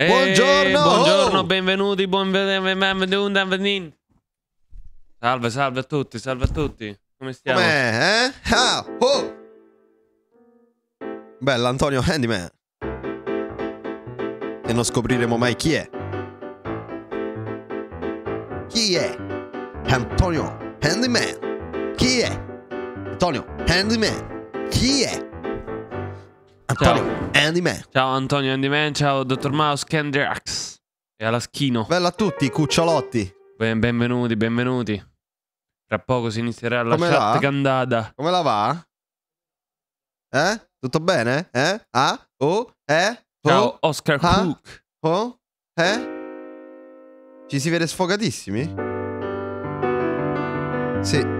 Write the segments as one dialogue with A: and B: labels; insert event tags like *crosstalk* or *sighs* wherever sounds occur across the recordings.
A: Eh,
B: Buongiorno!
A: Buongiorno, benvenuti, benvenuti. Salve, salve a tutti, salve a tutti. Come stiamo?
B: Com'è, eh? Ah, oh! Bella, Antonio Handyman. E non scopriremo mai chi è. Chi è? Antonio Handyman. Chi è? Antonio Handyman. Chi è? Antonio Handyman.
A: Ciao Antonio Andyman, ciao Dottor Mouse Kendrax. E alla schino.
B: Bella a tutti, cucciolotti.
A: Ben- benvenuti, benvenuti. Tra poco si inizierà la
B: Come
A: chat
B: va?
A: candata.
B: Come la va? Eh? Tutto bene? Eh? Ah? Oh? Eh?
A: Ciao
B: Oh?
A: Oscar
B: Ah?
A: Cook.
B: Oh? Eh? Ci si vede sfogatissimi? Sì.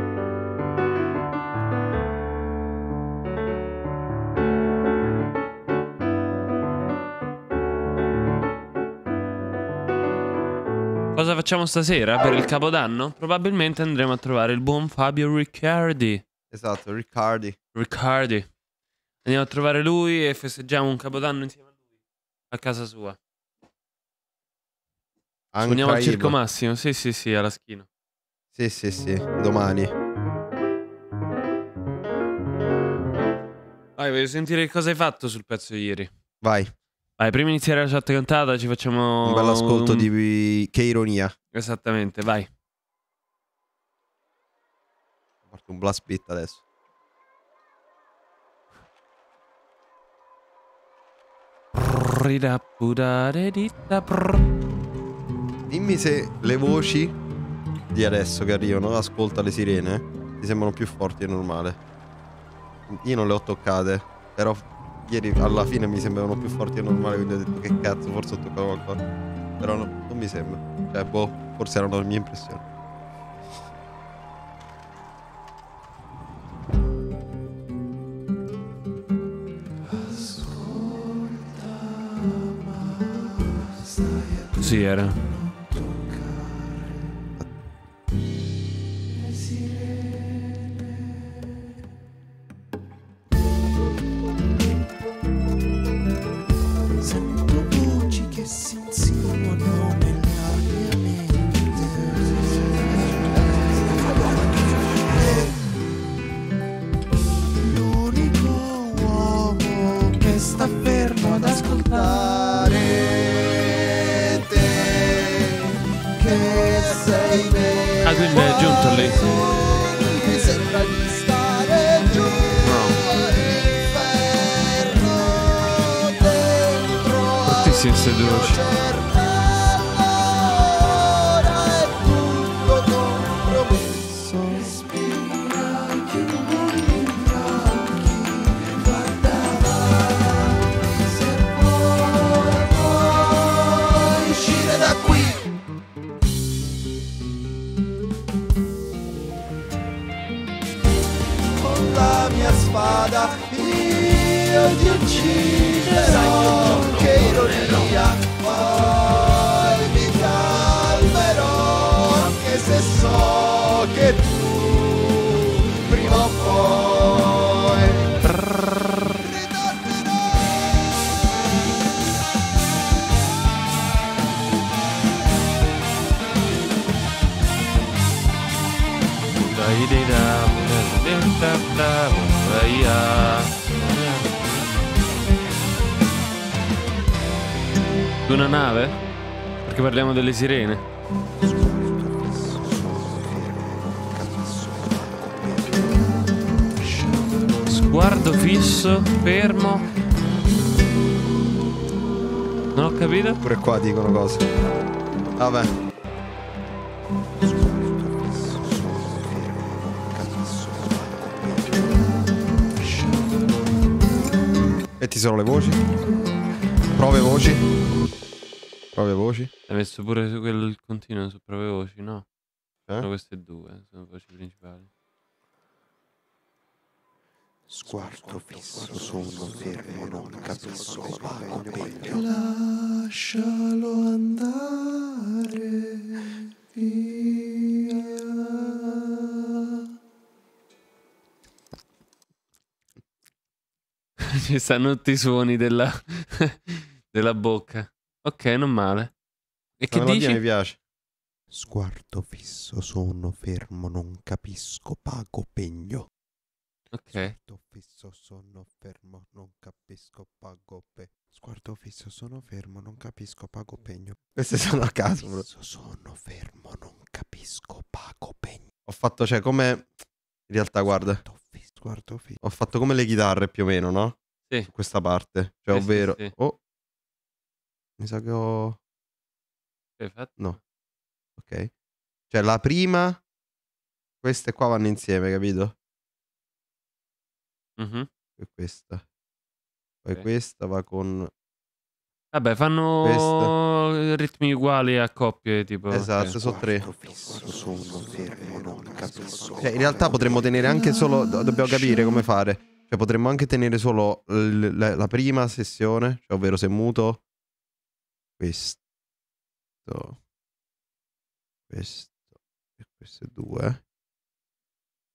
A: Cosa facciamo stasera per il Capodanno? Probabilmente andremo a trovare il buon Fabio Riccardi.
B: Esatto, Riccardi.
A: Riccardi. Andiamo a trovare lui e festeggiamo un Capodanno insieme a lui. A casa sua. Suoniamo al. Circo Massimo. Sì, sì, sì, alla schina.
B: Sì, sì, sì. Domani.
A: Vai, voglio sentire cosa hai fatto sul pezzo di ieri.
B: Vai.
A: Vai, prima di iniziare la chat cantata ci facciamo...
B: Un bel ascolto
A: un-
B: di... Che ironia.
A: Esattamente, vai.
B: Parto un blast beat adesso. Dimmi se le voci di adesso che arrivano, ascolta le sirene, ti sembrano più forti del normale. Io non le ho toccate, però ieri alla fine mi sembravano più forti del normale, quindi ho detto che cazzo, forse ho toccato qualcosa. Però no- non mi sembra. Cioè, boh, forse erano le mie impressioni.
A: Così era. Parliamo delle sirene. Sguardo fisso, fermo. Non ho capito?
B: Pure qua dicono cose. Vabbè.
A: Messo pure su quel continuo su prove voci, no?
B: Eh?
A: Sono queste due, sono voci principali.
C: Sguardo fisso, sono fermo, non capisco, vago meglio. Lascialo andare via. *laughs*
A: Ci stanno tutti i suoni della, *laughs* della bocca. Ok, non male. E che dici?
B: mi piace.
C: Sguardo fisso, sono fermo, non capisco, pago pegno.
A: Ok.
C: Sguardo fisso, sono fermo, non capisco, pago pe. Sguardo fisso, sono fermo, non capisco, pago pegno.
B: Queste sono a caso, bro.
C: Fisso, sono fermo, non capisco, pago pegno.
B: Ho fatto, cioè, come... In realtà, guarda,
C: Sguardo fisso, sguardo fisso.
B: ho fatto come le chitarre più o meno, no?
A: Sì.
B: Su questa parte. Cioè,
A: Sì, sì,
B: ovvero...
A: sì.
B: Oh. Mi sa che ho...
A: Hai fatto?
B: No. Ok. Cioè, la prima... Queste qua vanno insieme, capito?
A: Mhm.
B: E questa. Poi
A: Ok.
B: questa va con...
A: Vabbè, fanno
B: Questa.
A: ritmi uguali a coppie, tipo.
B: Esatto, sono tre.
C: Sguardo fisso, sono fermo, non capisco.
B: Cioè, in realtà potremmo tenere anche solo. do- Dobbiamo capire come fare. Cioè, potremmo anche tenere solo l- la, la prima sessione, cioè, ovvero se muto. Questo. Questo. E queste due.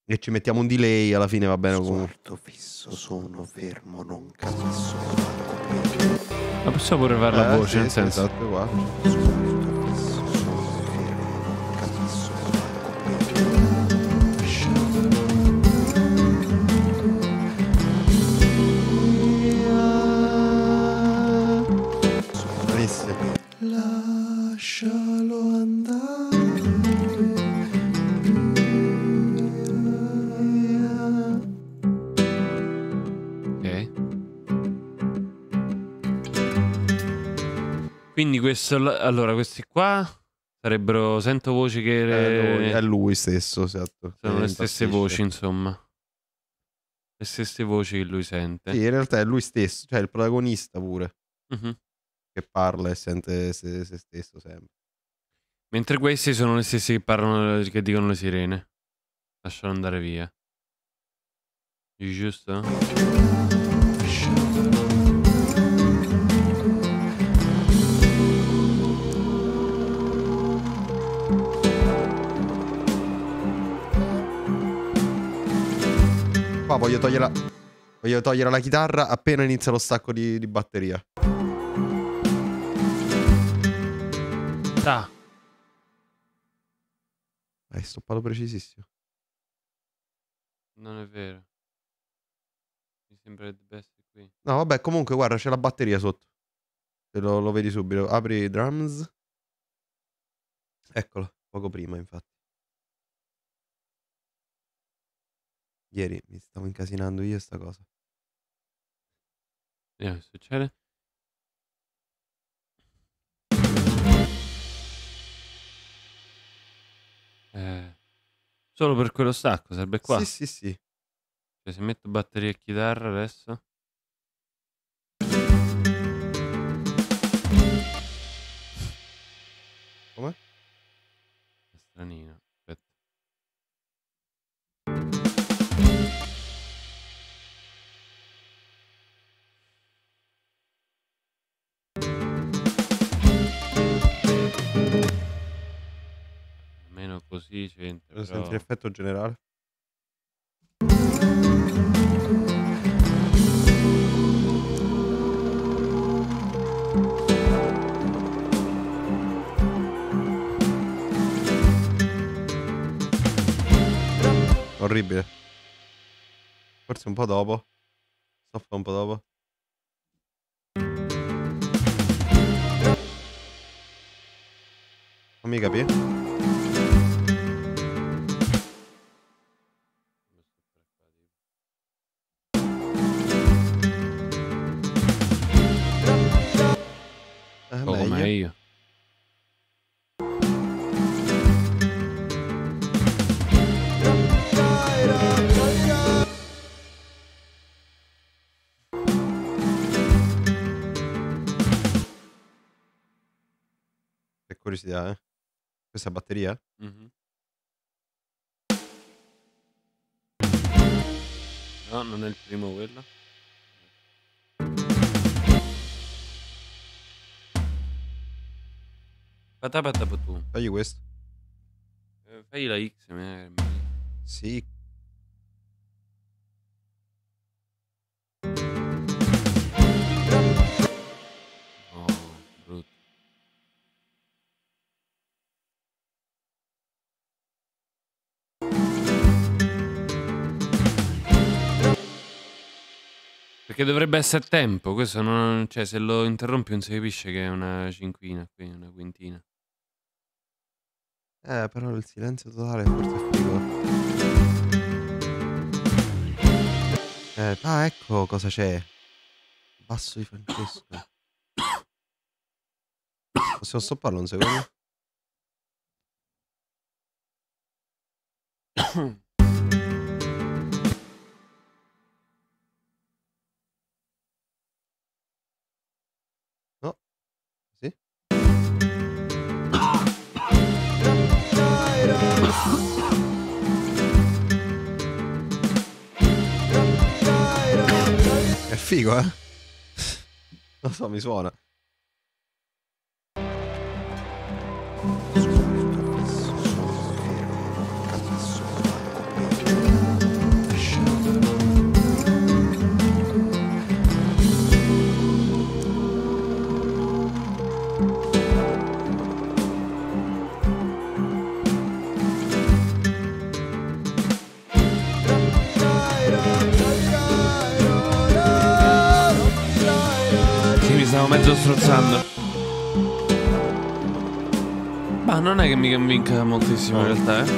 B: E ci mettiamo un delay alla fine, va bene comunque.
C: Fisso, sono fermo, non capisco.
A: Ma possiamo pure fare la
B: Eh,
A: voce,
B: sì,
A: nel
B: sì,
A: senso.
B: Esatto, qua.
A: Quindi questo. Allora, questi qua sarebbero. Sento voci che.
B: È lui, è lui stesso, esatto.
A: sono le stesse
B: impazzisce.
A: voci, insomma. Le stesse voci che lui sente.
B: Sì, in realtà è lui stesso, cioè il protagonista pure,
A: Mhm.
B: che parla e sente se, se stesso sempre.
A: Mentre questi sono le stesse che parlano, che dicono le sirene. Lascialo andare via. Giusto?
B: Qua voglio togliere la, voglio togliere la chitarra appena inizia lo stacco di, di batteria.
A: Ah,
B: Hai stoppato precisissimo.
A: non è vero. Mi debba essere qui.
B: No, vabbè, comunque guarda, c'è la batteria sotto. Se lo, lo vedi subito. Apri drums. Eccolo, poco prima infatti. Ieri mi stavo incasinando io sta cosa.
A: Vediamo che succede. Eh, solo per quello stacco, serve qua.
B: Sì, sì, sì.
A: Cioè, se metto batteria e chitarra adesso.
B: Come?
A: È stranino. Così c'entra. Però-
B: senti l'effetto generale? Orribile. Forse un po' dopo. Stoppa un po' dopo. Fammi capire.
A: Poco
B: meglio.
A: meglio.
B: Che curiosità, eh. Questa batteria?
A: Mhm. No, non è il primo quello. Patapatapatum.
B: Tagli questo.
A: Eh, fai la X, magari.
B: Sì.
A: Oh. Perché dovrebbe essere tempo, questo non... Cioè, se lo interrompi non si capisce che è una cinquina qui, una quintina.
B: Eh, però il silenzio totale forse è figo. Eh, ah, ecco cosa c'è. Basso di Francesco. Possiamo stopparlo un secondo? *coughs* *coughs* È figo, eh? Non so, mi suona.
A: Strozzando. Ma non è che mi convinca moltissimo in realtà, eh.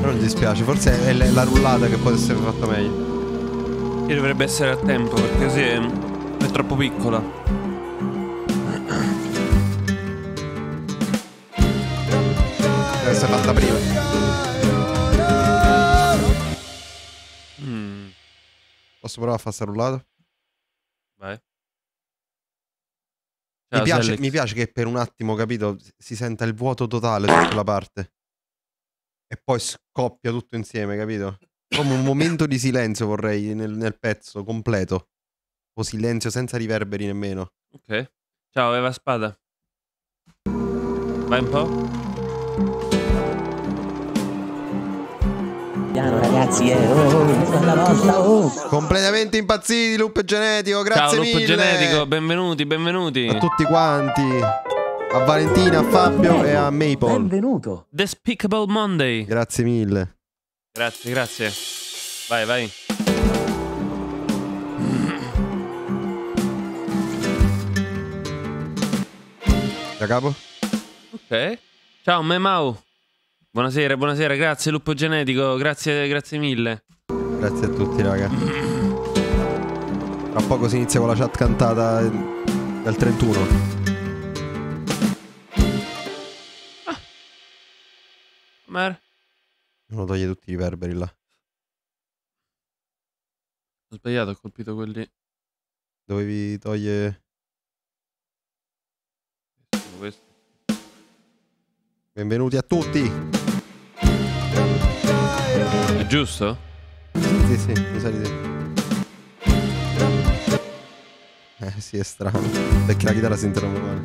B: Però mi dispiace, forse è la rullata che può essere fatta meglio.
A: Sì, dovrebbe essere a tempo perché così è, è troppo piccola.
B: Deve essere fatta prima. Posso provare a fare sta rullata?
A: vai.
B: Mi piace, mi piace che per un attimo, capito, si senta il vuoto totale su quella parte. E poi scoppia tutto insieme, capito? Come un momento di silenzio vorrei nel, nel pezzo completo. O silenzio senza riverberi nemmeno.
A: Ok. Ciao, Eva Spada. Vai un po'.
D: Piano ragazzi, eh, oh, è la vostra, oh.
B: Completamente impazziti, Luppe Genetico, grazie
A: Ciao, Lupo
B: mille.
A: Genetico, benvenuti, benvenuti.
B: A tutti quanti. A Valentina, a Fabio e a Maple.
D: Benvenuto.
A: Despicable Monday.
B: Grazie mille.
A: Grazie, grazie. Vai, vai.
B: Da capo?
A: Ok. Ciao, Memau. Buonasera, buonasera, grazie Lupo Genetico, grazie, grazie mille.
B: Grazie a tutti, raga. Tra poco si inizia con la chat cantata del 31.
A: Mer.
B: Non lo toglie tutti i riverberi là.
A: Ho sbagliato, ho colpito quelli.
B: Dovevi togliere. Benvenuti a tutti.
A: È giusto?
B: Sì, sì, mi sa di sì. Eh sì, è strano. Perché la chitarra si interrompe male.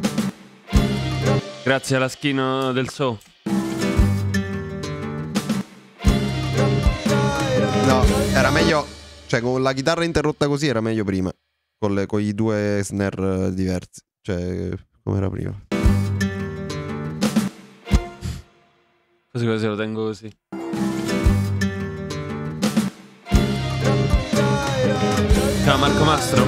A: Grazie alla schino del so.
B: No, era meglio. Cioè, con la chitarra interrotta così era meglio prima. Con, le- con i due snare eh, diversi. Cioè, come era prima.
A: Così così lo tengo così. Ciao Marco Mastro.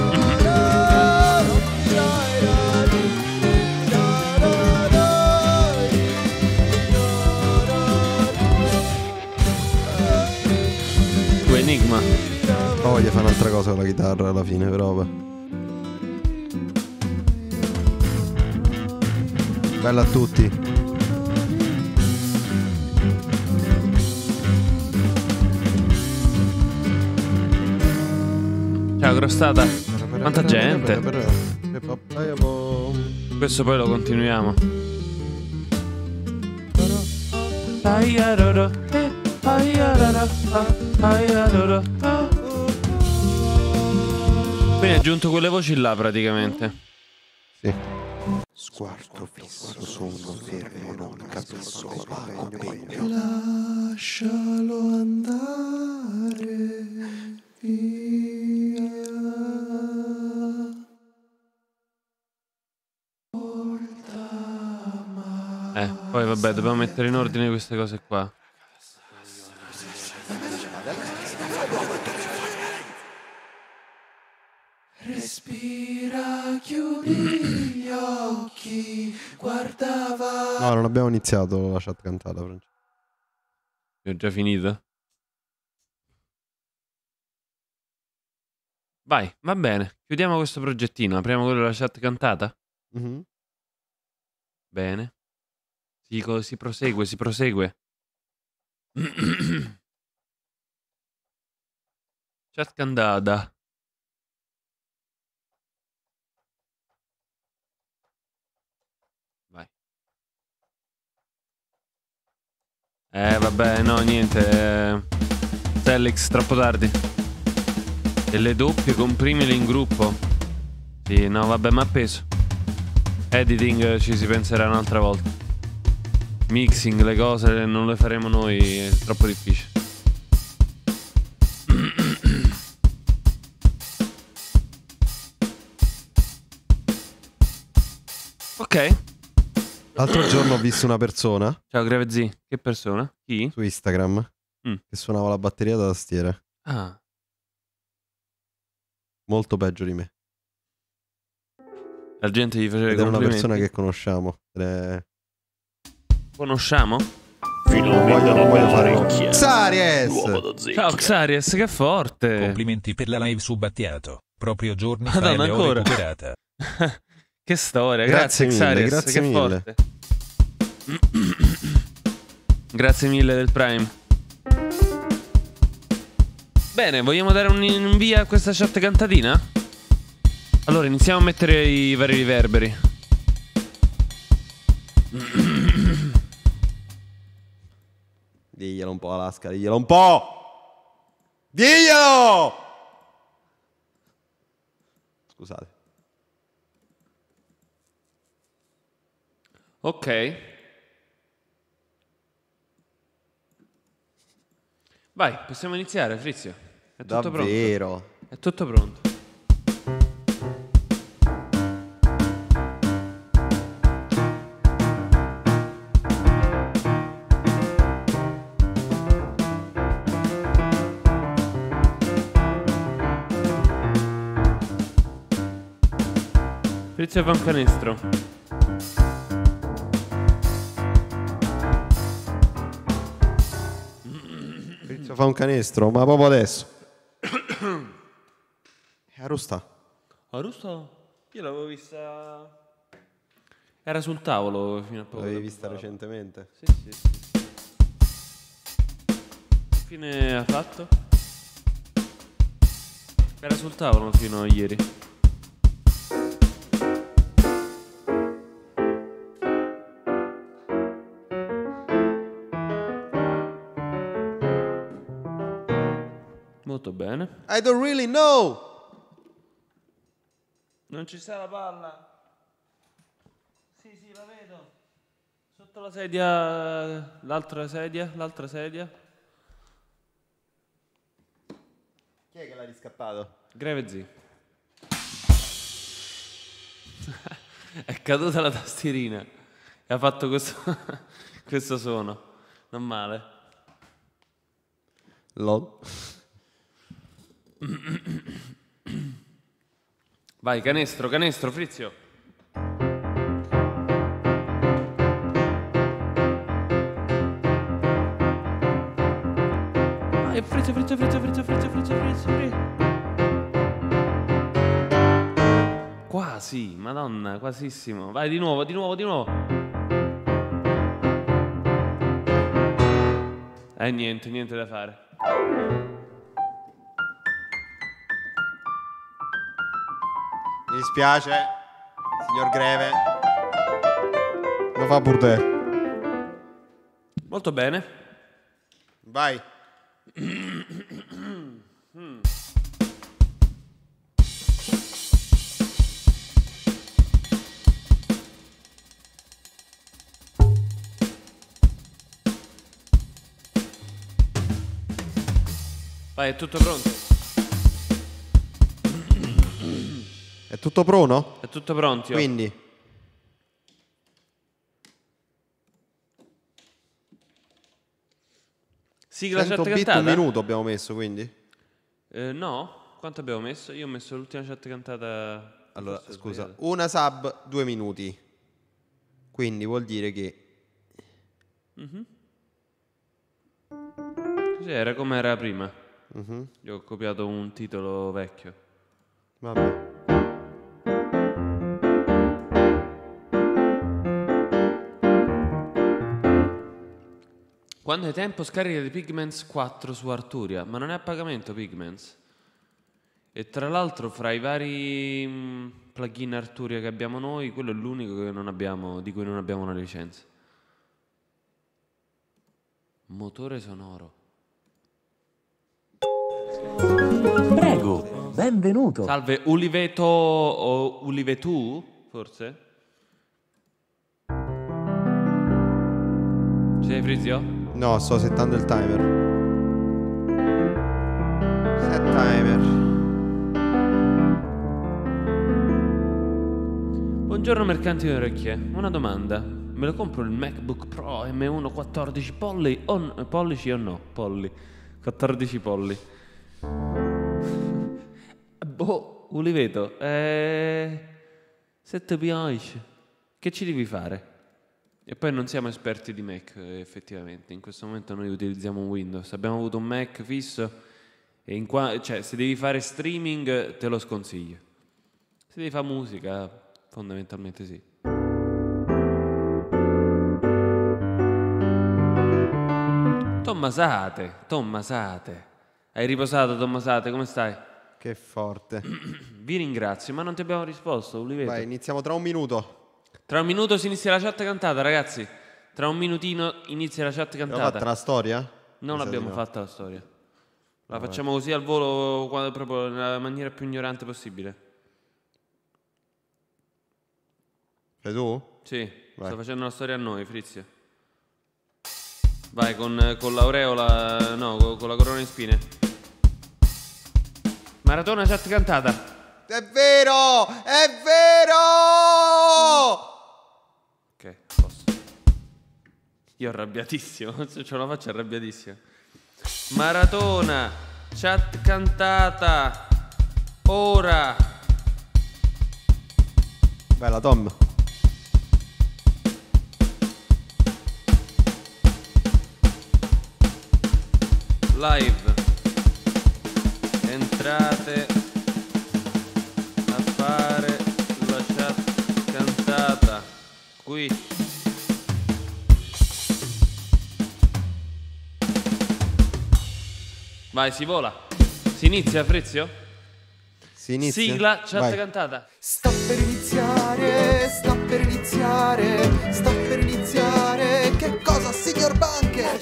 A: Tu Enigma.
B: Oh, voglio fare un'altra cosa con la chitarra alla fine, però. Bella a tutti.
A: Ciao Crostata. Quanta gente. Questo poi lo continuiamo. Quindi hai aggiunto quelle voci là praticamente.
B: Sì.
C: Sguardo fisso, sono fermo, non capisco pago
B: Lascialo andare.
A: Eh, poi vabbè, dobbiamo mettere in ordine queste cose qua.
E: Respira, chiudi gli occhi, guardava.
B: No, non abbiamo iniziato la chat cantata, Francesco.
A: Ho già finito. Vai, va bene. Chiudiamo questo progettino. Apriamo quello della chat cantata.
B: Mhm.
A: Bene. Si, co- si prosegue, si prosegue. *clears throat* chat cantata. Vai. Eh, vabbè, no, niente. eh, Telex, troppo tardi. E le doppie, comprimile in gruppo. Sì, no, vabbè, ma appeso. Editing ci si penserà un'altra volta. Mixing, le cose non le faremo noi, è troppo difficile. *clears throat* ok,
B: L'altro giorno ho visto una persona
A: ciao Greve Z. Che persona? Chi?
B: su Instagram
A: Mm.
B: che suonava la batteria da tastiere.
A: Ah,
B: Molto peggio di me.
A: la gente gli faceva
B: Ed era una persona che conosciamo. È-
A: conosciamo?
B: Voglio, non voglio fare. Xaries!
A: Ciao Xaries, che forte.
F: Complimenti per la live su Battiato. Proprio giorni fa
A: Madonna,
F: ho
A: ancora?
F: recuperata. *laughs*
A: che storia,
B: Grazie
A: grazie,
B: mille,
A: Xaries,
B: grazie
A: che
B: mille.
A: forte. *clears throat* grazie mille del Prime. Bene, vogliamo dare un invio a questa chat cantatina? Allora, iniziamo a mettere i vari riverberi. *coughs*
B: Diglielo un po' Alaska, diglielo un po'! Diglielo! Scusate.
A: Ok. Vai, possiamo iniziare, Frizio. È tutto pronto.
B: Davvero.
A: È tutto pronto. Frizio fa un canestro.
B: Frizio fa un canestro, ma proprio adesso. E arrosta.
A: Arusto? Io l'avevo vista... Era sul tavolo fino a poco
B: L'avevi vista
A: fa.
B: recentemente?
A: Sì, sì, sì. Che fine ha fatto? Era sul tavolo fino a ieri. Molto bene.
B: I don't really know!
A: Non ci sta la palla. Sì, sì, la vedo. Sotto la sedia, l'altra sedia, l'altra sedia.
B: Chi è che l'ha riscattato?
A: Greve Z. *laughs* È caduta la tastierina e ha fatto questo, *laughs* questo suono. Non male.
B: LOL. *clears throat*
A: Vai, canestro, canestro, Frizio. Vai, Frizio, Frizio, Frizio, Frizio, Frizio, Frizio, Frizio, Frizio. Quasi, madonna, quasissimo. Vai, di nuovo, di nuovo, di nuovo. Eh, niente, niente da fare.
B: Mi dispiace, signor Greve. Lo fa pur te.
A: Molto bene.
B: Vai.
A: Vai, è tutto pronto.
B: Tutto pronto?
A: È tutto pronto.
B: Quindi,
A: Sigla
B: 100
A: chat cantata?
B: un minuto abbiamo messo quindi?
A: Eh, no? Quanto abbiamo messo? Io ho messo l'ultima chat cantata.
B: Allora, scusa,
A: sbagliato.
B: una sub, due minuti. Quindi vuol dire che
A: Sì, era come era prima.
B: Mhm,
A: Io ho copiato un titolo vecchio.
B: Vabbè.
A: Quando hai tempo scarica di Pigments 4 su Arturia, ma non è a pagamento Pigments. E tra l'altro fra i vari mm, plugin Arturia che abbiamo noi, quello è l'unico che non abbiamo, di cui non abbiamo una licenza. Motore sonoro.
D: Prego, benvenuto.
A: Salve, Uliveto o Ulivetu, forse? Ci sei Frizio?
B: No, sto settando il timer. Set timer.
A: Buongiorno mercanti di orecchie, una domanda. Me lo compro il MacBook Pro M1 14 polli o, pollici o no? Polli. 14 polli. *laughs* boh, Uliveto, eh, se ti che ci devi fare? E poi non siamo esperti di Mac, eh, effettivamente. In questo momento noi utilizziamo Windows. Abbiamo avuto un Mac fisso e in qua, cioè, se devi fare streaming te lo sconsiglio. Se devi fare musica, fondamentalmente sì. Tommasate, Tommasate. Hai riposato, Tommasate, come stai?
B: Che forte. *clears throat*
A: Vi ringrazio, ma non ti abbiamo risposto, Uliveto.
B: Vai, iniziamo tra un minuto.
A: Tra un minuto si inizia la chat cantata, ragazzi. Tra un minutino inizia la chat
B: Abbiamo
A: cantata.
B: fatta la storia?
A: Non l'abbiamo fatta la storia. La facciamo così al volo, proprio nella maniera più ignorante possibile.
B: Sei tu?
A: Sì,
B: Vai.
A: sto facendo la storia a noi, Frizio. Vai con, con l'aureola, no, con, con la corona in spine. Maratona chat cantata.
B: È vero! È vero!
A: Ok, posso. Io arrabbiatissimo, *laughs* se ce la faccio arrabbiatissimo. Maratona, chat cantata. Ora.
B: Bella Tom.
A: Live. Entrate Vai, si vola. Si inizia, Frizio?
B: Si inizia?
A: Sigla, chat
B: Vai.
A: cantata.
G: Sta per iniziare, sta per iniziare, sta per iniziare. Che cosa, signor Banker?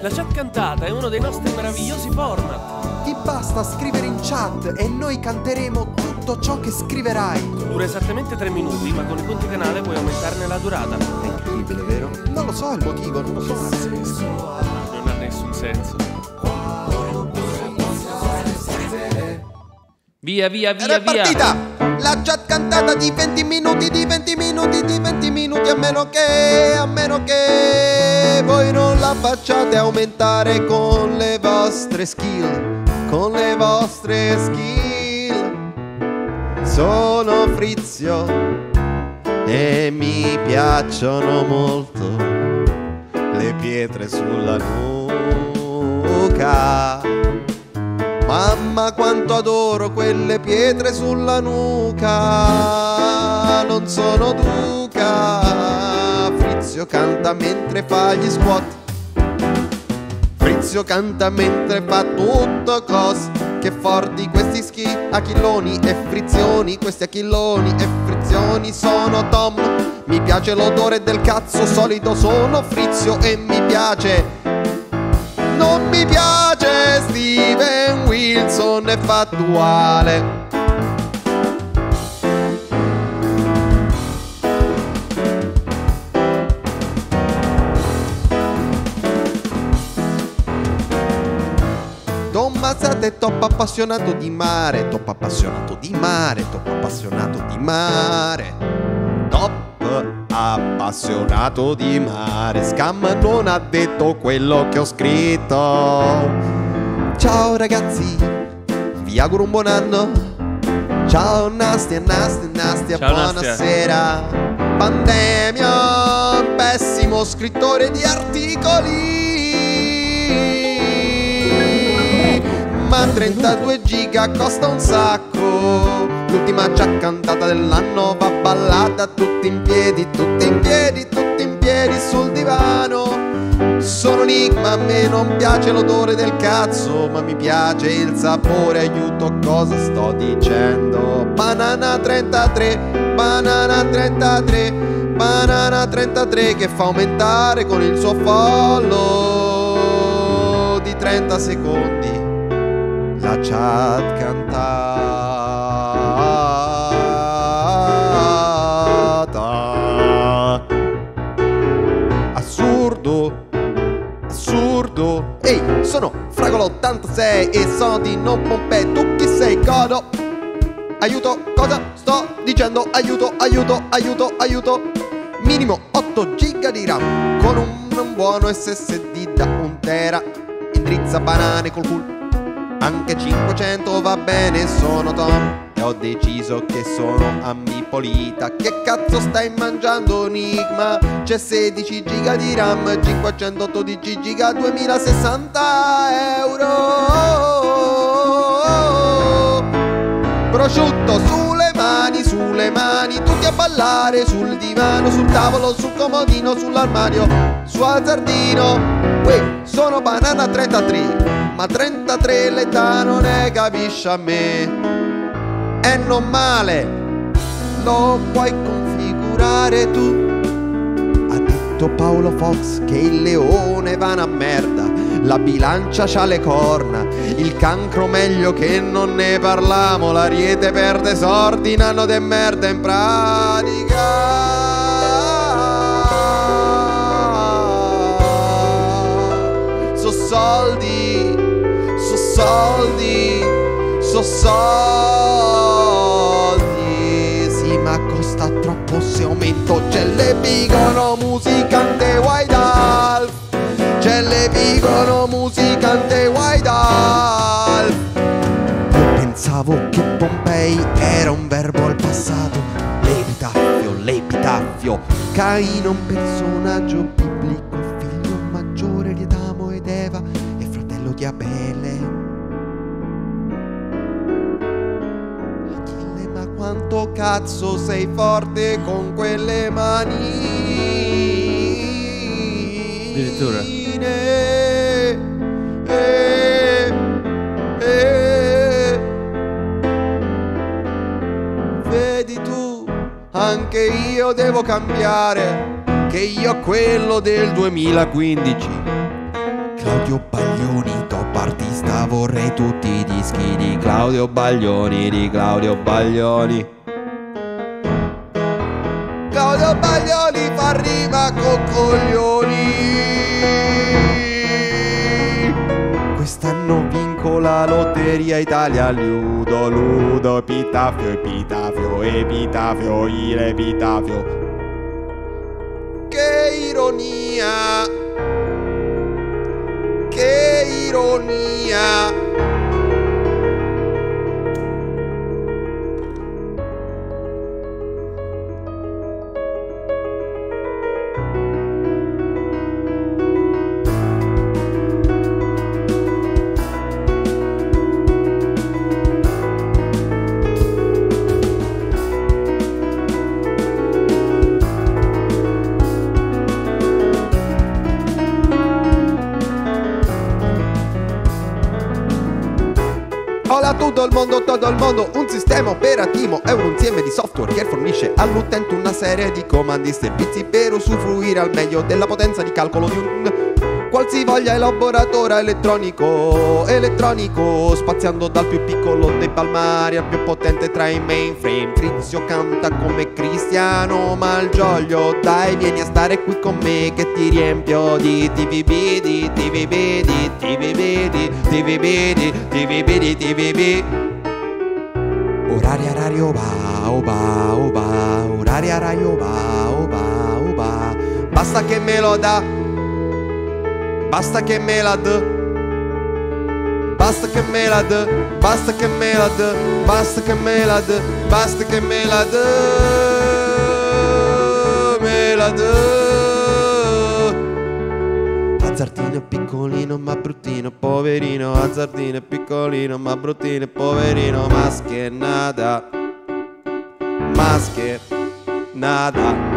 H: La chat cantata è uno dei nostri meravigliosi format.
G: Ti basta scrivere in chat e noi canteremo tutto ciò che scriverai.
H: Dura esattamente 3 minuti, ma con i punti canale puoi aumentarne la durata.
G: È incredibile, vero? Non lo so il motivo, non lo so.
H: Non ha nessun senso.
A: Via, via, via,
B: è
A: via.
B: partita! La chat cantata di 20 minuti, di 20 minuti, di 20 minuti, a meno che, a meno che voi non la facciate aumentare con le vostre skill, con le vostre skill. Sono Frizio e mi piacciono molto le pietre sulla nuca. Mamma quanto adoro quelle pietre sulla nuca. Non sono duca. Frizio canta mentre fa gli squat. Frizio canta mentre fa tutto cos. Che forti questi schi Achilloni e frizioni. Questi achilloni e frizioni sono Tom. Mi piace l'odore del cazzo solido Sono Frizio e mi piace. Non mi piace Steven Wilson è fattuale Tommasate è troppo appassionato di mare Troppo appassionato di mare Troppo appassionato di mare Top appassionato di mare. Scam non ha detto quello che ho scritto. Ciao ragazzi, vi auguro un buon anno. Ciao Nastia, Nastia, Nastia,
A: Ciao, Nastia.
B: buonasera. Pandemia, pessimo scrittore di articoli. Ma 32 giga costa un sacco. L'ultima già cantata dell'anno va ballata tutti in piedi, tutti in piedi, tutti in piedi sul divano. Sono lì, ma a me non piace l'odore del cazzo, ma mi piace il sapore, aiuto cosa sto dicendo. Banana 33, banana 33, banana 33 che fa aumentare con il suo follow di 30 secondi la chat cantata. Assurdo, assurdo. Ehi, sono Fragolo 86 e sono di Non Pompei. Tu chi sei, Godo? Aiuto, cosa sto dicendo? Aiuto, aiuto, aiuto, aiuto. Minimo 8 giga di RAM con un, un buono SSD da un tera. Indrizza banane col culo. Anche 500 va bene, sono Tom. E ho deciso che sono Ammipolita. Che cazzo stai mangiando Enigma? C'è 16 giga di RAM 512 giga 2060 euro. Prosciutto sulle mani, sulle mani Tutti a ballare sul divano, sul tavolo, sul comodino, sull'armadio Su azzardino Uè, sono banana 33 ma 33 l'età non ne capisce a me. E non male Lo puoi configurare tu. Ha detto Paolo Fox che il leone va una merda. La bilancia c'ha le corna Il cancro meglio che non ne parliamo. L'ariete perde sorti in anno de merda in pratica. So soldi. so soldi, so soldi. Sì, ma costa troppo se aumento. C'è le pigono musicante White Alf. C'è le pigono musicante White Alf. Io pensavo che Pompei era un verbo al passato. L'epitaffio, l'epitaffio. Caino un personaggio biblico, figlio maggiore di Adamo ed Eva e fratello di Abele. Quanto cazzo sei forte con quelle mani?
A: Addirittura.
B: Eh, eh, eh. Vedi tu, anche io devo cambiare, che io quello del 2015. Claudio top vorrei tutti i dischi di Claudio Baglioni, di Claudio Baglioni. Claudio Baglioni fa rima con coglioni. Quest'anno vinco la lotteria Italia, ludo, ludo, epitafio, epitafio, epitafio, il epitafio. Che ironia! Che ironia! Hola a il mondo, tutto il mondo, un sistema operativo è un insieme di software che fornisce all'utente una serie di comandi e servizi per usufruire al meglio della potenza di calcolo di un qualsivoglia elaboratore elettronico, elettronico, spaziando dal più piccolo dei palmari al più potente tra i mainframe. Frizio canta come Cristiano Malgioglio, dai vieni a stare qui con me che ti riempio di TVB, di TVB, di TVB, di TVB, di TVB, di TVB. Oraria rario ba, oba, oba, oraria rario ba, oba, oba. Basta che me lo dà, basta che me la dà. Basta che me la dà, basta che me la dà, basta che me la dà, basta che me la dà, me la dà. Azzardino piccolino ma bruttino, poverino, azzardino piccolino ma bruttino poverino, maschernata, maschernata. Ornitorinco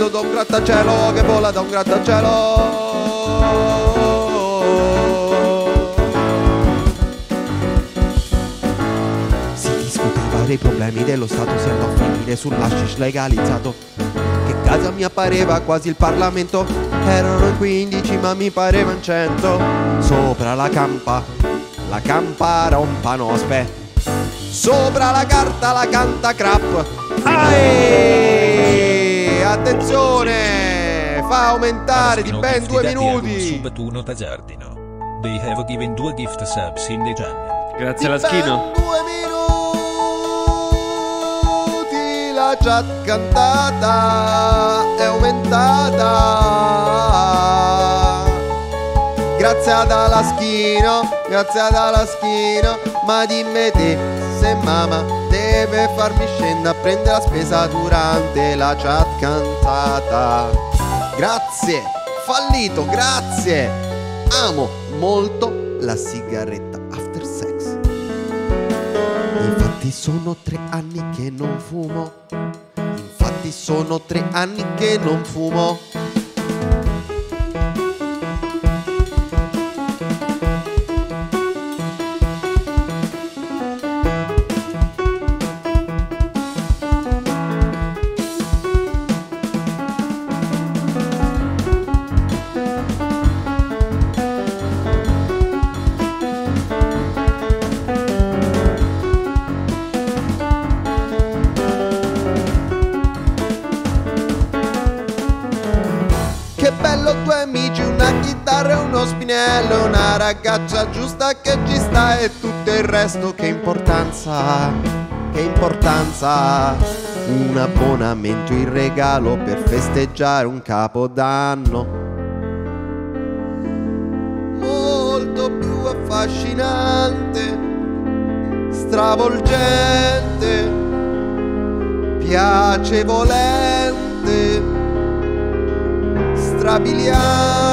B: vola da un grattacielo, che vola da un grattacielo. Si discuteva dei problemi dello Stato, si andò a finire sull'ashish legalizzato. Che casa mi pareva quasi il Parlamento, erano in 15 ma mi parevano 100. Sopra la campa, la campa aspetta. Sopra la carta la canta crap. Ae! Attenzione! Fa aumentare di ben due minuti.
F: Sub Tuno Tazardino. They have given due gift subs in the channel.
A: Grazie
B: Di
A: Laschino.
B: ben due minuti la chat cantata è aumentata. Grazie ad Alaschino, grazie ad Alaschino, ma dimmi te se mamma deve farmi scendere a prendere la spesa durante la chat cantata. Grazie, fallito, grazie. Amo molto la sigaretta after sex. Infatti sono tre anni che non fumo. Infatti sono tre anni che non fumo. Ragazza giusta che ci sta e tutto il resto che importanza, che importanza. Un abbonamento in regalo per festeggiare un capodanno. Molto più affascinante, stravolgente, piacevolente strabiliante,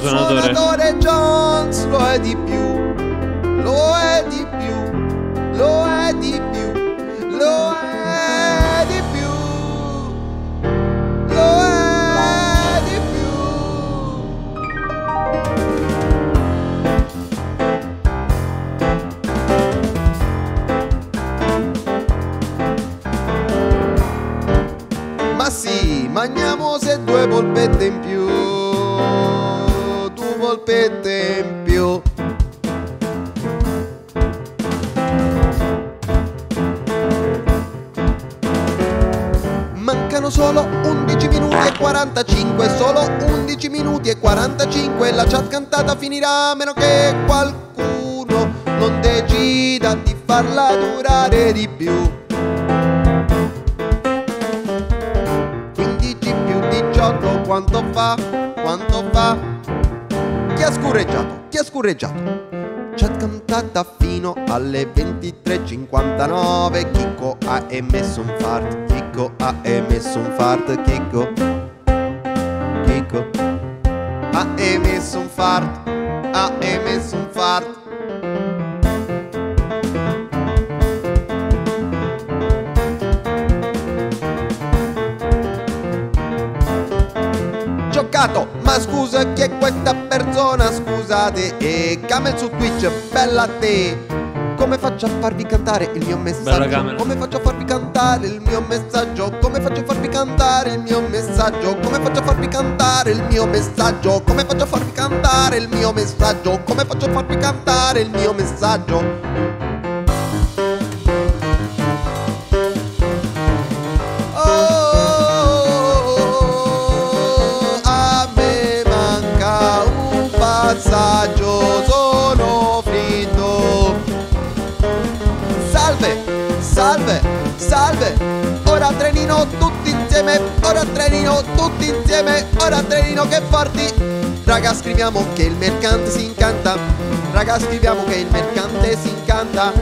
A: Suonatore.
B: suonatore Jones lo è di più, lo è di più, lo è di più, lo è di più, lo è di più. Ma sì, mangiamo se due polpette in più, due polpette in. Mancano solo 11 minuti e 45, solo 11 minuti e 45, la chat cantata finirà a meno che qualcuno non decida di farla durare di più. 15 più 18 quanto fa? Quanto fa? Ha scurreggiato? Chi ha scurreggiato? Chat cantata fino alle 23.59 Chicco ha emesso un fart Chicco ha emesso un fart Chicco Chicco ha emesso un fart, ha emesso Scusate, e Camel su Twitch, bella te. Come faccio a farvi cantare il mio messaggio? Come faccio a farvi cantare il mio messaggio? Come faccio a farvi cantare il mio messaggio? Come faccio a farvi cantare il mio messaggio? Come faccio a farvi cantare il mio messaggio? Come faccio a farvi cantare il mio messaggio? Salve. Ora trenino tutti insieme, ora trenino tutti insieme, ora trenino che forti. Raga scriviamo che il mercante si incanta, raga scriviamo che il mercante si incanta.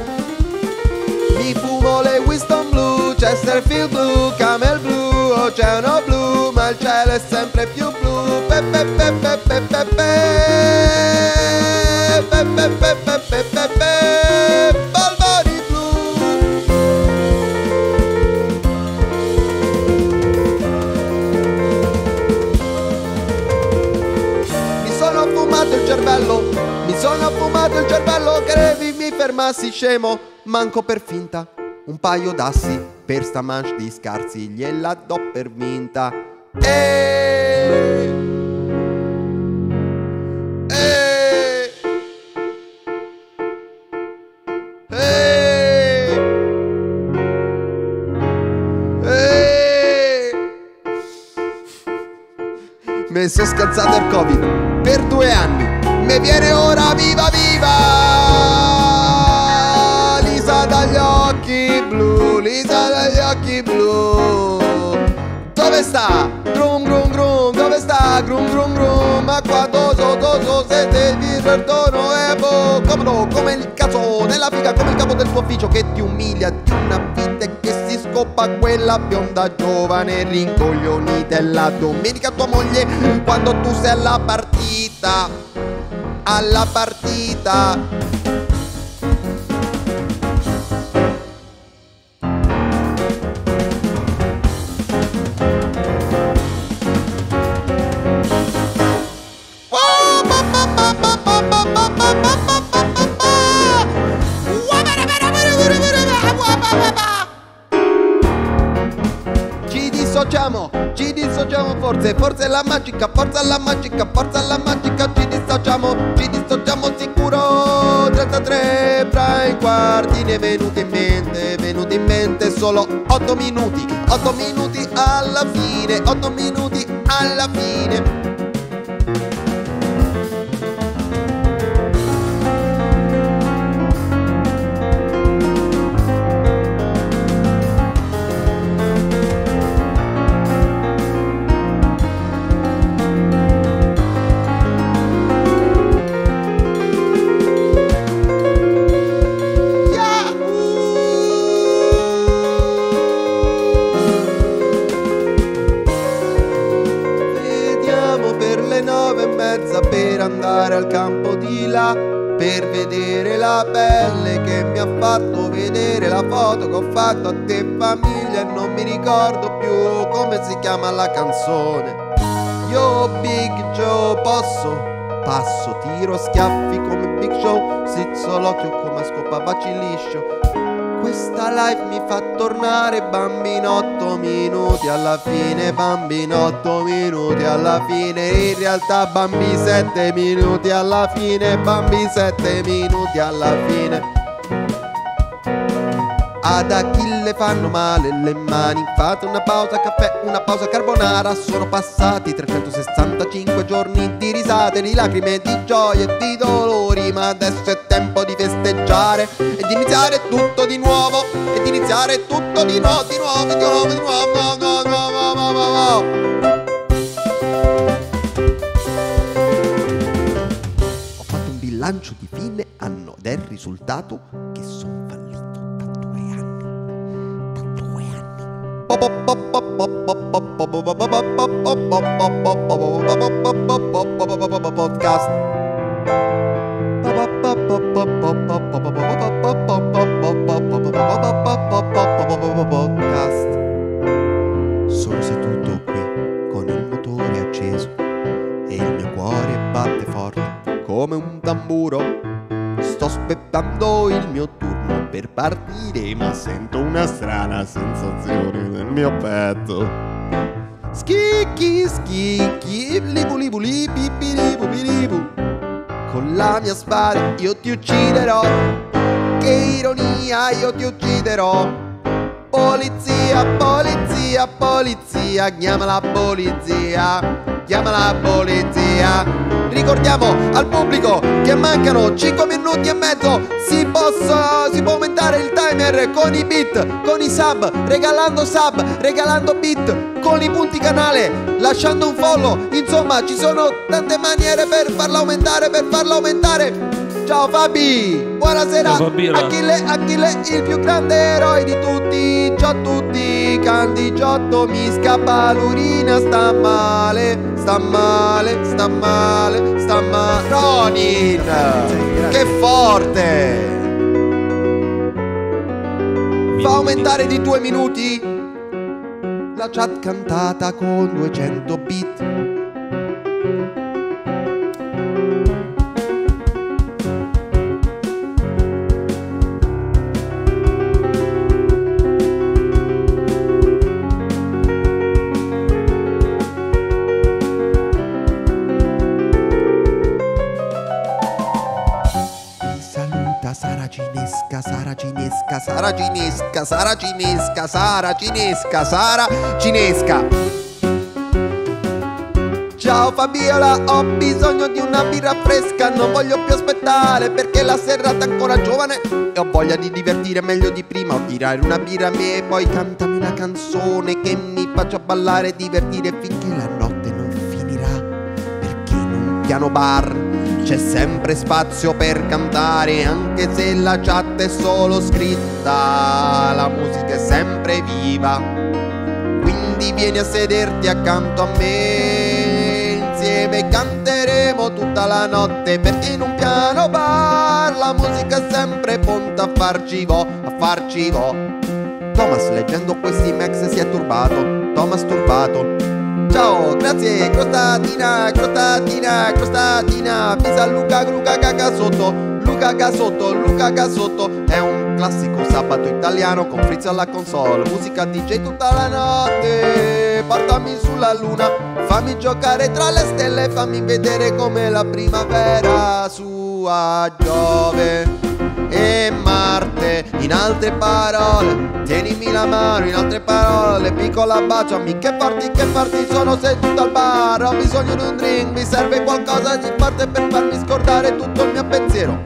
B: Mi fumo le Winston blu, Chesterfield blu, Camel blu, Oceano blu, ma il cielo è sempre più blu. Pe pe. Pe pe pe pe pe pe pe. Cervello, credevi mi fermassi scemo, manco per finta. Un paio d'assi per sta manche di scarsi, gliela do per vinta. E... E... E... E... Mi sono scazzato il covid per due anni. Me viene ora viva viva. Lisa dagli occhi blu, Lisa dagli occhi blu. Dove sta? Grum grum grum, dove sta? Grum grum grum. Ma quando so so so se te vi perdono e boh, come no, come il cazzo nella figa, come il capo del tuo ufficio che ti umilia di una vita e che si scoppa quella bionda giovane rincoglioni della domenica tua moglie quando tu sei alla partita alla partita. Ci dissociamo, ci dissociamo forse, forse la magica, forza la magica, forza la magica, ci dissociamo, ci dissociamo sicuro. 33 fra i quarti ne è venuto in mente, venuto in mente solo 8 minuti, 8 minuti alla fine, 8 minuti alla fine. Campo di là Per vedere la pelle che mi ha fatto vedere la foto che ho fatto a te famiglia E non mi ricordo più come si chiama la canzone Yo Big Joe posso? Passo, tiro schiaffi come Big Show Sizzo l'occhio come scopa baciliscio questa live mi fa tornare bambinotto minuti alla fine, bambinotto minuti alla fine, in realtà bambi sette minuti alla fine, bambi sette minuti alla fine. Ad Achille fanno male le mani. Fate una pausa caffè, una pausa carbonara. Sono passati 365 giorni di risate, di lacrime, di gioie di dolori. Ma adesso è tempo di festeggiare E di iniziare tutto di nuovo E di iniziare tutto di nuovo, di nuovo, di nuovo, di nuovo, no, no, no, no, no, no, no. Ho fatto un bilancio di fine anno ed è il risultato che sono Podcast. Podcast. Sono seduto qui con il motore acceso e il mio cuore batte forte come un tamburo. Sto aspettando il mio turno per partire, ma sento una strana sensazione nel mio petto. Schicchi, schicchi, libu libu li, bibi libu bilibu. Con la mia spada io ti ucciderò. Che ironia, io ti ucciderò. Polizia, polizia, polizia, chiama la polizia, chiama la polizia. Ricordiamo al pubblico che mancano 5 minuti e mezzo, si, posso, si può aumentare il timer con i beat, con i sub, regalando sub, regalando beat, con i punti canale, lasciando un follow, insomma ci sono tante maniere per farla aumentare, per farla aumentare. Ciao Fabi, buonasera.
A: Ciao.
B: Achille, Achille, il più grande eroe di tutti. Ciao a tutti, Candigiotto mi scappa l'urina, sta male, sta male, sta male, sta male. Ronin, che forte! Fa aumentare di due minuti la chat cantata con 200 bit. Sara Cinesca, Sara Cinesca, Sara Cinesca, Sara Cinesca. Ciao Fabiola, ho bisogno di una birra fresca, non voglio più aspettare perché la serata è ancora giovane e ho voglia di divertire meglio di prima, ordinare una birra a me e poi cantami una canzone che mi faccia ballare e divertire finché la notte non finirà, perché in un piano bar c'è sempre spazio per cantare anche se la chat è solo scritta, la musica è sempre viva. Quindi vieni a sederti accanto a me, insieme canteremo tutta la notte perché in un piano bar la musica è sempre pronta a farci vo, a farci vo. Thomas leggendo questi max si è turbato, Thomas turbato. Ciao, grazie, crostatina, crostatina, crostatina, pisa Luca, Luca Cagasotto, Luca Gasotto, Luca Gasotto, è un classico sabato italiano con Fritz alla console, musica DJ tutta la notte, portami sulla luna, fammi giocare tra le stelle, fammi vedere come la primavera su a Giove e Marte. In altre parole, tienimi la mano, in altre parole, piccola baciami. Che parti, che parti, sono seduto al bar. Ho bisogno di un drink, mi serve qualcosa di forte per farmi scordare tutto il mio pensiero.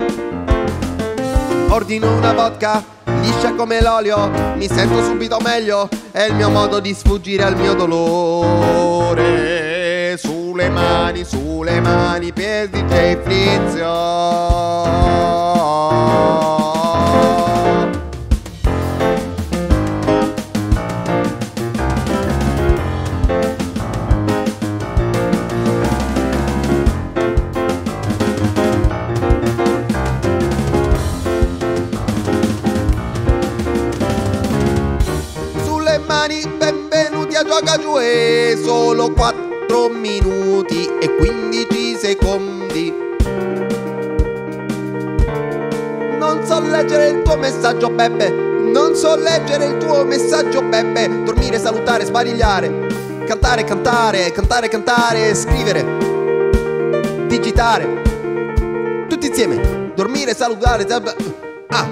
B: Ordino una vodka, liscia come l'olio, mi sento subito meglio. È il mio modo di sfuggire al mio dolore. Sulle mani, sulle mani, per DJ Frizio. Benvenuti a Gioca Giù solo 4 minuti e 15 secondi. Non so leggere il tuo messaggio, Peppe. Non so leggere il tuo messaggio, Peppe. Dormire, salutare, sparigliare. Cantare, cantare, cantare, cantare, scrivere. Digitare. Tutti insieme. Dormire, salutare. sab- Ah,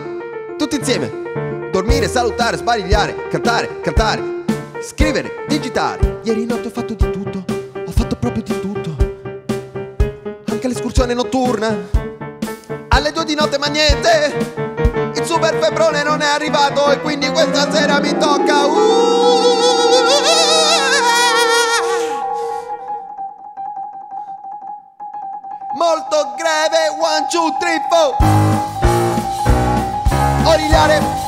B: tutti insieme. Dormire, salutare, sbadigliare, cantare, cantare, scrivere, digitare. Ieri notte ho fatto di tutto, ho fatto proprio di tutto. Anche l'escursione notturna. Alle due di notte ma niente. Il super febbrone non è arrivato e quindi questa sera mi tocca. Uh! Molto greve, one, two, three, four. Origliare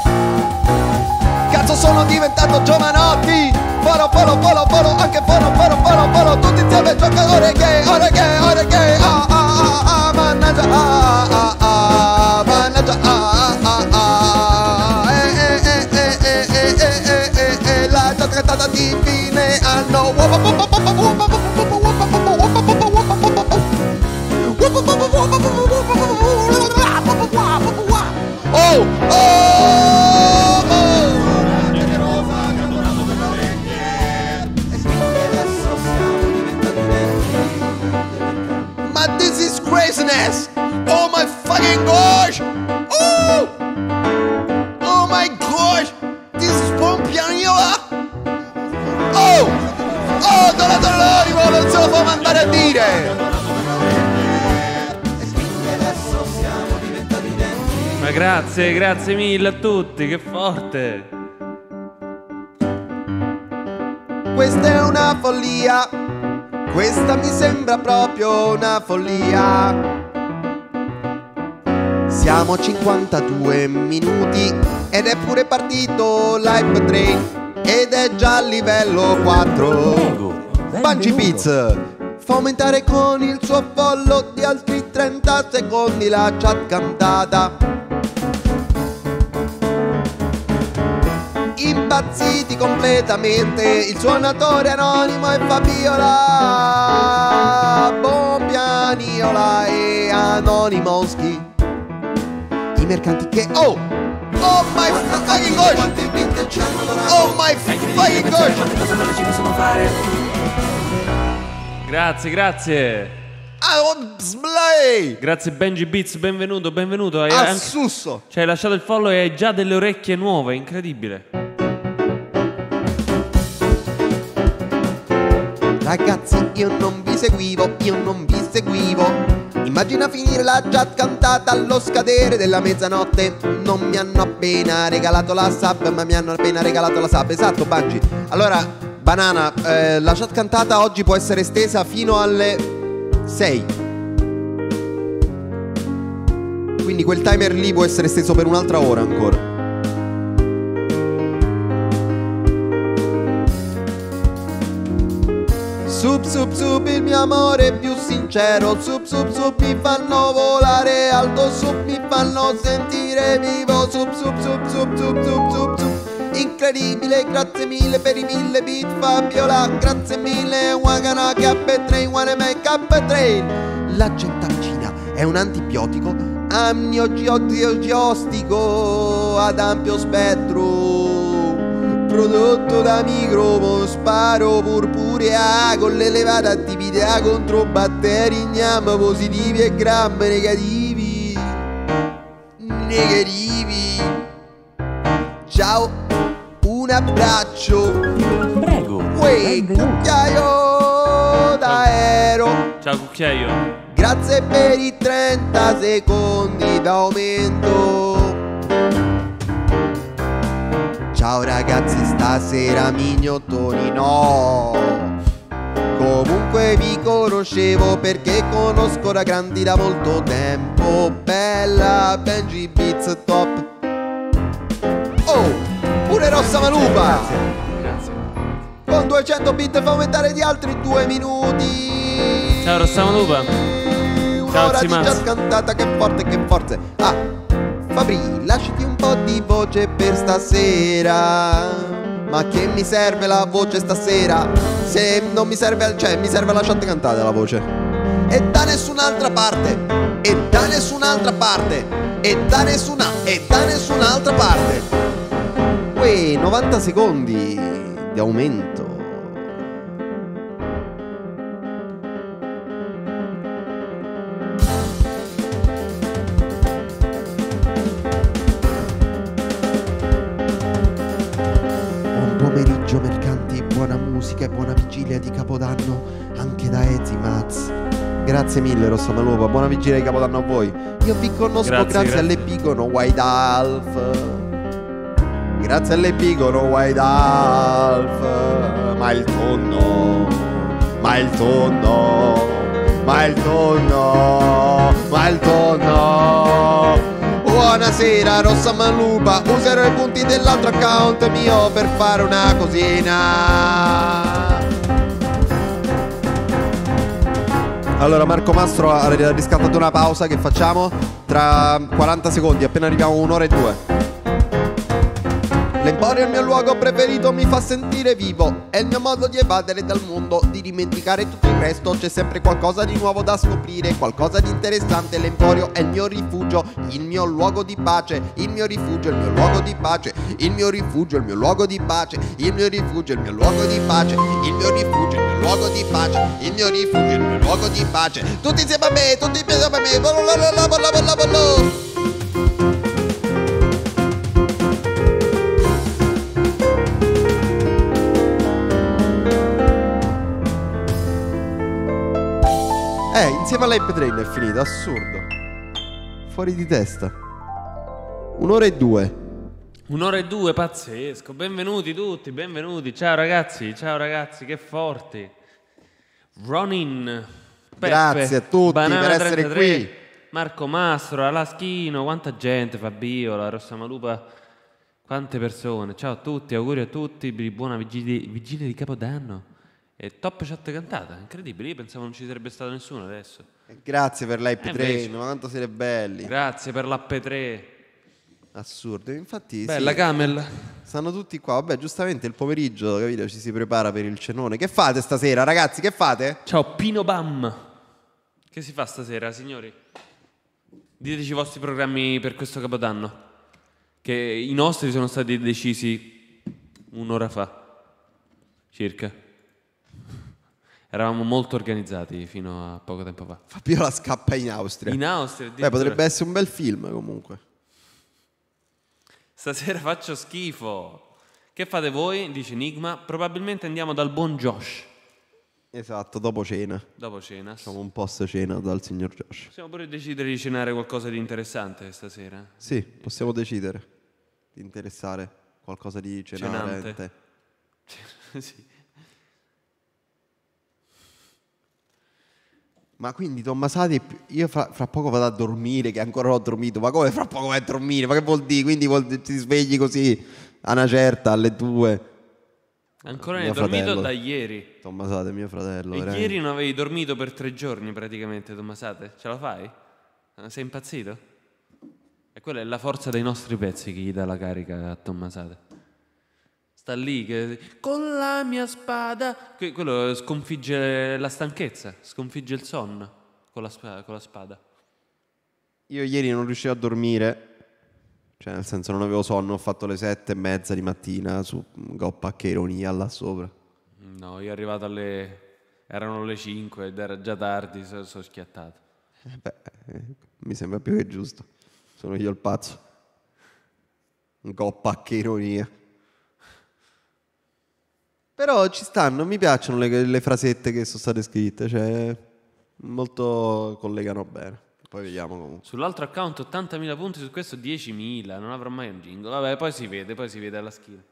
B: Cazzo sono diventato Giovanotti Foro, foro, foro, foro, anche foro, foro, foro, foro Tutti insieme giocatori gay, ora gay, Ah, ah, ah, ah, mannaggia, ah, ah, ah ah, ah, ah, ah Eh, eh, eh, eh, eh, eh, eh, eh, eh, eh Oh, oh,
A: grazie, grazie mille a tutti, che forte.
B: Questa è una follia, questa mi sembra proprio una follia. Siamo a 52 minuti ed è pure partito l'hype train ed è già a livello 4.
D: Prego.
B: Bungie. Beats fa aumentare con il suo follow di altri 30 secondi la chat cantata. Impazziti completamente, il suonatore anonimo è Fabiola, Bompianiola e Anonimoschi. I mercanti che... Oh! Oh my fucking gosh! Oh my fucking gosh!
A: Grazie, grazie.
B: Ah, oh!
A: Grazie Benji Beats, benvenuto, benvenuto. Hai, anche-
B: susso!
A: ci hai lasciato il follow e hai già delle orecchie nuove, incredibile.
B: Ragazzi, io non vi seguivo, io non vi seguivo. Immagina finire la chat cantata allo scadere della mezzanotte. Non mi hanno appena regalato la sub, ma mi hanno appena regalato la sub. Esatto, Bungie. Allora, Banana, eh, la chat cantata oggi può essere estesa fino alle 6. Quindi quel timer lì può essere esteso per un'altra ora ancora. Sup sup sup il mio amore più sincero. Sup sup sup mi fanno volare alto. Sup mi fanno sentire vivo. Sup sup sup sup sup sup sup sup. Incredibile, grazie mille per i mille beat Fabiola. Grazie mille, Wagana K3 Wanna make up train La gentaccina è un antibiotico. Amniogiostico ad ampio spettro Prodotto da micromo, sparo purpurea con l'elevata attività contro batteri gnam positivi e gram negativi. Negativi. Ciao, un abbraccio.
D: Prego.
B: Uè, cucchiaio d'aereo.
A: Ciao cucchiaio.
B: Grazie per i 30 secondi d'aumento. Ciao ragazzi, stasera mignottoni no. Comunque vi conoscevo perché conosco la grandi da molto tempo. Bella Benji Beats top. Oh, pure Rossa Malupa.
A: Grazie.
B: Con 200 bit fa aumentare di altri due minuti.
A: Ciao, Rossamalupa. Ciao,
B: Un'ora di
A: Zimaz.
B: jazz cantata, che forte, che forze. Ah, Fabri, lasciati un po' di voce per stasera. Ma che mi serve la voce stasera? Se non mi serve, cioè, mi serve la chat cantata la voce. E da nessun'altra parte. E da nessun'altra parte. E da nessuna, e da nessun'altra parte. Uè, 90 secondi di aumento. E buona vigilia di Capodanno anche da Ezimaz. Grazie mille Rossa Malupa, buona vigilia di Capodanno a voi. Io vi conosco
A: Grazie,
B: grazie,
A: grazie.
B: all'epigono White Alf. Grazie all'epigono White Alf. Ma il tonno, ma il tonno, ma il tonno, ma il tonno. Buonasera Rossa Malupa Userò i punti dell'altro account mio per fare una cosina Allora Marco Mastro ha riscattato una pausa che facciamo? Tra 40 secondi appena arriviamo a un'ora e due L'Emporio è il mio luogo preferito, mi fa sentire vivo. È il mio modo di evadere dal mondo, di dimenticare tutto il resto. C'è sempre qualcosa di nuovo da scoprire, qualcosa di interessante. L'Emporio è il mio rifugio, il mio luogo di pace. Il mio rifugio il mio luogo di pace. Il mio rifugio il mio luogo di pace. Il mio rifugio il mio luogo di pace. Il mio rifugio il mio luogo di pace. Il mio rifugio il mio luogo di pace. Tutti insieme a me, tutti insieme a me. Bollo, bollo, bollo, bollo, bollo. Insieme all'Hype Train è finito, assurdo. Fuori di testa. Un'ora e due.
A: Un'ora e due, pazzesco. Benvenuti tutti, benvenuti. Ciao ragazzi, ciao ragazzi, che forti. Ronin. Peppe,
B: Grazie a tutti
A: Banana
B: per essere
A: 33,
B: qui.
A: Marco Mastro, Alaschino, quanta gente, Fabio, la Rossa Malupa. Quante persone. Ciao a tutti, auguri a tutti, buona vigilia, vigilia di Capodanno. E top chat cantata, incredibile. Io pensavo non ci sarebbe stato nessuno adesso.
B: Grazie per l'Hype
A: Eh,
B: ma quanto siete belli.
A: Grazie per l'app 3.
B: Assurdo. Infatti,
A: Bella
B: sì,
A: Camel.
B: stanno tutti qua. Vabbè, giustamente il pomeriggio, capito? Ci si prepara per il cenone. Che fate stasera, ragazzi? Che fate?
A: Ciao Pino Bam. Che si fa stasera, signori? Diteci i vostri programmi per questo capodanno. Che i nostri sono stati decisi un'ora fa. Circa. Eravamo molto organizzati fino a poco tempo fa.
B: Fabiola scappa in Austria.
A: In Austria,
B: Beh, potrebbe essere un bel film comunque.
A: Stasera faccio schifo. Che fate voi? Dice Enigma. Probabilmente andiamo dal buon Josh.
B: Esatto, dopo cena.
A: Dopo cena.
B: Facciamo un post cena dal signor Josh.
A: Possiamo pure decidere di cenare qualcosa di interessante stasera.
B: Sì, possiamo decidere di interessare qualcosa di cenare.
A: Cenante. *laughs* sì.
B: Ma quindi Tommasati, io fra, fra poco vado a dormire, che ancora non ho dormito. Ma come fra poco vai a dormire? Ma che vuol dire? Quindi vuol dire- ti svegli così a una certa, alle due.
A: Ancora ne hai dormito da ieri.
B: Tommasate, mio fratello.
A: E
B: veramente.
A: ieri non avevi dormito per tre giorni praticamente, Tommasate. Ce la fai? Sei impazzito? E quella è la forza dei nostri pezzi che gli dà la carica a Tommasate. Sta lì che con la mia spada. Que- quello sconfigge la stanchezza, sconfigge il sonno con la, spa- con la spada.
B: Io ieri non riuscivo a dormire. Cioè, nel senso, non avevo sonno. Ho fatto le sette e mezza di mattina su Goppa. Che ironia là sopra.
A: No, io arrivato alle. erano le 5 ed era già tardi, sono schiattato.
B: Eh, Beh, eh, mi sembra più che giusto. Sono io il pazzo. Goppa, che ironia. Però ci stanno, mi piacciono le, le frasette che sono state scritte, cioè molto collegano bene. Poi vediamo comunque.
A: Sull'altro account 80.000 punti, su questo 10.000, non avrò mai un jingle. Vabbè, poi si vede, poi si vede alla schiena.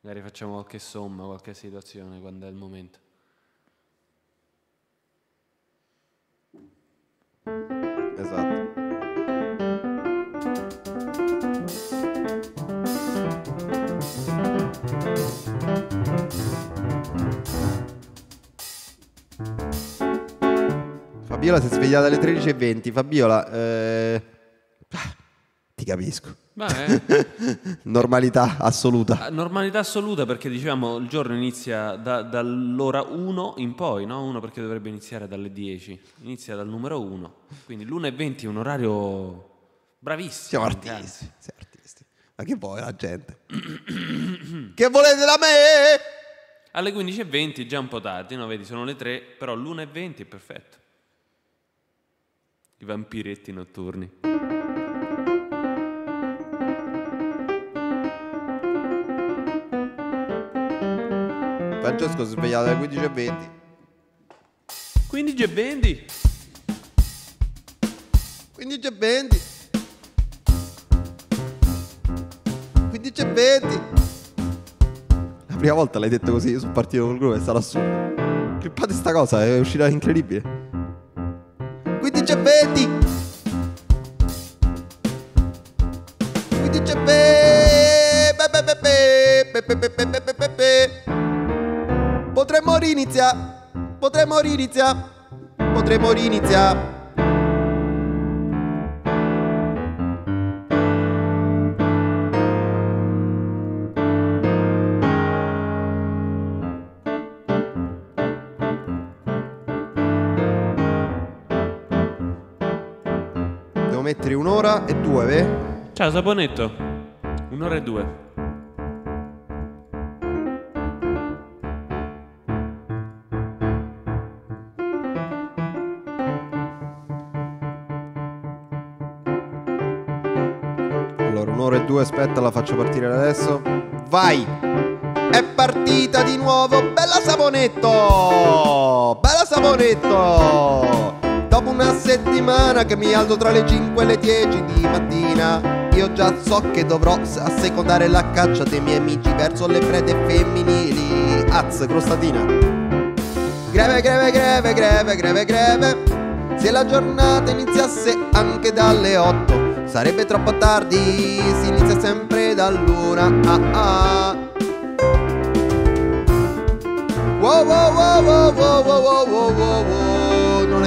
A: Magari facciamo qualche somma, qualche situazione quando è il momento.
B: Fabiola si è svegliata alle 13.20. Fabiola, eh, ah, ti capisco.
A: Vabbè, *laughs*
B: Normalità assoluta.
A: eh, normalità assoluta perché diciamo il giorno inizia da- dall'ora 1 in poi, no? 1 perché dovrebbe iniziare dalle 10. Inizia dal numero 1. Quindi l'1.20 è un orario bravissimo.
B: Siamo artisti. Siamo artisti. Ma che vuoi la gente? *coughs* che volete da me?
A: Alle 15.20 già un po' tardi, no? Vedi, sono le 3, però l'1.20 è perfetto. I vampiretti notturni.
B: Francesco si è svegliato alle 15.20.
A: 15.20?
B: 15.20. 15.20. La prima volta l'hai detto così, io sono partito col gruppo, è stato assurdo. Clippate sta cosa, è uscita incredibile. Betty. Mi dice Potremmo riniziare, potremmo riniziare, potremmo riniziare. Un'ora e due, ve?
A: Ciao Saponetto. Un'ora e due.
B: Allora, un'ora e due, aspetta, la faccio partire adesso. Vai! È partita di nuovo, bella Saponetto! Bella Saponetto! Dopo una settimana che mi alzo tra le 5 e le 10 di mattina, io già so che dovrò assecondare la caccia dei miei amici verso le prede femminili. Az, crostatina. Greve, greve, greve, greve, greve, greve. Se la giornata iniziasse anche dalle 8, sarebbe troppo tardi. Si inizia sempre dall'una. Ah ah. Wow, wow, wow, wow, wow, wow, wow, wow, wow,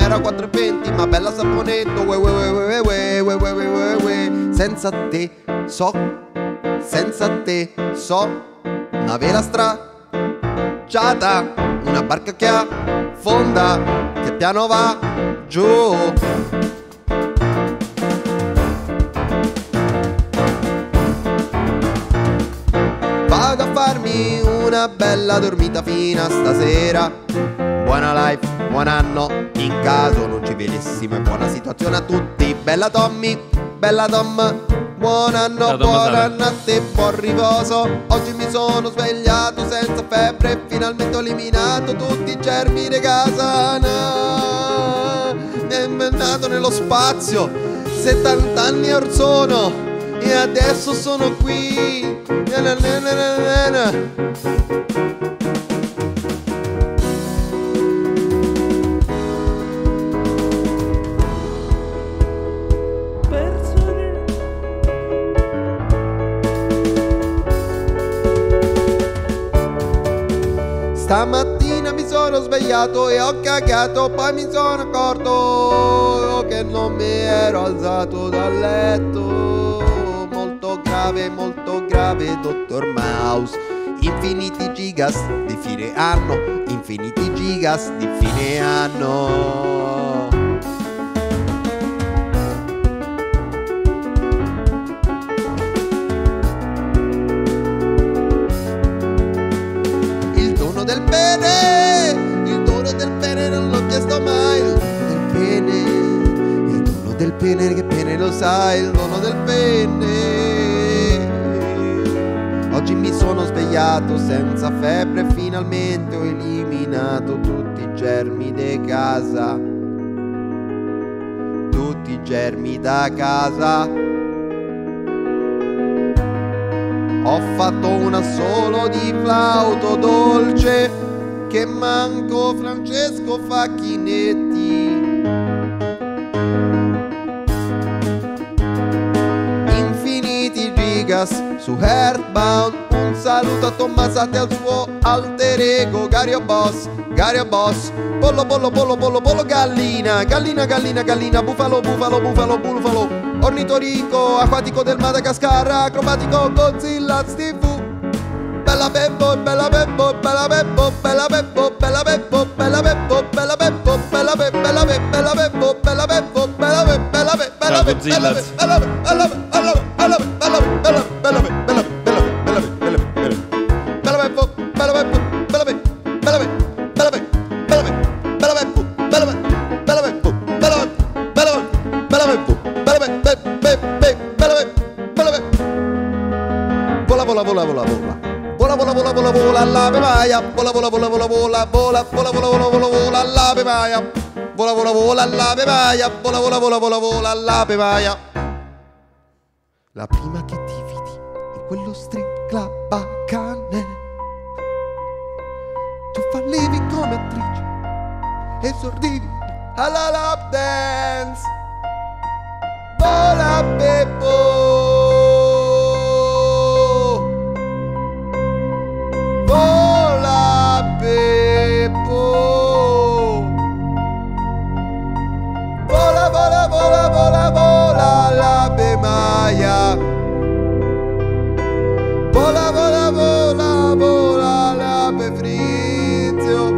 B: era 4,20, ma bella saponetto. Ue, ue, ue, ue, ue, ue, ue, ue, ue, ue. Senza te so, senza te so, una vera stracciata, una barca che affonda, che piano va giù. Vado a farmi una bella dormita fina stasera. Buona life, buon anno, in caso non ci vedessimo e buona situazione a tutti. Bella Tommy, bella Tom, buon anno, buon anno a te, buon riposo. Oggi mi sono svegliato senza febbre e finalmente ho eliminato tutti i germi di casa. No, è nato nello spazio, 70 anni or sono e adesso sono qui. Na na na Stamattina mi sono svegliato e ho cagato, poi mi sono accorto che non mi ero alzato dal letto. Molto grave, molto grave, dottor Mouse. Infiniti gigas di fine anno, infiniti gigas di fine anno. Bene, il dono del bene non l'ho chiesto mai, il dono del bene, il dono del bene che bene lo sai, il dono del bene. Oggi mi sono svegliato senza febbre, finalmente ho eliminato tutti i germi di casa. Tutti i germi da casa. Ho fatto una solo di flauto dolce che manco Francesco Facchinetti. Infiniti gigas su Earthbound. Un saluto a Tommasate al suo alter ego Gario Boss, Gario Boss. Pollo, pollo, pollo, pollo, pollo, gallina. Gallina, gallina, gallina. Bufalo, bufalo, bufalo, bufalo. Ornitorico, acquatico del Madagascar. Acrobatico, Godzilla, Steve Fu. Bella Beppo, bella Beppo, bella Beppo, bella Beppo, bella Beppo, bella Beppo, bella Beppo, bella Beppo, bella Beppo, bella Beppo, bella Beppo, bella Beppo, bella Beppo, bella
A: Ciao,
B: Beppo,
A: Godzilla.
B: bella Beppo, bella Beppo, bella Beppo, bella Beppo, bella Beppo, bella Beppo, bella Beppo, bella Beppo, bella Maia, vola vola vola vola vola, vola vola vola vola vola vola, all'ape Maia, vola vola vola all'ape Maia, vola vola vola vola vola, all'ape Maia. La prima che ti vidi in quello stricla baccane, tu fallivi come attrice e sordivi alla lap dance. Vola Beppo. Oh. Vola, vola, vola, vola, vola l'Ave Maria Vola, vola, vola, vola l'Ave Frizio.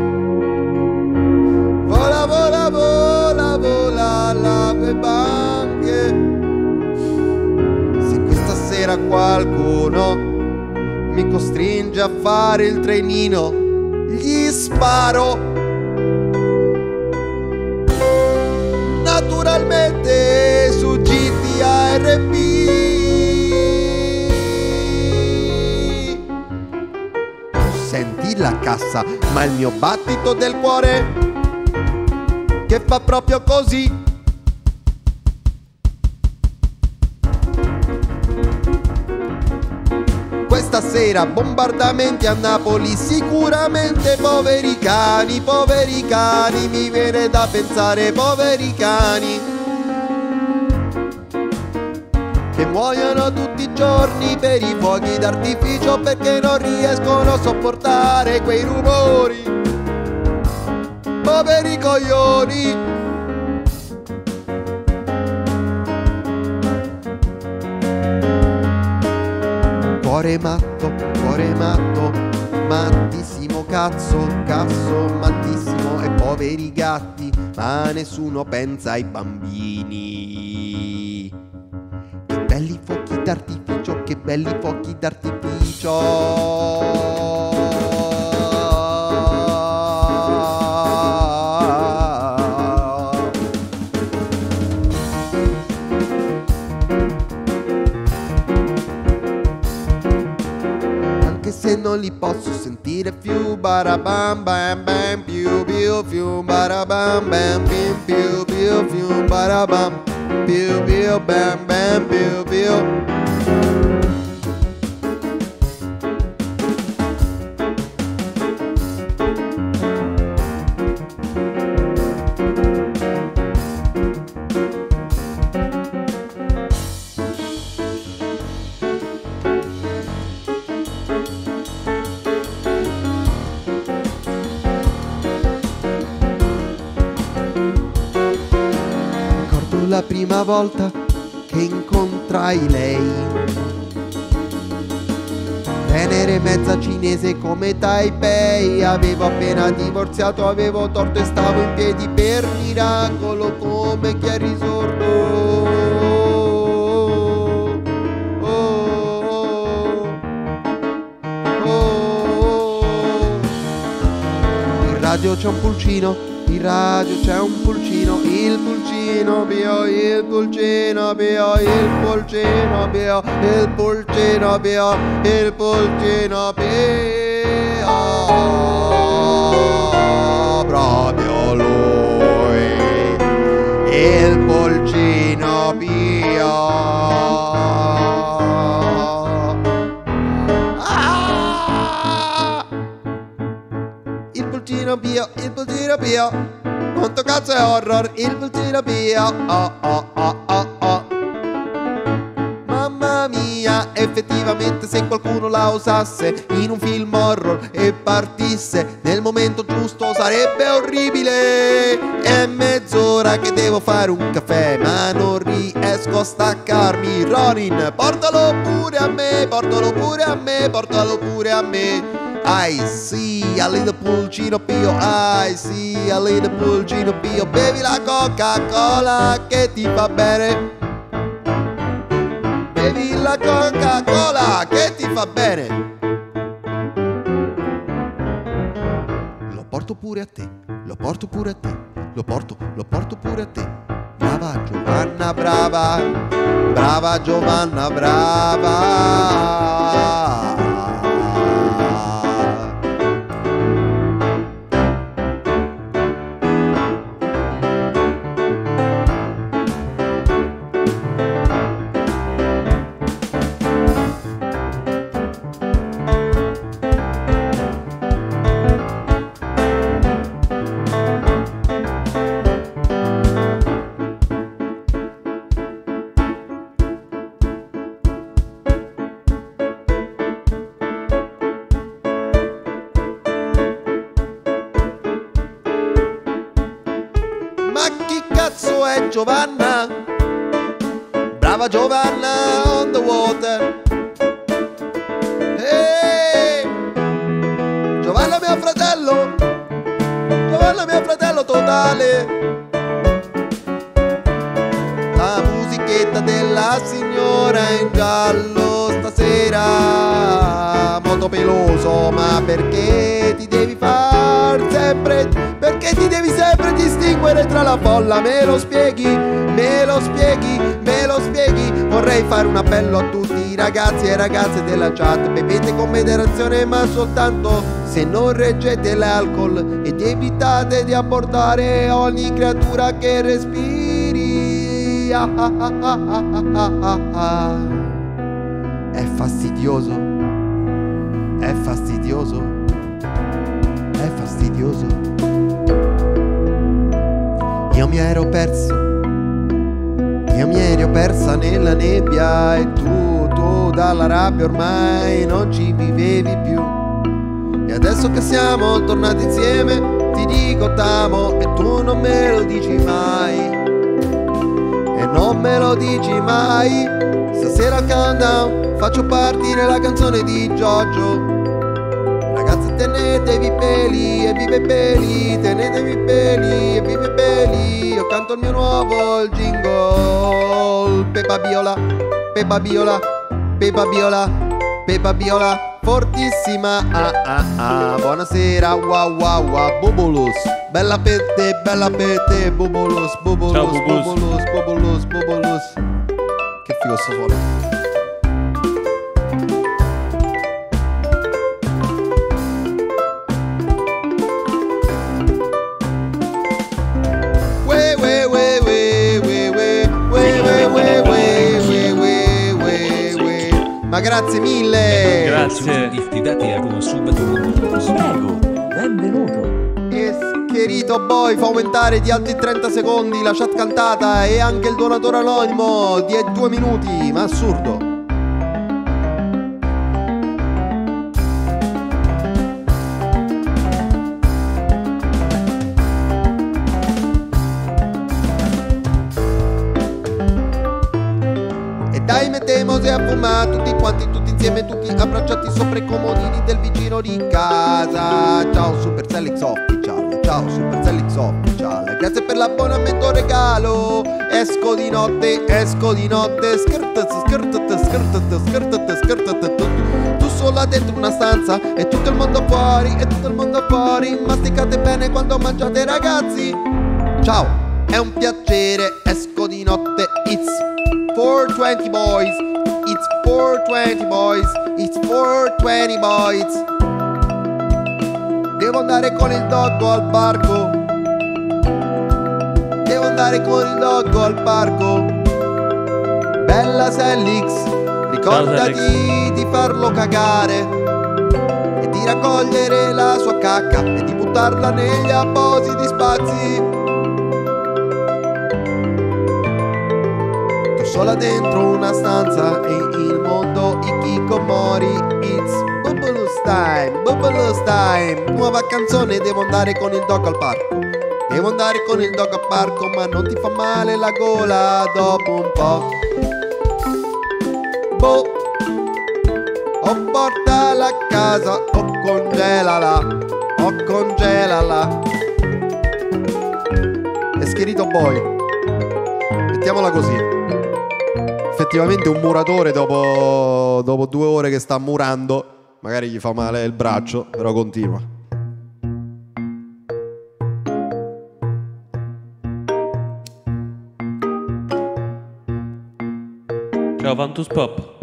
B: Vola, vola, vola, vola l'Ave Banche. Se questa sera qualcuno mi costringe a fare il trenino gli sparo. Naturalmente su GTARP. Senti la cassa, ma il mio battito del cuore che fa proprio così. Questa sera bombardamenti a Napoli, sicuramente poveri cani, poveri cani, mi viene da pensare poveri cani. Che muoiono tutti i giorni per i fuochi d'artificio perché non riescono a sopportare quei rumori. Poveri coglioni. Cuore matto, cuore matto, mattissimo cazzo, cazzo mattissimo e poveri gatti, ma nessuno pensa ai bambini. Che belli fuochi d'artificio, che belli fuochi d'artificio. Più Barabam bam bam più più più Barabam bam più più più più Barabam più più bam bam più più volta che incontrai lei. Tenere mezza cinese come Taipei. Avevo appena divorziato, avevo torto e stavo in piedi per miracolo come chi è risorto radio c'è un pulcino, in radio c'è un pulcino, il pulcino bio, il pulcino bio, il pulcino bio, il pulcino bio, il pulcino bio. Proprio lui, il pulcino bio. Bio, il pulcino bio. Quanto cazzo è horror? Il pulcino bio. Oh oh oh oh effettivamente se qualcuno la usasse in un film horror e partisse nel momento giusto sarebbe orribile. È mezz'ora che devo fare un caffè, ma non riesco a staccarmi. Ronin, portalo pure a me, portalo pure a me, portalo pure a me. I see a little pulcino pio, I see a little pulcino pio. Bevi la Coca-Cola che ti fa bene. Bevi la Coca-Cola che ti fa bene. Lo porto pure a te, lo porto pure a te, lo porto, lo porto pure a te. Brava Giovanna, brava, brava Giovanna, brava. Giovanna? Brava Giovanna on the water. Ehi! Giovanna mio fratello! Giovanna mio fratello totale! La musica maglietta della signora in giallo stasera. Molto peloso ma perché ti devi far sempre perché ti devi sempre distinguere tra la folla? Me lo spieghi me lo spieghi me lo spieghi. Vorrei fare un appello a tutti i ragazzi e ragazze della chat. Bevete con moderazione ma soltanto se non reggete l'alcol. Ed evitate di abortare ogni creatura che respiri. Ah, ah, ah, ah, ah, ah, ah. È fastidioso è fastidioso è fastidioso io mi ero perso io mi ero persa nella nebbia e tu, tu dalla rabbia ormai non ci vivevi più. E adesso che siamo tornati insieme ti dico t'amo e tu non me lo dici mai. E non me lo dici mai. Stasera countdown faccio partire la canzone di Giorgio. Ragazzi tenetevi peli e vive peli, tenetevi peli e vive peli. Io canto il mio nuovo jingle. Pepa Biola, Pepa Biola, Pepa Biola, Pepa Biola. Fortissima, ah ah ah, buonasera, wow wow wow, Bubulus, bella per te, bella per te, Bubulus, Bubulus,
A: Ciao, Bubulus.
B: Bubulus, Bubulus, Bubulus. Che figo sto suono. Ma grazie mille!
A: Grazie!
F: Ti Istigati a un sub
D: Prego, benvenuto!
B: E scherito boy fa aumentare di altri 30 secondi la chat cantata e anche il donatore anonimo 2 minuti, ma assurdo. E dai mettemosi a fumare tutti quanti, tutti insieme, tutti abbracciati sopra i comodini del vicino di casa. Ciao Supercell X Official, ciao Supercell X Official. Grazie per l'abbonamento regalo. Esco di notte, esco di notte, skirtat, skirtat, skirtat, skirtat, skirtat. Tu, tu sola dentro una stanza e tutto il mondo fuori, e tutto il mondo fuori. Masticate bene quando mangiate ragazzi. Ciao, è un piacere, esco di notte, it's 420 boys, it's 420 boys, it's 420 boys. Devo andare con il doggo al parco. Andare con il doggo al parco. Bella Sellix, ricordati di farlo cagare e di raccogliere la sua cacca e di buttarla negli appositi spazi. Tu sola dentro una stanza e il mondo Ikikomori It's Bubulus time, Bubulus time Nuova canzone, devo andare con il dog al parco Devo andare con il dog al parco ma non ti fa male la gola dopo un po' Boh. O portala a casa o congelala O congelala. È schierito boy. Mettiamola così. Effettivamente un muratore dopo, dopo due ore che sta murando, magari gli fa male il braccio, però continua.
A: Vantus Pop.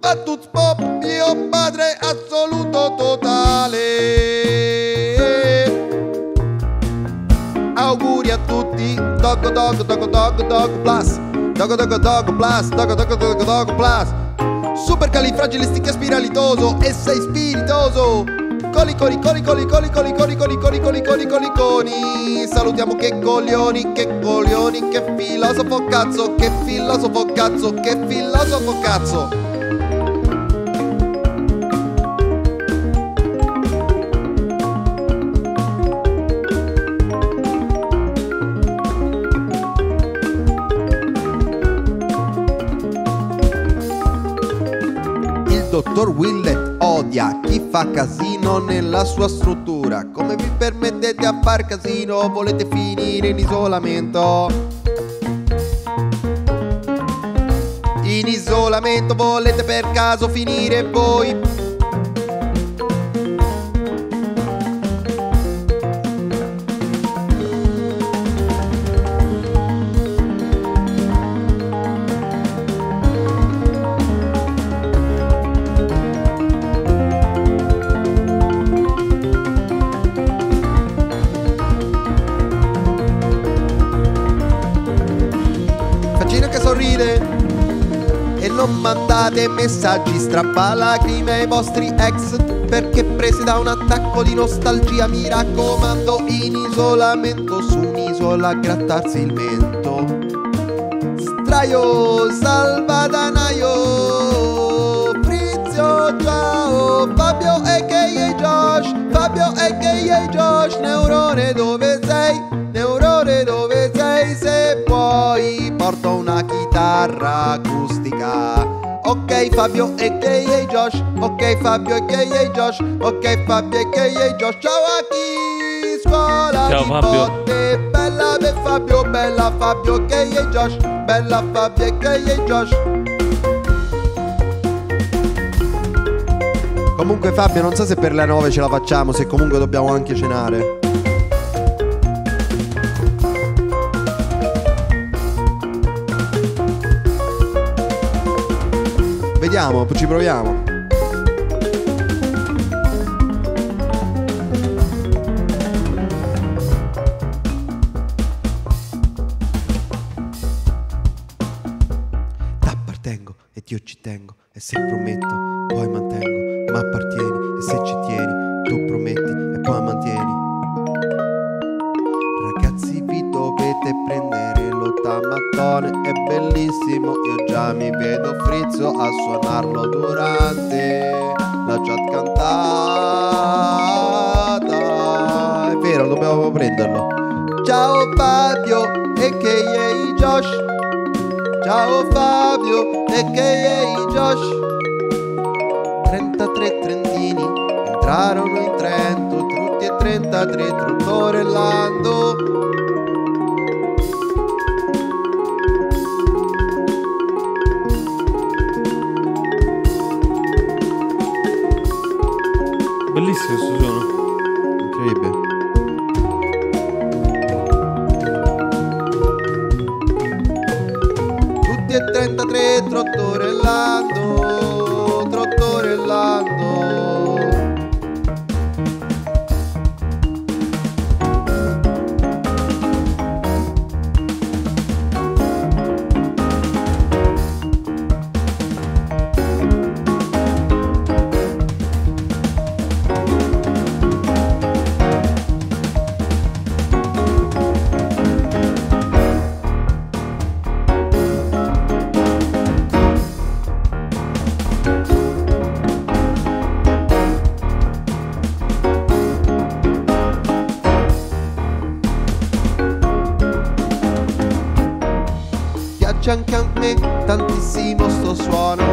B: Battut pop, mio padre assoluto totale. Auguri a tutti, dog dog dog dog dog plus, dog dog dog plus, dog dog dog dog plus. Super califragilistichespiralitoso e sei spiritoso. Coli coli coli coli coli coli coli coli coli coli coli coli coli Salutiamo che coglioni, che coglioni, che filosofo cazzo, che filosofo cazzo, che filosofo cazzo. Il dottor Willett odia chi fa casino nella sua struttura. Come vi permettete a far casino? Volete finire in isolamento? In isolamento volete per caso finire voi? Mandate messaggi strappalacrime ai vostri ex perché presi da un attacco di nostalgia mi raccomando in isolamento su un'isola a grattarsi il mento Straio, salvadanaio Frizio, ciao Fabio e che Josh Fabio e che Josh Neurone dove sei? Neurone dove sei? Se puoi porta una chitarra Fabio e che Josh. Ok Fabio e che Josh. Ok Fabio e che Josh. Ciao a chi scuola
A: Ciao,
B: di
A: Fabio.
B: botte. Bella per Fabio, bella Fabio e Josh. Bella Fabio e che e Josh. Comunque Fabio non so se per le 9 ce la facciamo Se comunque dobbiamo anche cenare Vediamo, ci proviamo. T'appartengo e Dio ci tengo e se prometto poi mantengo ma appartieni e se ci tieni tu prometti e poi mantieni dovete prendere lo tamattone è bellissimo io già mi vedo frizzo a suonarlo durante la chat cantata. È vero dobbiamo prenderlo. Ciao Fabio e che Josh? Ciao Fabio e che Josh? 33 trentini entrarono in Trento Tutti e 33 trottorellando
A: Bellissimo questo suono.
B: Incredibile Tutti e 33 trottorellando me tantissimo sto suono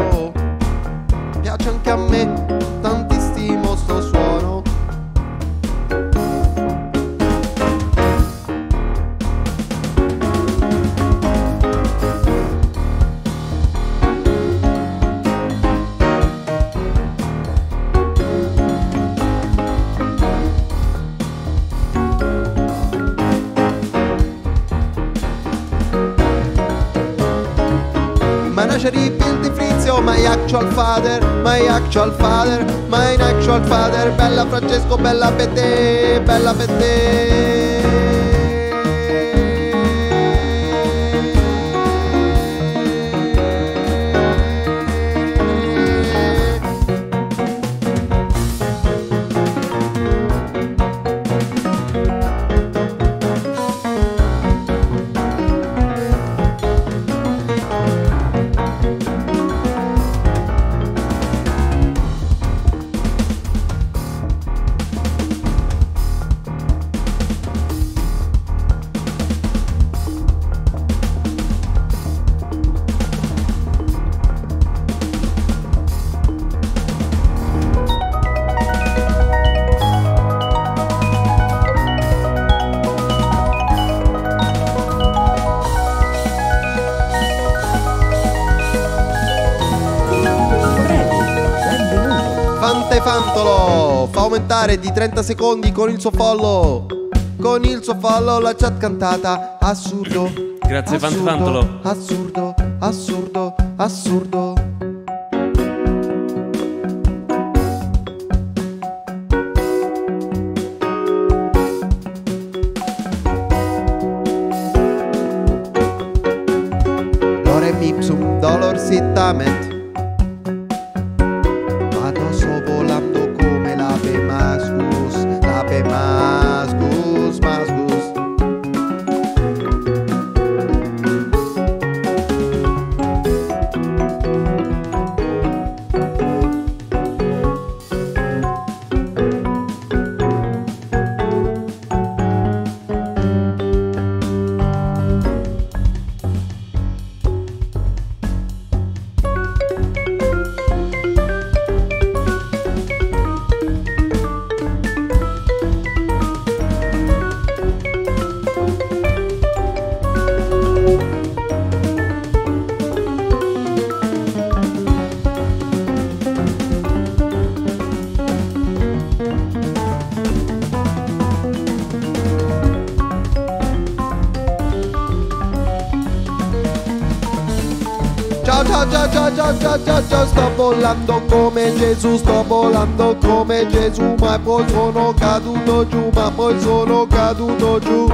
B: actual father, my actual father, bella Francesco, bella per te, bella per te. Aumentare di 30 secondi con il suo follow. Con il suo follow la chat cantata Assurdo.
A: Grazie,
B: assurdo,
A: Fantefantolo.
B: Assurdo, assurdo, assurdo come Gesù Sto volando come Gesù Ma poi sono caduto giù Ma poi sono caduto giù.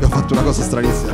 B: Ho fatto una cosa stranissima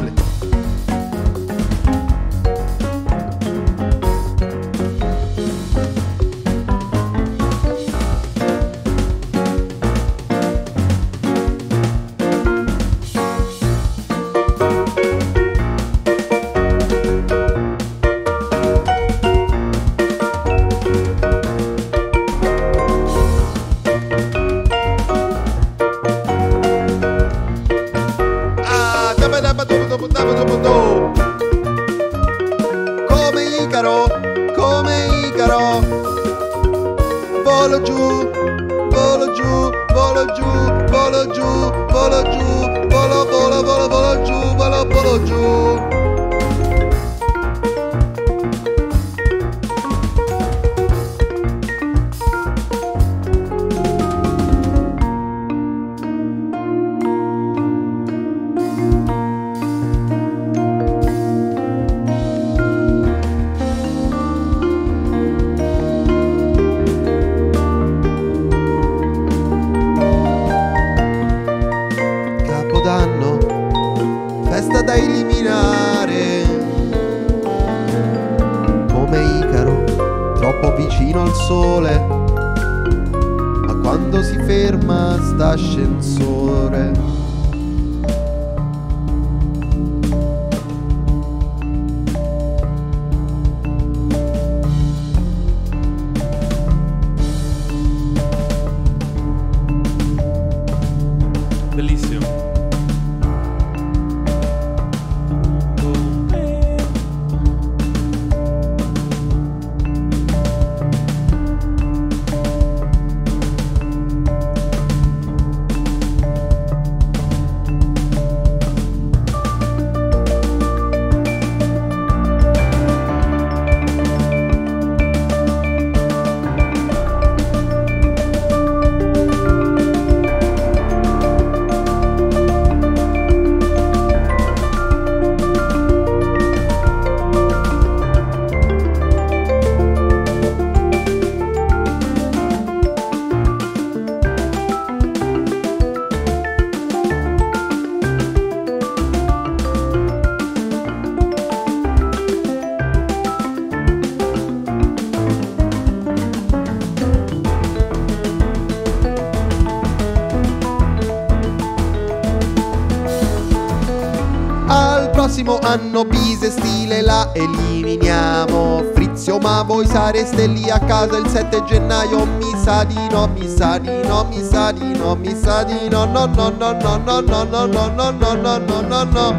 B: prossimo anno Bise stile la eliminiamo Frizio ma voi sareste lì a casa il 7 gennaio Mi sa di no, mi sa di no, mi sa di no, mi sa di no No no no no no no no no no no no no no no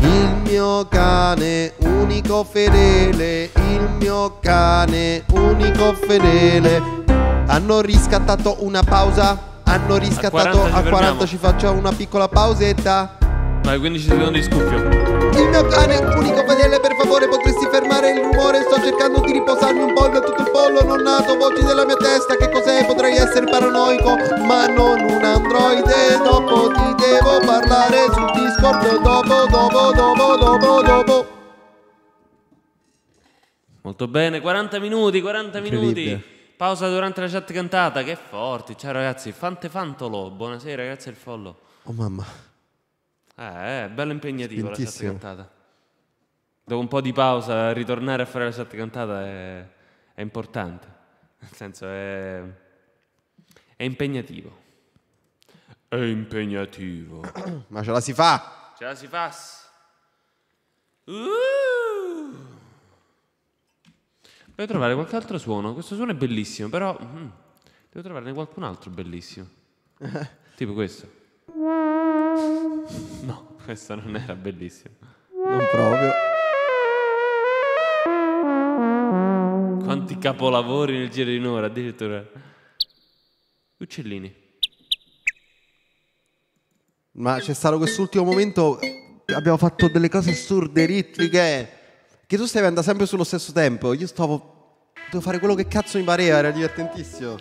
B: Il mio cane unico fedele Il mio cane unico fedele Hanno riscattato una pausa Hanno riscattato
A: 40 ci
B: a 40
A: fermiamo.
B: ci facciamo una piccola pausetta
A: Vai, 15 secondi di scuffio.
B: Mio
I: cane, unico fedele, per favore potresti fermare il rumore? Sto cercando di riposarmi un po' da tutto il pollo non nato, voci della mia testa, che cos'è? Potrei essere paranoico, ma non un androide. Dopo ti devo parlare su Discord, dopo, dopo, dopo, dopo, dopo.
A: Molto bene, 40 minuti, 40 minuti. Pausa durante la chat cantata, che forti. Ciao ragazzi, Fante Fantolo, buonasera grazie al follow.
B: Oh mamma.
A: Eh, è bello impegnativo la chat
B: Spintissimo.
A: cantata. Dopo un po' di pausa, ritornare a fare la chat cantata è, è importante. Nel senso, è, è impegnativo. È impegnativo. *coughs*
B: Ma ce la si fa.
A: Ce la si fa. Uh! Devo trovare qualche altro suono. Questo suono è bellissimo, però mm, devo trovarne qualcun altro bellissimo. *laughs* tipo questo. No, questo non era bellissimo.
B: Non proprio.
A: Quanti capolavori nel giro di un'ora, addirittura. Uccellini.
B: Ma c'è stato quest'ultimo momento. Abbiamo fatto delle cose assurde, ritmiche. Che tu stai andando sempre sullo stesso tempo. Io stavo. Devo fare quello che cazzo mi pareva, era divertentissimo.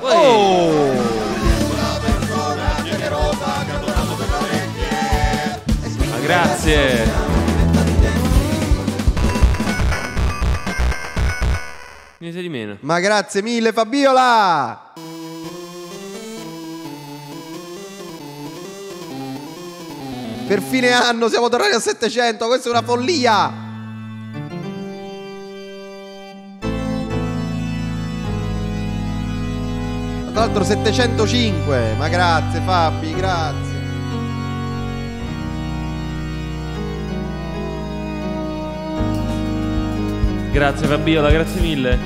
A: Oh! Grazie. Niente di meno.
B: Ma grazie mille, Fabiola! Per fine anno siamo tornati a 700, questa è una follia! Tra l'altro 705, ma grazie Fabi, grazie.
A: Grazie Fabiola, grazie mille.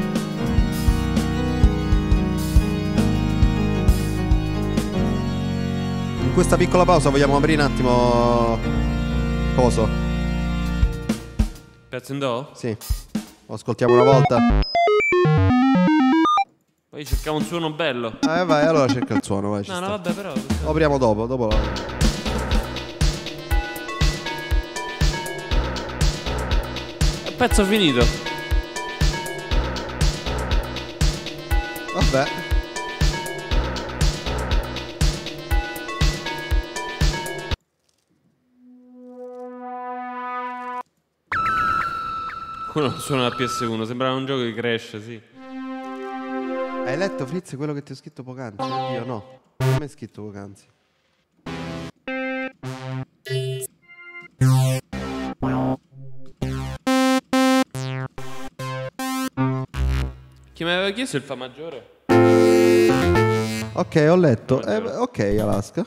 B: In questa piccola pausa vogliamo aprire un attimo... Coso?
A: Pezzo in do?
B: Sì. Lo ascoltiamo una volta.
A: Poi cercavo un suono bello.
B: Eh vai, allora cerca il suono, vai. ci
A: No, no,
B: sta.
A: vabbè, però.
B: Lo apriamo dopo, dopo lo...
A: Pezzo finito.
B: Vabbè.
A: Quello non suona la PS1, sembrava un gioco di Crash, sì.
B: Hai letto Fritz quello che ti ho scritto poc'anzi? Io no. Mi hai scritto poc'anzi.
A: Chi mi aveva chiesto il fa maggiore?
B: Ok, ho letto. Eh, ok, Alaska.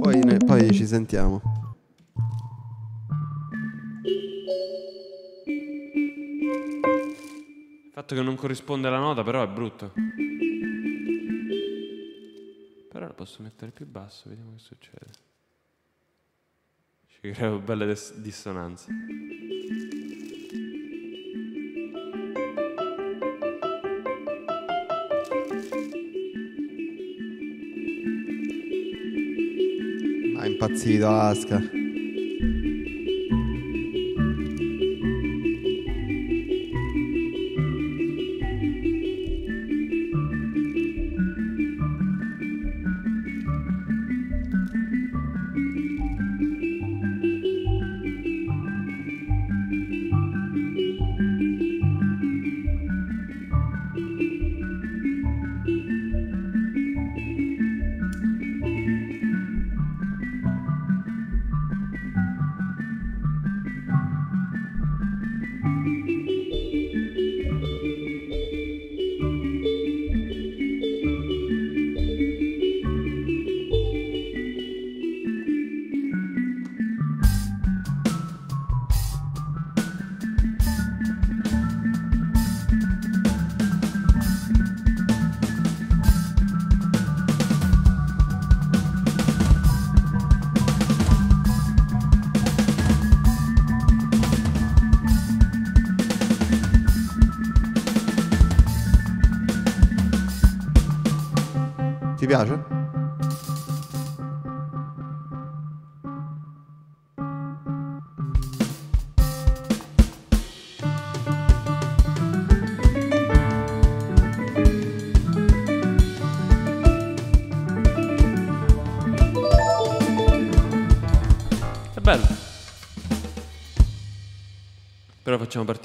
B: Poi, ne- poi ci sentiamo.
A: Il fatto che non corrisponde alla nota, però, è brutto. Però lo posso mettere più basso, vediamo che succede. Ci creo belle dis- dissonanze.
B: Impazzito Alaska.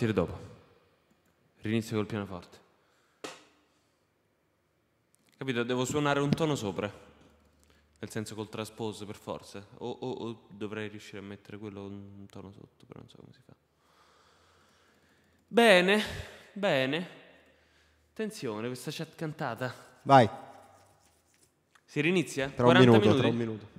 A: Partire dopo. Rinizio col pianoforte. Capito? Devo suonare un tono sopra. Nel senso col transpose per forza. O, o- o dovrei riuscire a mettere quello un tono sotto, però non so come si fa. Bene, bene. Attenzione, questa chat cantata.
B: Vai,
A: Si rinizia?
B: tra un
A: 40
B: minuto,
A: minuti?
B: tra un minuto.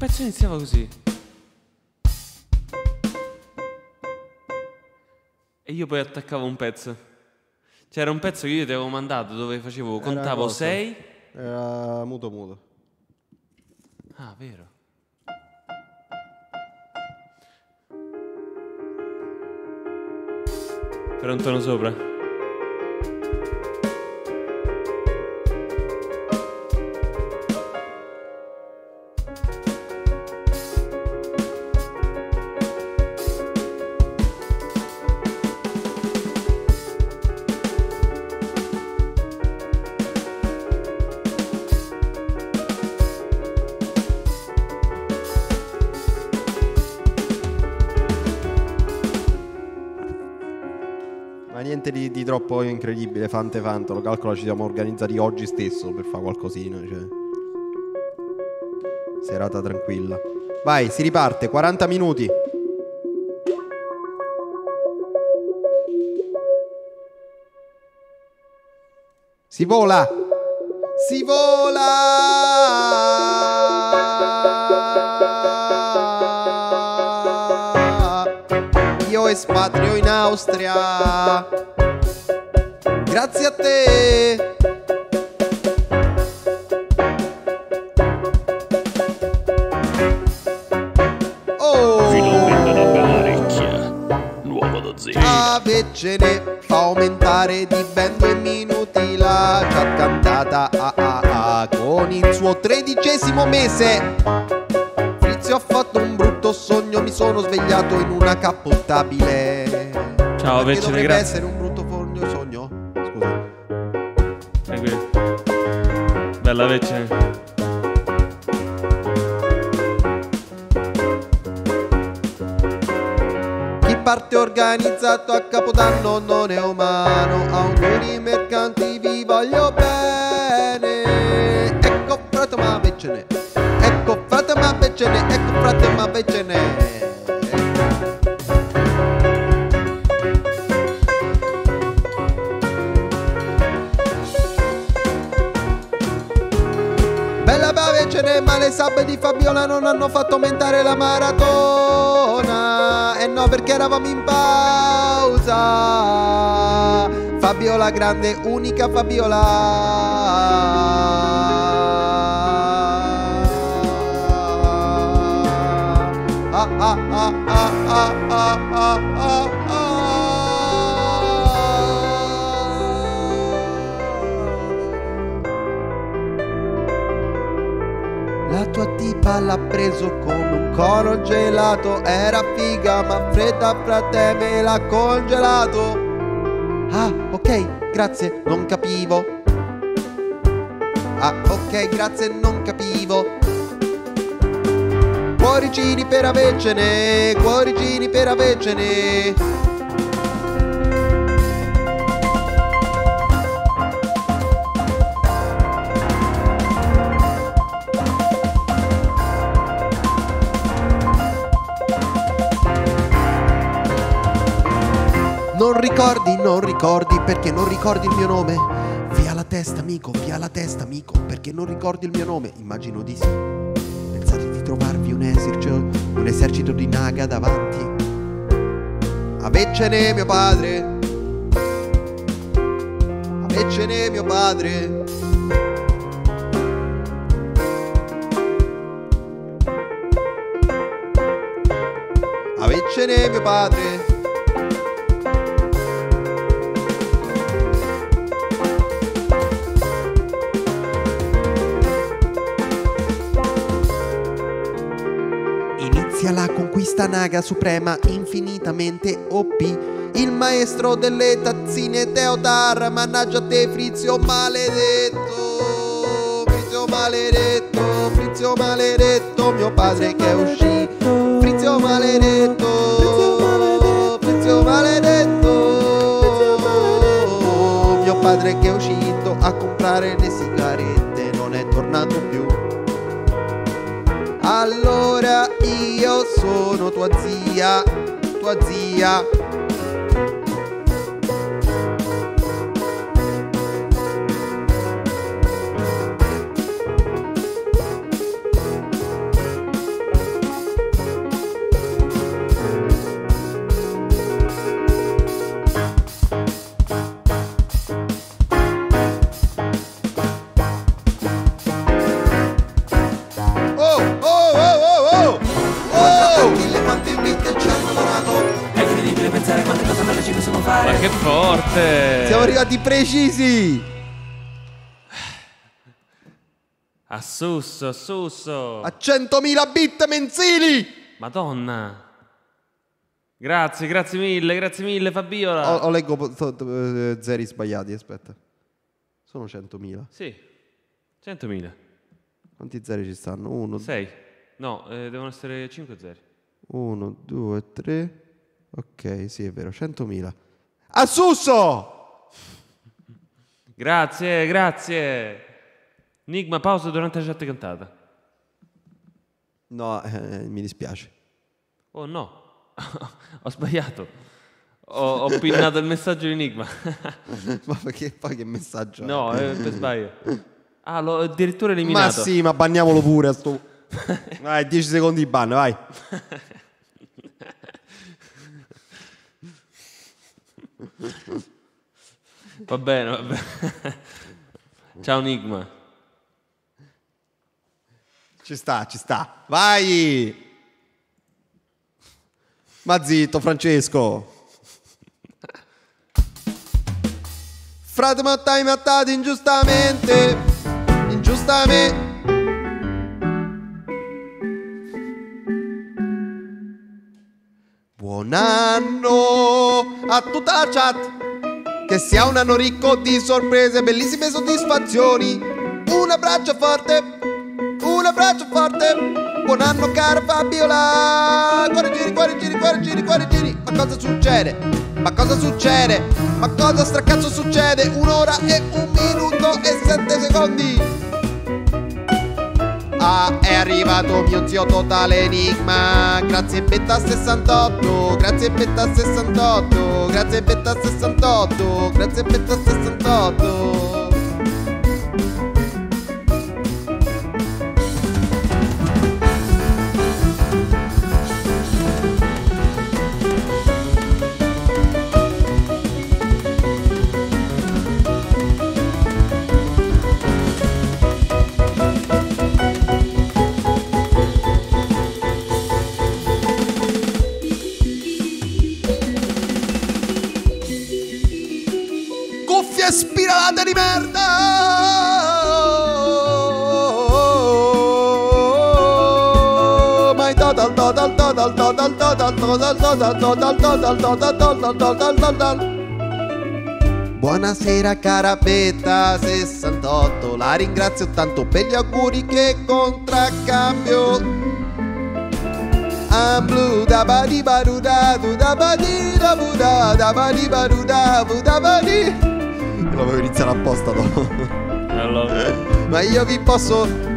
A: Pezzo iniziava così? E io poi attaccavo un pezzo. C'era un pezzo che io ti avevo mandato dove facevo,
B: Era
A: contavo
B: cosa?
A: 6.
B: Era muto muto.
A: Ah, vero. Per un tono sopra.
B: Niente di, di troppo incredibile, fante fanto. Lo calcolo ci siamo organizzati oggi stesso per fare qualcosina. Cioè. Serata tranquilla. Vai, si riparte, 40 minuti. Si vola! Si vola! Io espatrio in Austria. A te. Oh! Avecene fa aumentare di ben due minuti la chat cantata ah, ah, ah, con il suo tredicesimo mese. Frizio ha fatto un brutto sogno, mi sono svegliato in una cappottabile.
A: Ciao,
B: dovrebbe
A: grazie.
B: essere un
A: Bella Vecene.
B: Chi parte organizzato a Capodanno non è umano. Auguri mercanti, Cene, ma le sub di Fabiola non hanno fatto aumentare la maratona. E no, perché eravamo in pausa. Fabiola grande, unica Fabiola. Ah, ah, ah, ah, ah, ah, ah. ah. Tipa l'ha preso come un coro gelato. Era figa ma fredda frate me l'ha congelato. Ah ok grazie non capivo. Ah ok grazie non capivo. Cuoricini per avecene Cuoricini per avecene ricordi, non ricordi perché non ricordi il mio nome? Via la testa, amico, via la testa, amico, perché non ricordi il mio nome? Immagino di sì. Pensate di trovarvi un esercito, un esercito di naga davanti? Aveccene mio padre. Aveccene mio padre. Aveccene mio padre. Conquista naga suprema infinitamente OP. Il maestro delle tazzine Teotar, mannaggia te Frizio maledetto. Frizio maledetto, Frizio maledetto, mio padre che uscito. Frizio maledetto, Frizio maledetto. Mio padre che è uscito a comprare le sigarette non è tornato più. Allora io sono tua zia, tua zia. Arrivati precisi! *sighs*
A: A susso, a susso!
B: A 100.000 bit mensili!
A: Madonna! Grazie, grazie mille, grazie mille Fabiola!
B: O, o leggo to- to- eh, zeri sbagliati, aspetta. Sono 100.000.
A: Sì, 100.000.
B: Quanti zeri ci stanno? 1,
A: 6. No, eh, devono essere 5 zeri.
B: 1, 2, 3. Ok, sì, è vero, 100.000. A Susso!
A: Grazie, grazie! Enigma, pausa durante la chat cantata.
B: No, eh, mi dispiace.
A: Oh no, *laughs* ho sbagliato. Ho, ho pinnato il messaggio di Enigma. *laughs*
B: Ma perché poi che messaggio? è?
A: no, eh, per sbaglio. Ah, l'ho addirittura
B: Ma
A: eliminato.
B: sì, ma banniamolo pure a sto... *laughs* Vai, 10 secondi di ban, vai.
A: Va bene, va bene. *laughs* Ciao Enigma.
B: Ci sta, ci sta. Vai! Ma zitto, Francesco. Frate mattai mattati ingiustamente. Ingiustamente. Buon anno a tutta la chat. Che sia un anno ricco di sorprese, bellissime soddisfazioni. Un abbraccio forte, un abbraccio forte. Buon anno caro Fabiola. Cuore giri, cuore giri, cuore giri, cuore giri. Ma cosa succede? Ma cosa succede? Ma cosa stracazzo succede? Un'ora e un minuto e sette secondi. Ah, è arrivato mio zio totale enigma. Grazie Betta 68, grazie Betta 68, grazie Betta 68, grazie Betta 68. Buonasera cara Betta 68 La ringrazio tanto per gli auguri che contraccambio. I'm blue da ba di ba du da du da ba di da bu da da ba di ba du da bu da ba di. L'avevo iniziato apposta dopo Ma io vi posso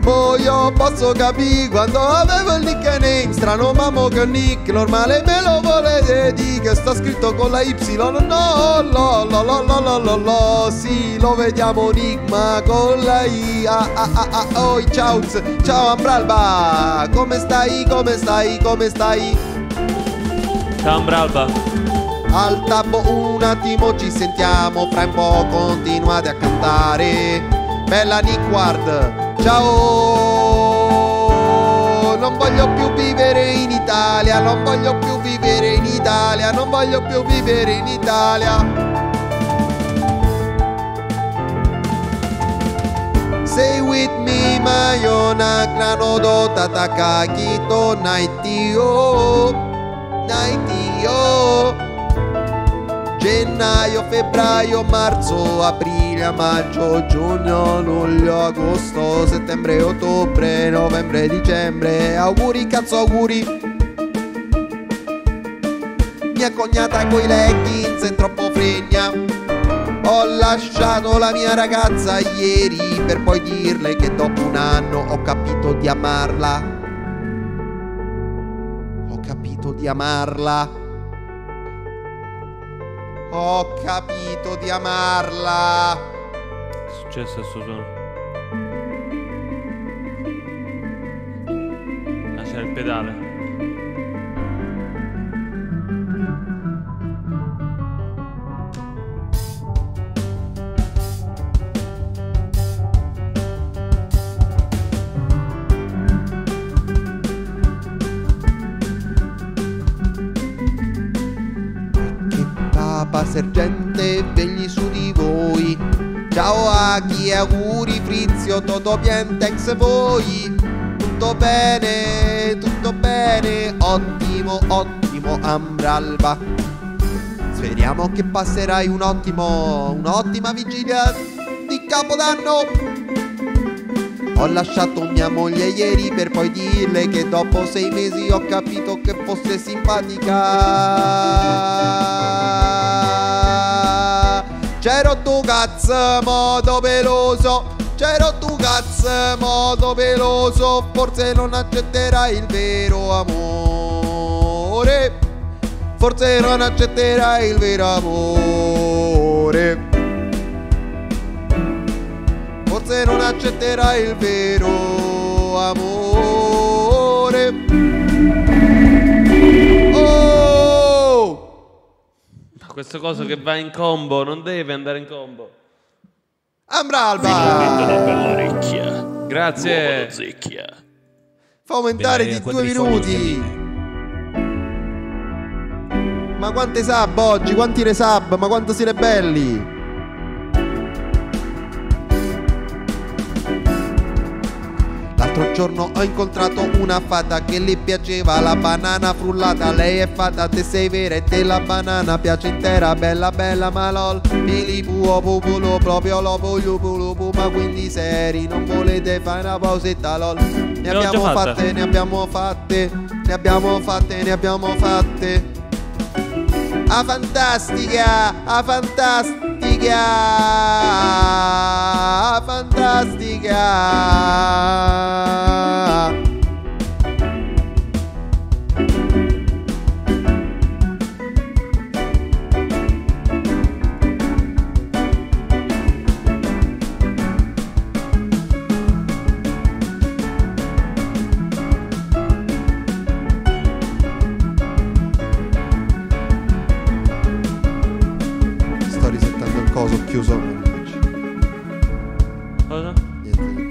B: poi io posso capire quando avevo il nickname Strano mammo che nick normale me lo volete di Che sta scritto con la Y No no lo lo lo lo lo lo lo Sì lo vediamo nick ma con la I ah, ah, ah, ah, oh, Ciao ciao Ambralba. Come stai come stai come stai?
A: Ciao Ambralba.
B: Al tabbo un attimo ci sentiamo fra un po' continuate a cantare. Bella Nick Ward ciao! Non voglio più vivere in Italia, non voglio più vivere in Italia, non voglio più vivere in Italia. Say with me, Mayona, grano do tatakaki to Gennaio, febbraio, marzo, aprile, maggio, giugno, luglio, agosto, settembre, ottobre, novembre, dicembre. Auguri, cazzo, auguri. Mia cognata coi leggings è troppo fregna. Ho lasciato la mia ragazza ieri per poi dirle che dopo un anno ho capito di amarla. Ho capito di amarla. Ho capito di amarla.
A: È successo a suono? Ah, c'era il pedale.
B: Papa sergente vegli su di voi. Ciao a chi auguri Frizio, Toto Pientex voi. Tutto bene, tutto bene, ottimo, ottimo Ambralba. Speriamo che passerai un ottimo, un'ottima vigilia di Capodanno. Ho lasciato mia moglie ieri per poi dirle che dopo sei mesi ho capito che fosse simpatica. C'ero tu cazzo modo peloso, c'ero tu cazzo modo peloso, forse non accetterai il vero amore. Forse non accetterai il vero amore. Forse non accetterai il vero amore. Oh!
A: Ma questo coso che va in combo non deve andare in combo.
B: Ambralba!
A: Grazie.
F: Zecchia.
B: Fa aumentare
F: Bene,
B: di due minuti. Ma quante sub oggi? Quanti resub? Ma quanto siete belli? L'altro giorno ho incontrato una fata che le piaceva la banana frullata. Lei è fata, te sei vera e te la banana piace intera. Bella bella ma lol Pilipuo pupulo proprio lo voglio pulupu Ma quindi seri non volete fare una pausetta lol. Ne abbiamo fatte, ne abbiamo fatte Ne abbiamo fatte, ne abbiamo fatte. A fantastica, a fantastica, a fantastica. Chiuso.
A: Cosa?
B: Niente.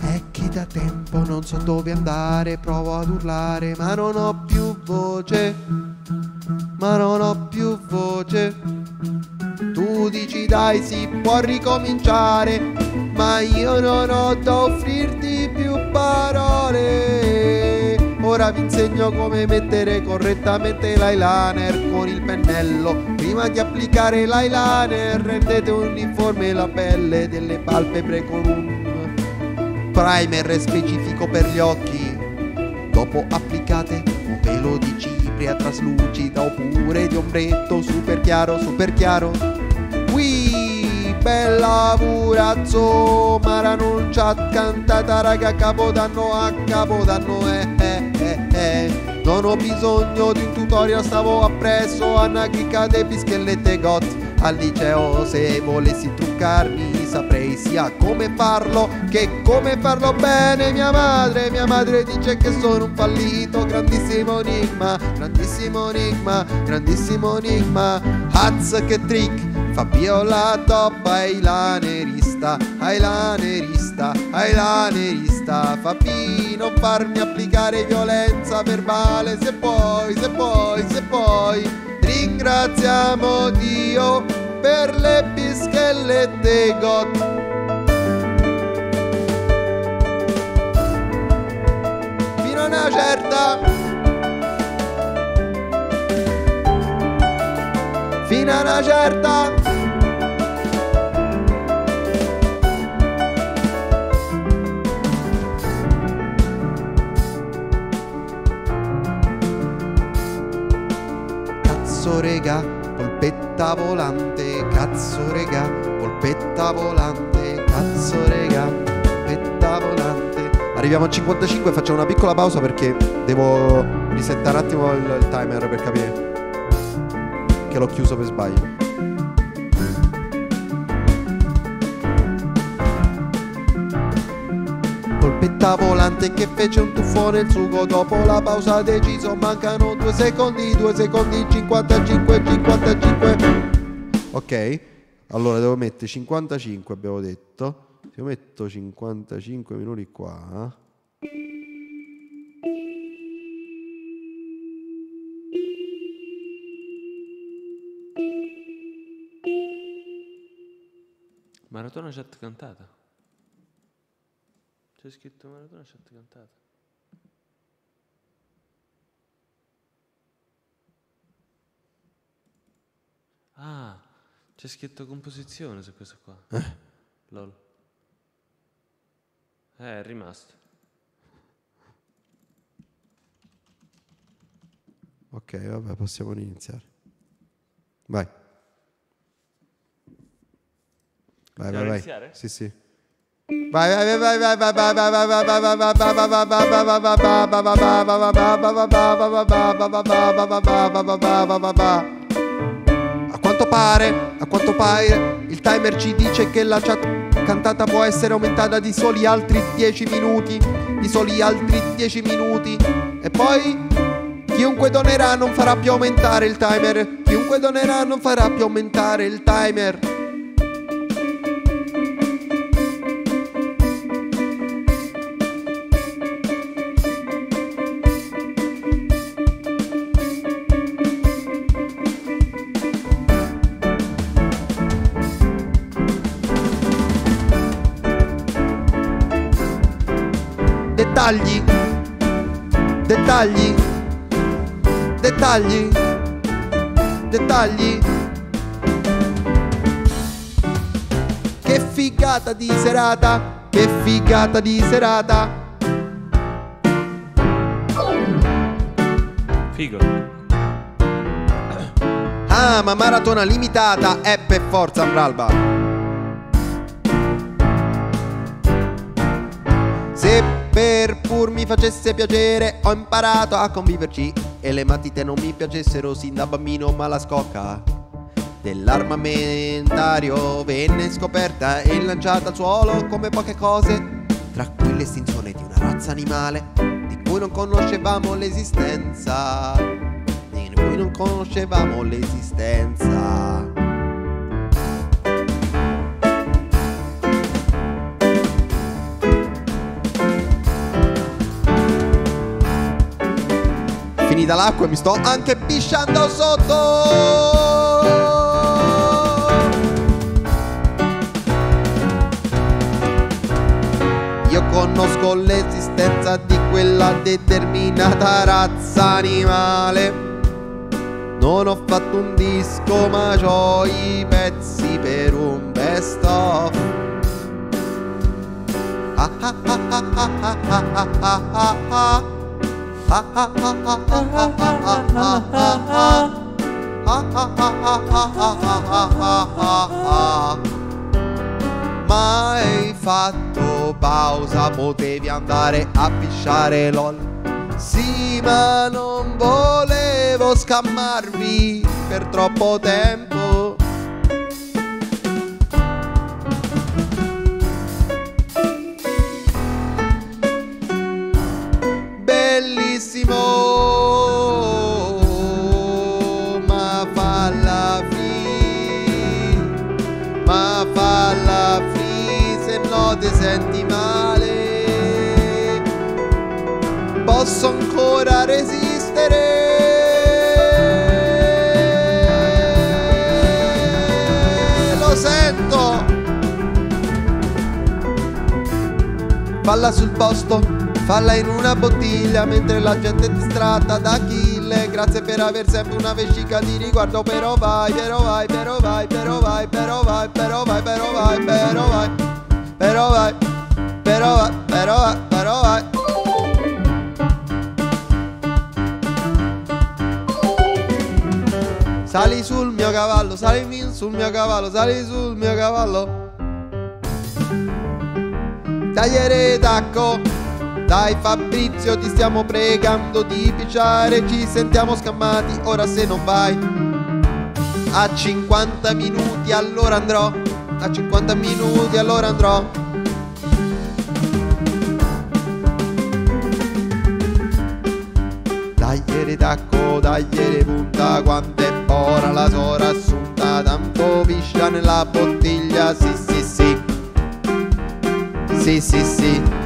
B: È che da tempo non so dove andare, provo ad urlare, ma non ho più voce. Ma non ho più voce. Tu dici dai si può ricominciare, ma io non ho da offrirti più parole. Ora vi insegno come mettere correttamente l'eyeliner con il pennello. Prima di applicare l'eyeliner rendete uniforme la pelle delle palpebre con un primer specifico per gli occhi. Dopo applicate un velo di cipria traslucida oppure di ombretto super chiaro, super chiaro. Qui, bella purazzo, maranuncia cantata raga capodanno a capodanno eh, eh, eh. Non ho bisogno di un tutorial, stavo appresso Anna chicca dei pischellette got. Al liceo Se volessi truccarmi saprei sia come farlo che come farlo bene. Mia madre, mia madre dice che sono un fallito. Grandissimo enigma, grandissimo enigma, grandissimo enigma. Haz che trick Fabio la top, hai la nerista, hai la nerista, hai la nerista non farmi applicare violenza verbale Se puoi, se puoi, se puoi Ringraziamo Dio per le pischellette got fino a una certa. Fino a una certa. Cazzo rega, polpetta volante, cazzo rega, polpetta volante, cazzo rega, polpetta volante. Arriviamo a 55 facciamo una piccola pausa perché devo risettare un attimo il, il timer per capire che l'ho chiuso per sbaglio. Polpetta volante che fece un tuffo nel sugo dopo la pausa deciso mancano due secondi, due secondi 55, 55. Ok, allora devo mettere 55 abbiamo detto. Se metto 55 minuti qua.
A: Maratona chat cantata. C'è scritto maratona chat cantata. Ah, c'è scritto composizione su questo qua. Lol. Eh, è rimasto.
B: Ok, vabbè, possiamo iniziare. Vai. Vai, vai, vai.
A: iniziare?
B: Sì, sì. Vai, vai, vai, vai, vai, vai, vai, vai, vai, vai, vai, vai, vai, vai, vai, vai, A quanto pare, a quanto pare, il timer ci dice che la chat cantata può essere aumentata di soli altri 10 minuti, di soli altri 10 minuti. E poi chiunque donerà non farà più aumentare il timer, chiunque donerà non farà più aumentare il timer. Dettagli, dettagli, dettagli, dettagli. Che figata di serata, che figata di serata.
A: Figo.
B: Ah, ma maratona limitata è per forza Ambralba. Se per pur mi facesse piacere ho imparato a conviverci. E le matite non mi piacessero sin da bambino ma la scocca dell'armamentario venne scoperta e lanciata al suolo come poche cose. Tra cui l'estinzione di una razza animale di cui non conoscevamo l'esistenza di cui non conoscevamo l'esistenza finita l'acqua e mi sto anche pisciando sotto. Io conosco l'esistenza di quella determinata razza animale. Non ho fatto un disco, ma ho i pezzi per un best of. Ah ah ah ah. Mai fatto pausa, potevi andare a pisciare lol. Sì, ma non volevo scammarvi per troppo tempo. Ma falla fi, ma falla fi, se no ti senti male. Posso ancora resistere. Lo sento. Falla sul posto, Falla in una bottiglia mentre la gente è distratta da kill Grazie per aver sempre una vescica di riguardo Però vai, però vai, però vai, però vai, però vai, però vai, però vai, però vai Però vai, però vai, però vai, però vai Sali sul mio cavallo, sali sul mio cavallo, sali sul mio cavallo Tagliere tacco Dai Fabrizio ti stiamo pregando di picciare. Ci sentiamo scammati ora se non vai. A 50 minuti allora andrò. A 50 minuti allora andrò. Tagliere tacco, tagliere punta Quanto è ora la sora assunta Tanto piscia nella bottiglia. Sì sì sì. Sì, sì, sì.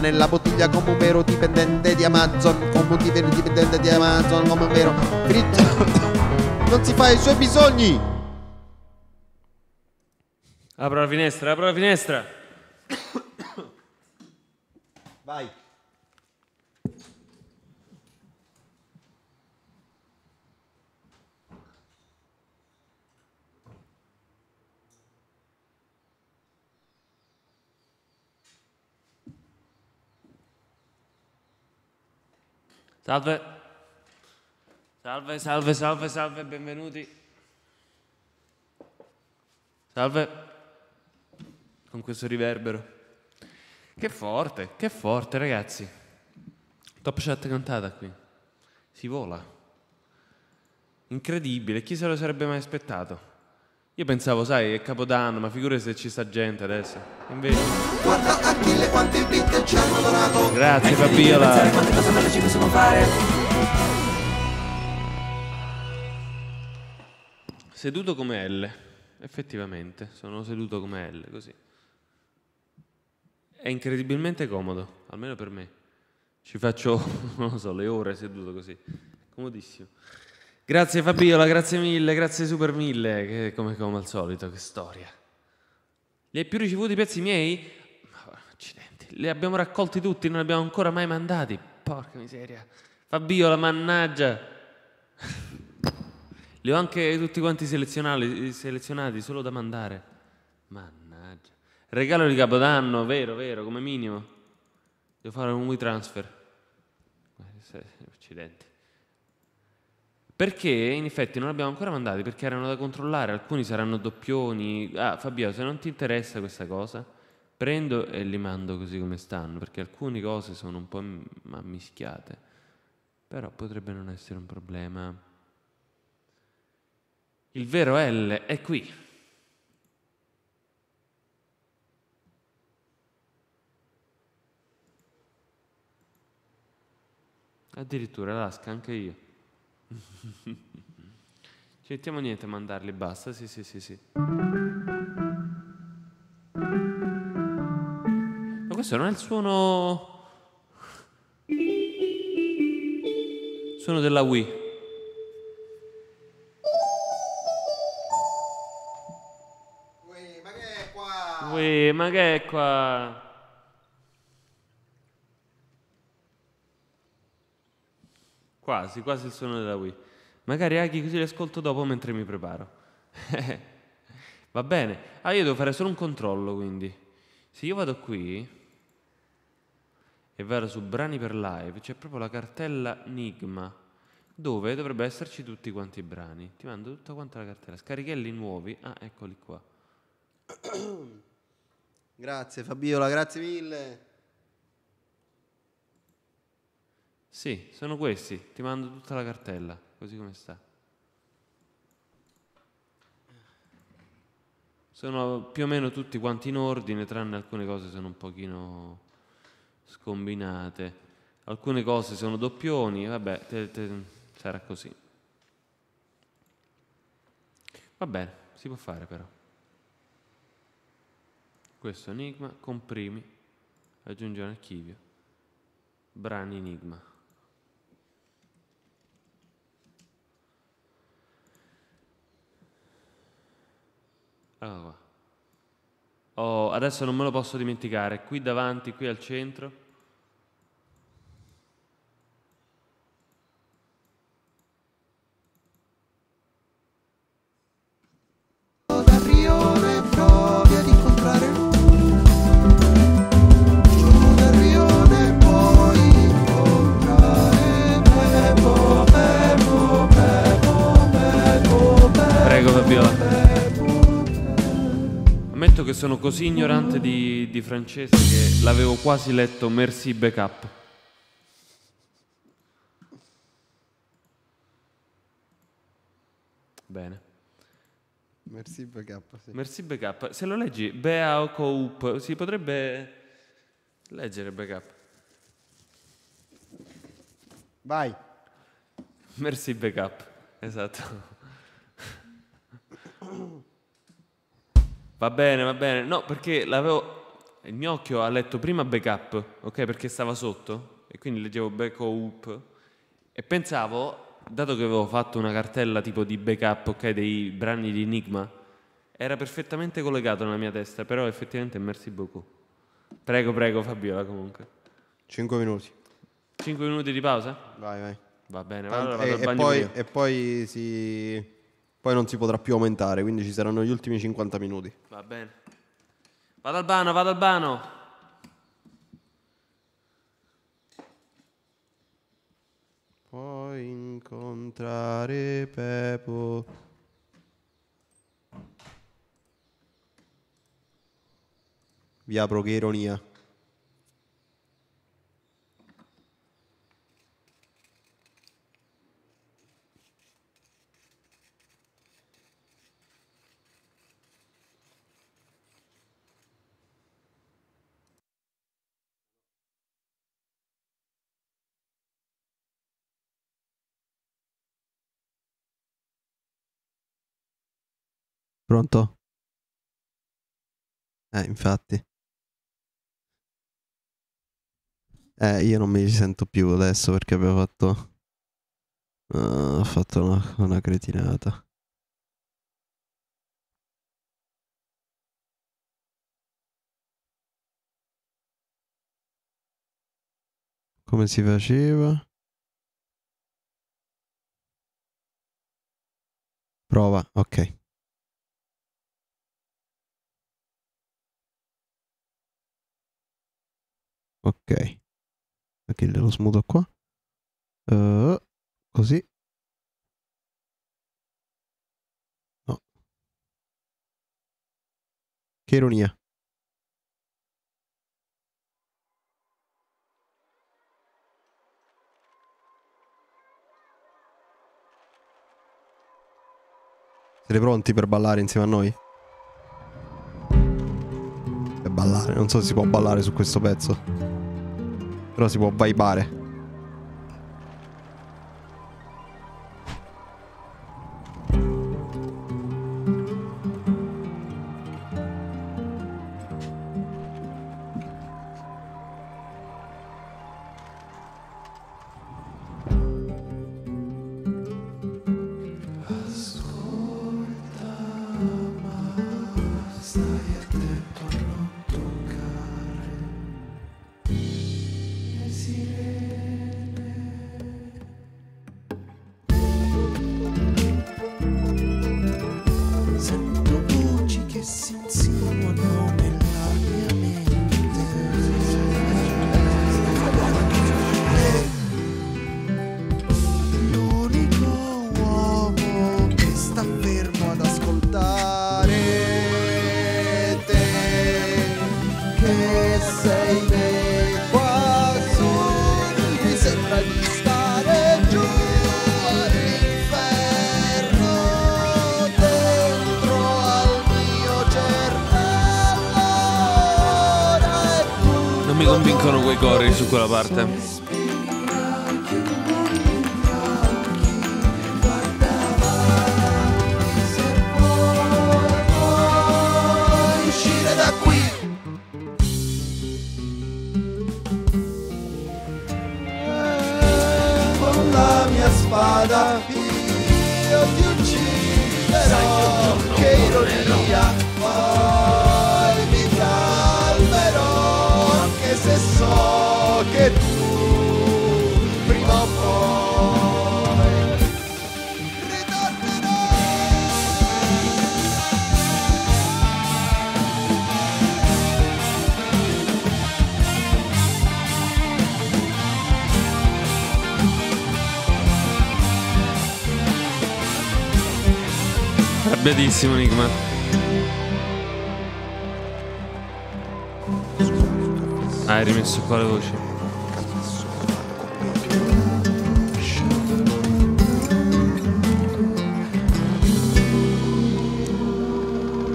B: Nella bottiglia come un vero dipendente di Amazon Come un vero dipendente di Amazon Come un vero *laughs* Non si fa i suoi bisogni.
A: Apro la finestra, apro la finestra.
B: Vai
A: Salve. Salve, salve, salve, salve, benvenuti. Salve. Con questo riverbero. Che forte, che forte, ragazzi. Top chat cantata qui. Si vola. Incredibile, chi se lo sarebbe mai aspettato? Io pensavo, sai, è Capodanno, ma figurati se ci sta gente adesso. Invece.
J: Guarda Achille quanti bit ci hanno donato
A: Grazie Fabiola.
D: quante cose belle ci possiamo fare
A: Seduto come L, effettivamente, sono seduto come L, così. È incredibilmente comodo, almeno per me. Ci faccio, *laughs* non lo so, le ore seduto così. Comodissimo. Grazie Fabiola, grazie mille, grazie super mille, che come, come al solito, che storia. Li hai più ricevuti i pezzi miei? Ma, Accidenti, li abbiamo raccolti tutti, non li abbiamo ancora mai mandati. Porca miseria. Fabiola, mannaggia. *laughs* Li ho anche tutti quanti selezionati, selezionati solo da mandare. Mannaggia. Regalo di Capodanno, vero, vero, come minimo. Devo fare un WeTransfer. Eh, Accidenti. Perché in effetti non abbiamo ancora mandati perché erano da controllare, alcuni saranno doppioni. Ah, Fabio, se non ti interessa questa cosa, prendo e li mando così come stanno, perché alcune cose sono un po' ammischiate. Però potrebbe non essere un problema. Il vero L è qui. Addirittura l'asca anche io. *laughs* Ci mettiamo niente a mandarli, basta. Sì, sì, sì, sì. Ma questo non è il suono. Suono della Wii.
B: Ui, ma che è qua?
A: Ui, ma che è qua? Quasi, quasi il suono della Wii. Magari Aghi così li ascolto dopo mentre mi preparo. *laughs* Va bene. Ah, io devo fare solo un controllo, quindi. Se io vado qui e vado su brani per live, c'è proprio la cartella Enigma, dove dovrebbe esserci tutti quanti i brani. Ti mando tutta quanta la cartella. Scarichelli nuovi. Ah, eccoli qua. *coughs*
B: Grazie Fabiola, grazie mille.
A: Sì, sono questi. Ti mando tutta la cartella, così come sta. Sono più o meno tutti quanti in ordine, tranne alcune cose sono un pochino scombinate. Alcune cose sono doppioni, vabbè, te- te- sarà così. Va bene, si può fare però. Questo enigma, comprimi, aggiungi un archivio. Brani enigma. Oh, adesso non me lo posso dimenticare. Qui davanti, qui al centro. Sono così ignorante di, di francese che l'avevo quasi letto Merci Backup. Bene.
B: Merci backup. Sì.
A: Merci Backup. Se lo leggi, Bea Coup, si potrebbe leggere Backup.
B: Vai.
A: Merci Backup. Esatto. Va bene, va bene. No, perché l'avevo. Il mio occhio ha letto prima backup, ok? Perché stava sotto e quindi leggevo backup e pensavo, dato che avevo fatto una cartella tipo di backup, ok, dei brani di Enigma, era perfettamente collegato nella mia testa, però effettivamente merci beaucoup. Prego, prego Fabiola comunque.
B: 5 minuti.
A: 5 minuti di pausa?
B: Vai, vai.
A: Va bene,
B: Tant-
A: allora vado
B: e,
A: al
B: e
A: bagno
B: poi,
A: io.
B: e poi si. Poi non si potrà più aumentare, quindi ci saranno gli ultimi 50 minuti.
A: Va bene. Vado al bano, vado al bano.
B: Puoi incontrare Pepo. Vi apro che ironia. Pronto? Eh, infatti. Eh, io non mi sento più adesso perché avevo fatto... Ah, ho fatto una, una cretinata. Come si faceva? Prova, ok. Ok. Ok, lo smuto qua. Eh, così. No. Che ironia. Siete pronti per ballare insieme a noi? Per ballare, non so se si può ballare su questo pezzo. Però si può vibare.
A: Arrabbiatissimo Enigma. Ah, hai rimesso qua le voci.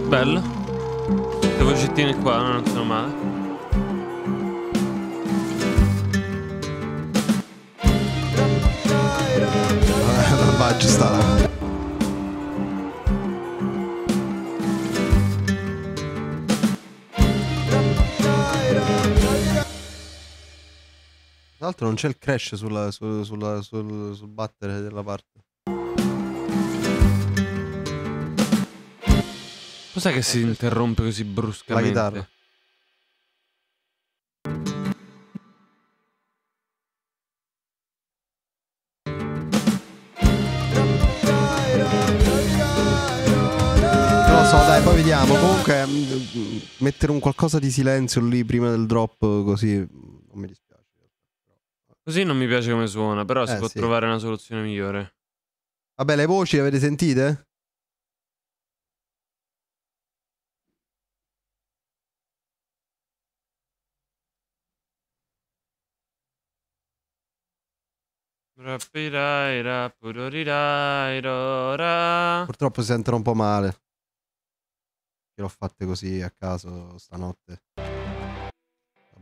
A: Bello. Le vocettine qua non sono male.
B: Ci sta. Tra l'altro non c'è il crash sulla, su- sulla- sul, sul battere della parte.
A: Cos'è che si interrompe così bruscamente?
B: La chitarra. Non lo so, dai, poi vediamo. Comunque, mm, mettere un qualcosa di silenzio lì prima del drop, così non mi dispiace.
A: Così non mi piace come suona, però si
B: Eh,
A: può
B: sì.
A: trovare una soluzione migliore.
B: Vabbè, le voci le avete sentite? Purtroppo si sentono un po' male. Che l'ho fatte così a caso stanotte.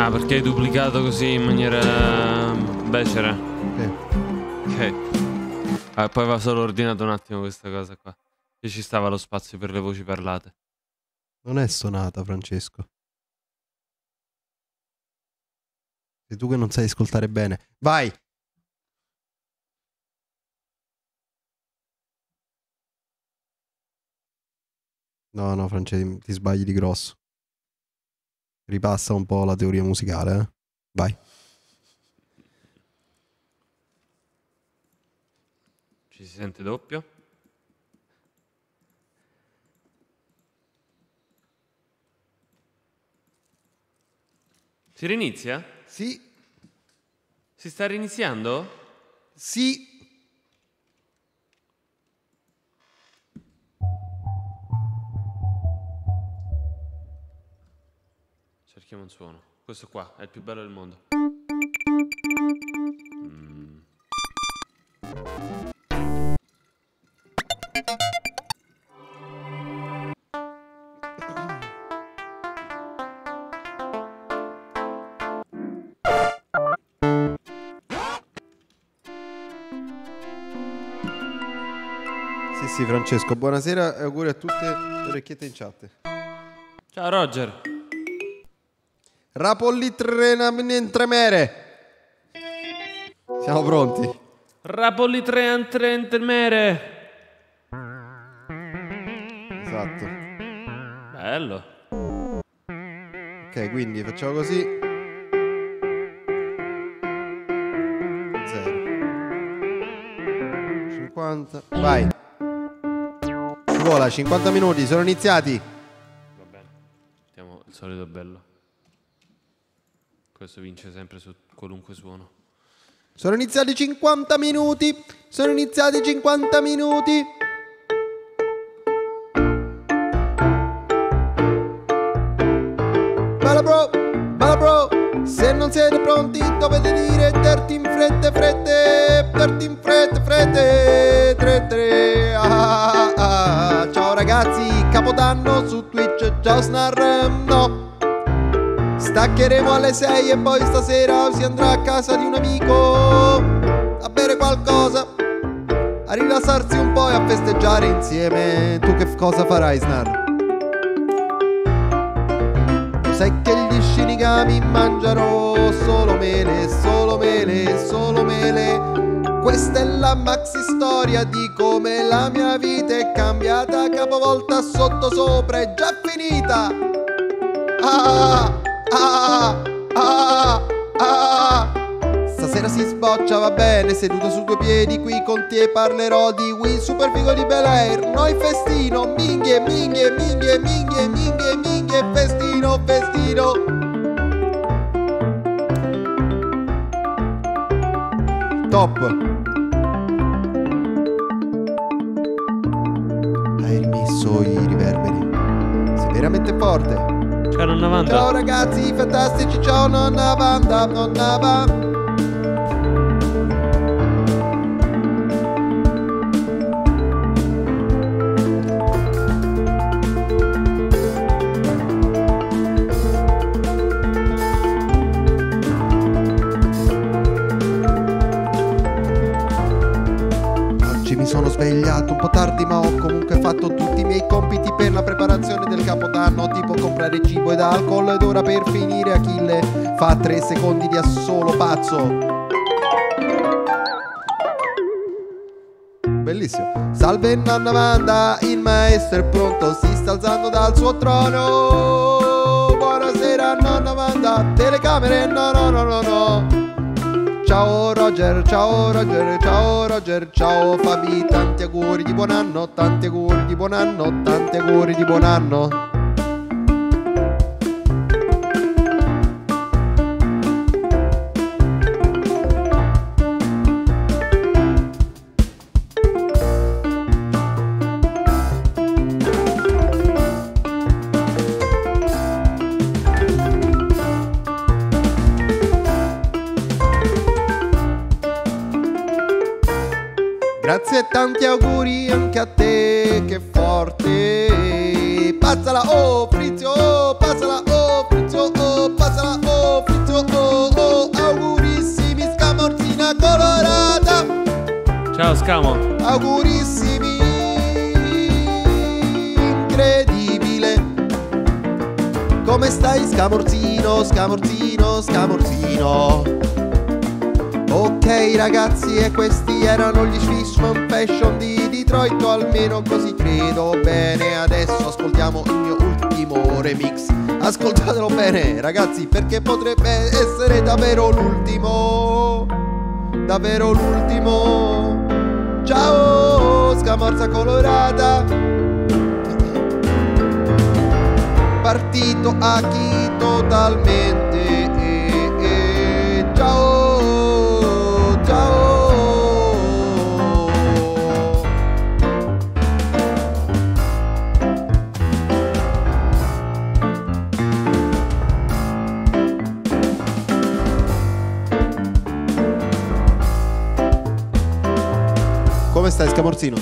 A: Ah, perché hai duplicato così in maniera becera?
B: Ok.
A: Ok. Ah, poi va solo ordinato un attimo questa cosa qua. Che ci stava lo spazio per le voci parlate.
B: Non è suonata, Francesco. Sei tu che non sai ascoltare bene. Vai! No, no, Francesco, ti sbagli di grosso. Ripassa un po' la teoria musicale, eh? Vai.
A: Ci si sente doppio? Si rinizia?
B: Sì,
A: Si sta riniziando?
B: sì.
A: Cerchiamo un suono. Questo qua è il più bello del mondo. Mm.
B: Sì, sì, Francesco, buonasera e auguri a tutte le orecchiette in chat.
A: Ciao Roger.
B: Rapolitrena tremere. Siamo pronti.
A: Rapoli 3 antremere.
B: Esatto.
A: Bello.
B: Ok, quindi facciamo così. Zero. 50. Vai. Ci vola, 50 minuti, sono iniziati.
A: Va bene. Mettiamo il solito bello. Questo vince sempre su qualunque suono.
B: Sono iniziati 50 minuti. Sono iniziati 50 minuti. Bella bro, bella bro. Se non siete pronti dovete dire dirty in frette frette. Dirty in frette frette. Tre tre. Ah, ah, ah. Ciao ragazzi, capodanno su Twitch. Ciao Snar. No. Staccheremo alle 6 e poi stasera si andrà a casa di un amico a bere qualcosa. a rilassarsi un po' e a festeggiare insieme. Tu che cosa farai, Snar? Sai che gli shinigami mangiano solo mele, solo mele, solo mele. Questa è la maxi storia di come la mia vita è cambiata, capovolta sotto sopra, è già finita. Ah, ah, ah, ah. Stasera si sboccia, va bene, seduto su due piedi qui con te parlerò di Wii Super Figo di Bel Air, noi festino, minghie, minghie, minghie, minghie, minghie, minghie, festino, festino. Top. Hai rimesso i riverberi. Sei veramente forte.
A: Ciao nonna Wanda.
B: Ciao ragazzi fantastici, ciao nonna Wanda, nonna Wanda. Comprare cibo ed alcol ed ora per finire Achille fa tre secondi di assolo pazzo. Bellissimo. Salve nonna Wanda, il maestro è pronto, si sta alzando dal suo trono. Buonasera nonna Wanda, telecamere no no no no no. Ciao Roger, ciao Roger, ciao Roger, ciao Fabi, tanti auguri di buon anno, tanti auguri di buon anno, tanti auguri di buon anno. Tanti auguri anche a te, che forte. Passala, oh Frizio, oh, passala, oh Frizio, oh, passala, oh Frizio, oh, oh. Augurissimi, scamorzina colorata.
A: Ciao Scamo.
B: Augurissimi, incredibile. Come stai scamorzino, scamorzino, scamorzino? Ok ragazzi e questi erano gli Fishman Fashion di Detroit o almeno così credo. Bene adesso ascoltiamo il mio ultimo remix. Ascoltatelo bene ragazzi perché potrebbe essere davvero l'ultimo. Davvero l'ultimo. Ciao scamorza colorata. Partito a chi totalmente Come stai Scamorzino?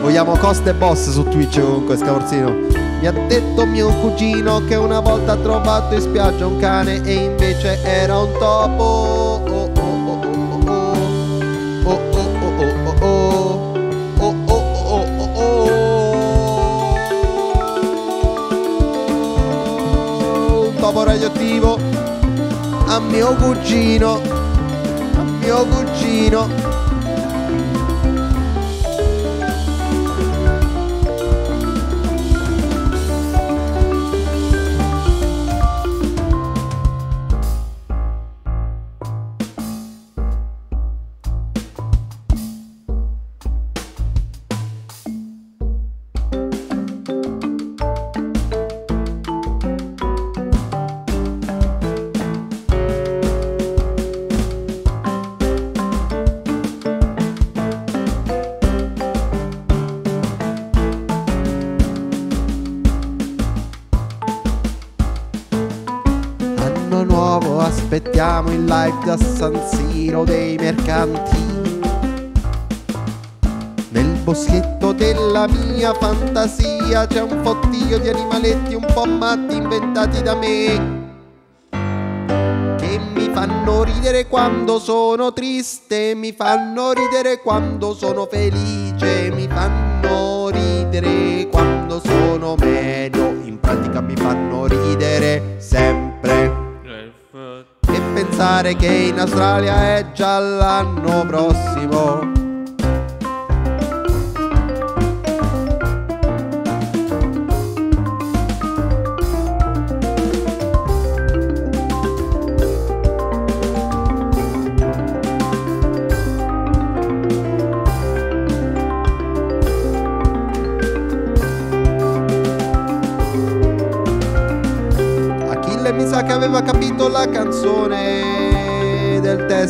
B: Vogliamo coste boss su Twitch comunque Scamorzino Mi ha detto mio cugino che una volta ha trovato in spiaggia un cane e invece era un topo. Un topo radioattivo a mio cugino a mio cugino da San Siro dei mercanti. Nel boschetto della mia fantasia c'è un fottio di animaletti un po' matti inventati da me. Che mi fanno ridere quando sono triste, mi fanno ridere quando sono felice, mi fanno ridere quando sono meglio, pensare che in Australia è già l'anno prossimo.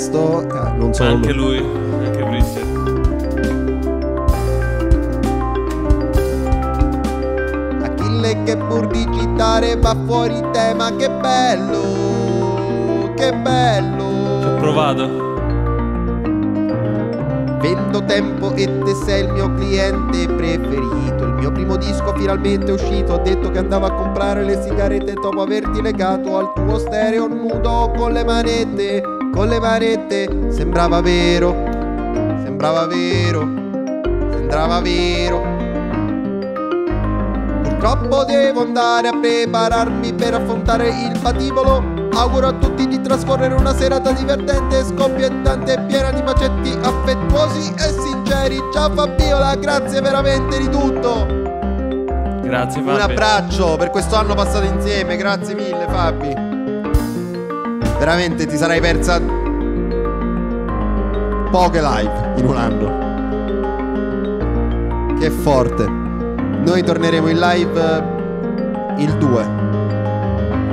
B: Del testo. Eh, non solo.
A: Anche lui, anche Bridget.
B: Achille che pur di citare va fuori tema, che bello, che
A: Ci ho
B: bello.
A: provato.
B: Vendo tempo e te sei il mio cliente preferito. Il mio primo disco finalmente è uscito. Ho detto che andavo a comprare le sigarette dopo averti legato al tuo stereo nudo con le manette. Con le manette sembrava vero, sembrava vero, sembrava vero. Purtroppo devo andare a prepararmi per affrontare il patibolo. Auguro a tutti di trascorrere una serata divertente, scoppiettante e piena di bacetti affettuosi e sinceri. Ciao Fabiola, grazie veramente di tutto.
A: Grazie
B: Un
A: Fabio.
B: abbraccio per questo anno passato insieme, grazie mille Fabi. Veramente ti sarai persa poche live in un anno. Che forte. Noi torneremo in live eh, il 2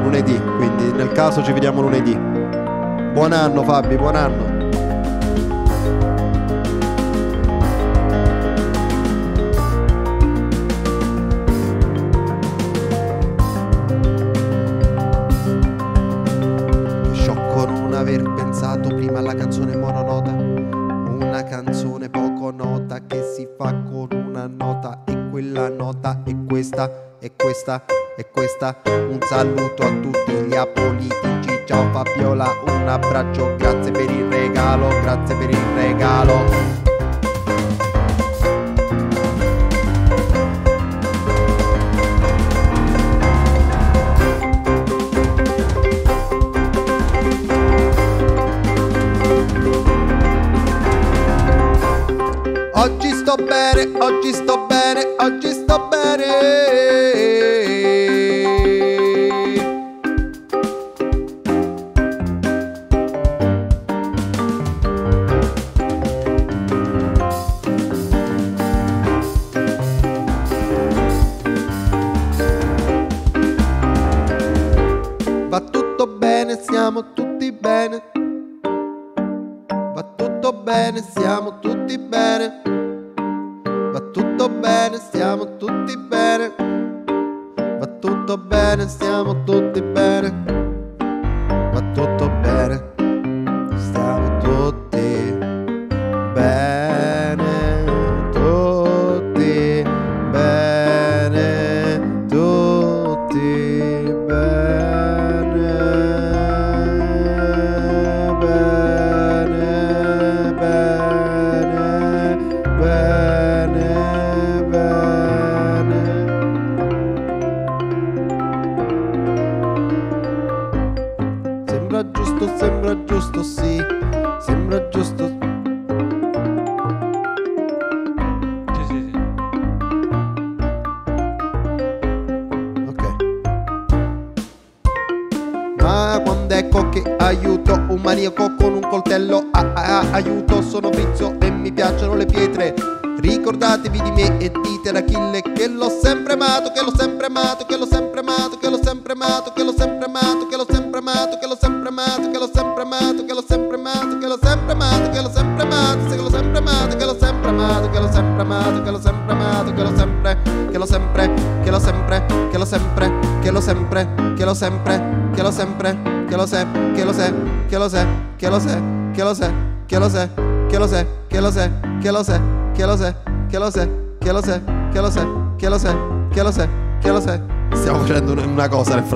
B: lunedì, quindi nel caso ci vediamo lunedì. Buon anno Fabi, buon anno. Questa, è questa, è questa. Un saluto a tutti gli apolitici. Ciao Fabiola, un abbraccio, grazie per il regalo, grazie per il regalo. Oggi sto bene, oggi sto bene, oggi sto bene.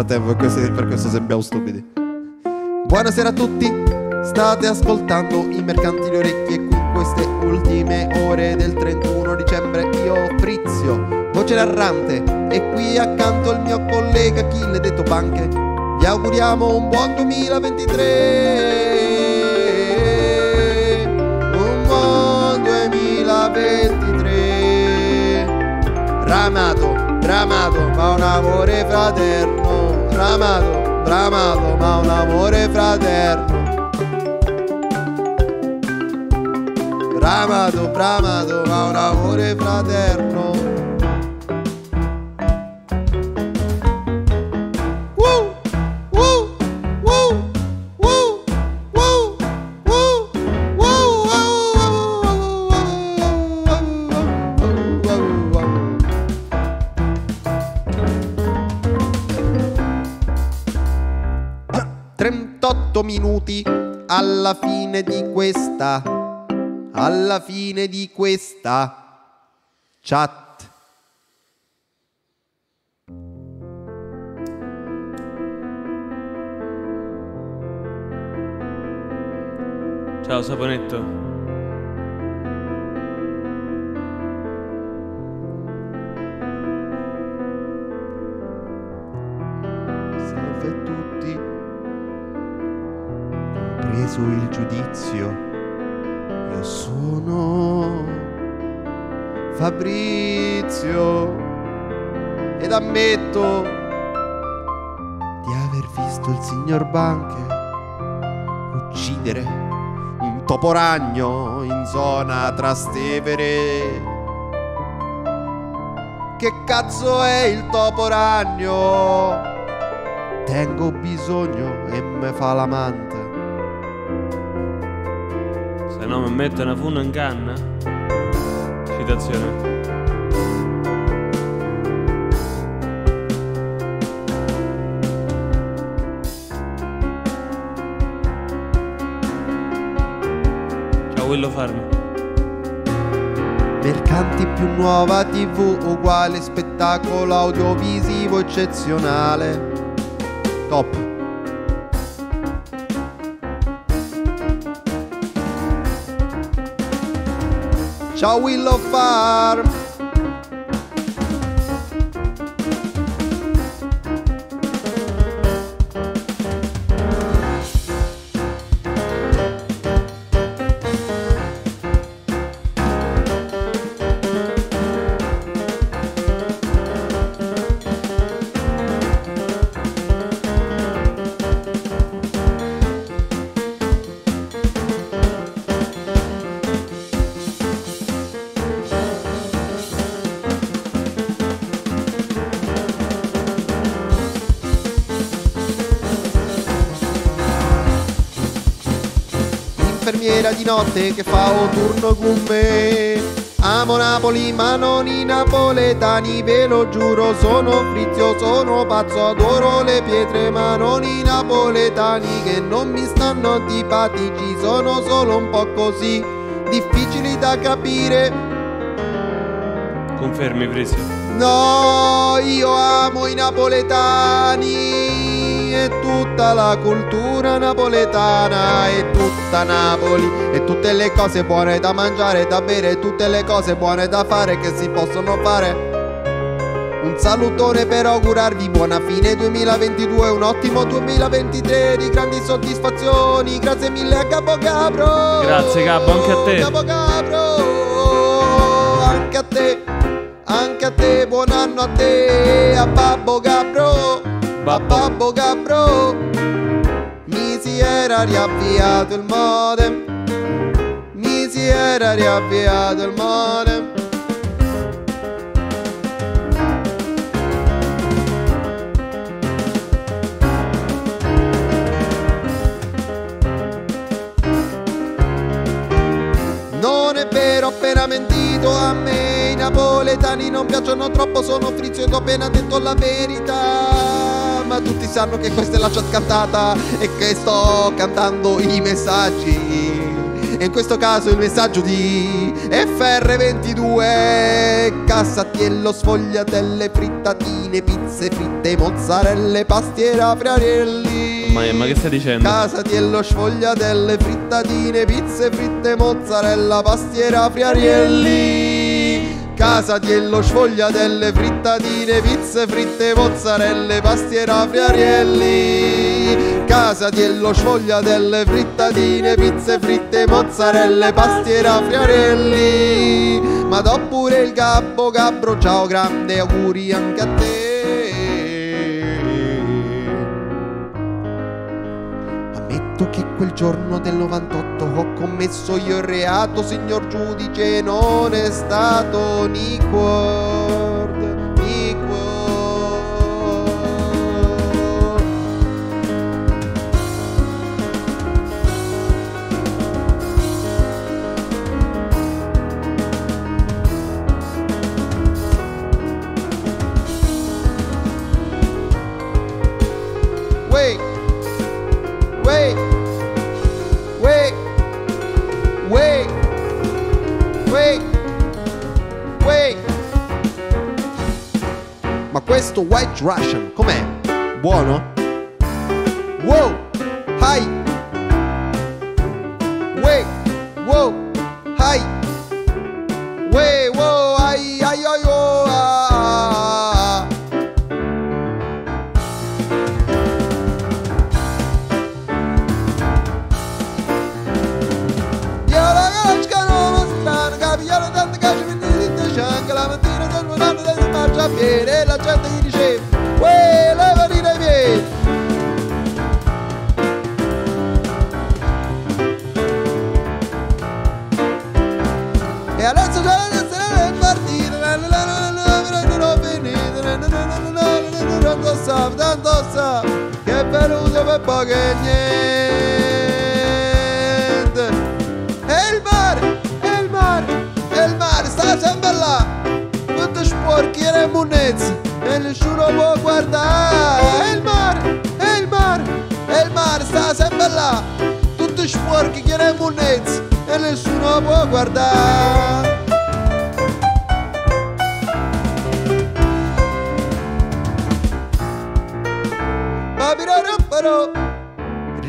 B: Frattempo, per questo, sembriamo stupidi. Buonasera a tutti, state ascoltando i mercantili orecchie qui in queste ultime ore del 31 dicembre. Io Frizio, voce narrante, e qui accanto il mio collega Achille detto Banche. Vi auguriamo un buon 2023. Un buon 2023. Ramato, ramato, ma un amore fraterno. Ramato, ramato, ma un amore fraterno. Bramato, bramato, ma un amore fraterno. 38 minuti alla fine di questa alla fine di questa chat.
A: Ciao Saponetto.
B: Compreso il giudizio. Io sono Fabrizio ed ammetto di aver visto il signor Banche uccidere un toporagno in zona Trastevere. Che cazzo è il toporagno? Tengo bisogno e me fa l'amante.
A: No mi mette una funa in canna. Citazione. Ciao Willow Farm.
B: Mercanti più nuova TV uguale spettacolo audiovisivo eccezionale. Top. shall we love far? Infermiera di notte che fa un turno con me. Amo Napoli ma non i napoletani, ve lo giuro, sono frizio, sono pazzo, adoro le pietre ma non i napoletani che non mi stanno antipatici, sono solo un po' così, difficili da capire.
A: Confermi, Frizio.
B: No, io amo i napoletani tutta la cultura napoletana e tutta Napoli e tutte le cose buone da mangiare e da bere, tutte le cose buone da fare che si possono fare. Un salutone per augurarvi buona fine 2022, un ottimo 2023 di grandi soddisfazioni. Grazie mille a Gabbo Gabro.
A: Grazie, Gabbo, anche a te.
B: Gabbo Gabro, anche a te. Anche a te, buon anno a te, a Babbo Gabro, a Babbo Gabro. Era riavviato il modem, mi si era riavviato il modem. Non è vero, ho appena mentito a me. I napoletani non piacciono troppo Sono frizio ed ho appena detto la verità tutti sanno che questa è la chat cantata e che sto cantando i messaggi. E in questo caso il messaggio di FR22 Cassatiello, sfogliatelle, frittatine, pizze fritte, mozzarelle, pastiera, friarielli
A: Ma, ma che stai dicendo?
B: Casatiello, sfogliatelle, frittatine, pizze fritte, mozzarella, pastiera, friarielli Casatiello, sfogliatelle, frittatine, pizze fritte, mozzarelle, pastiera, friarielli. Casatiello, sfogliatelle, frittatine, pizze fritte, mozzarelle, pastiera, friarelli Ma do pure il gabbo, gabbro, ciao, grande auguri anche a te che quel giorno del 98 ho commesso io il reato, signor giudice, non è stato Nickwood, questo White Russian com'è? Buono? Wow, hi. E niente. E il mare, e il mare, e il mare sta sempre là. Tutti sporchi e monnezzi E nessuno può guardare. E il mare, e il mare, e il mare sta sempre là. Tutti sporchi e monnezzi E nessuno può guardare. Babiraraparo.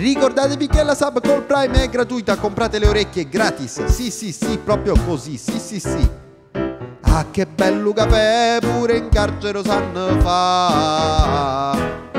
B: Ricordatevi che la sub col Prime è gratuita, comprate le orecchie gratis. Sì, sì, sì, proprio così. Sì, sì, sì. Ah, che bello caffè pure in carcere sanno fa.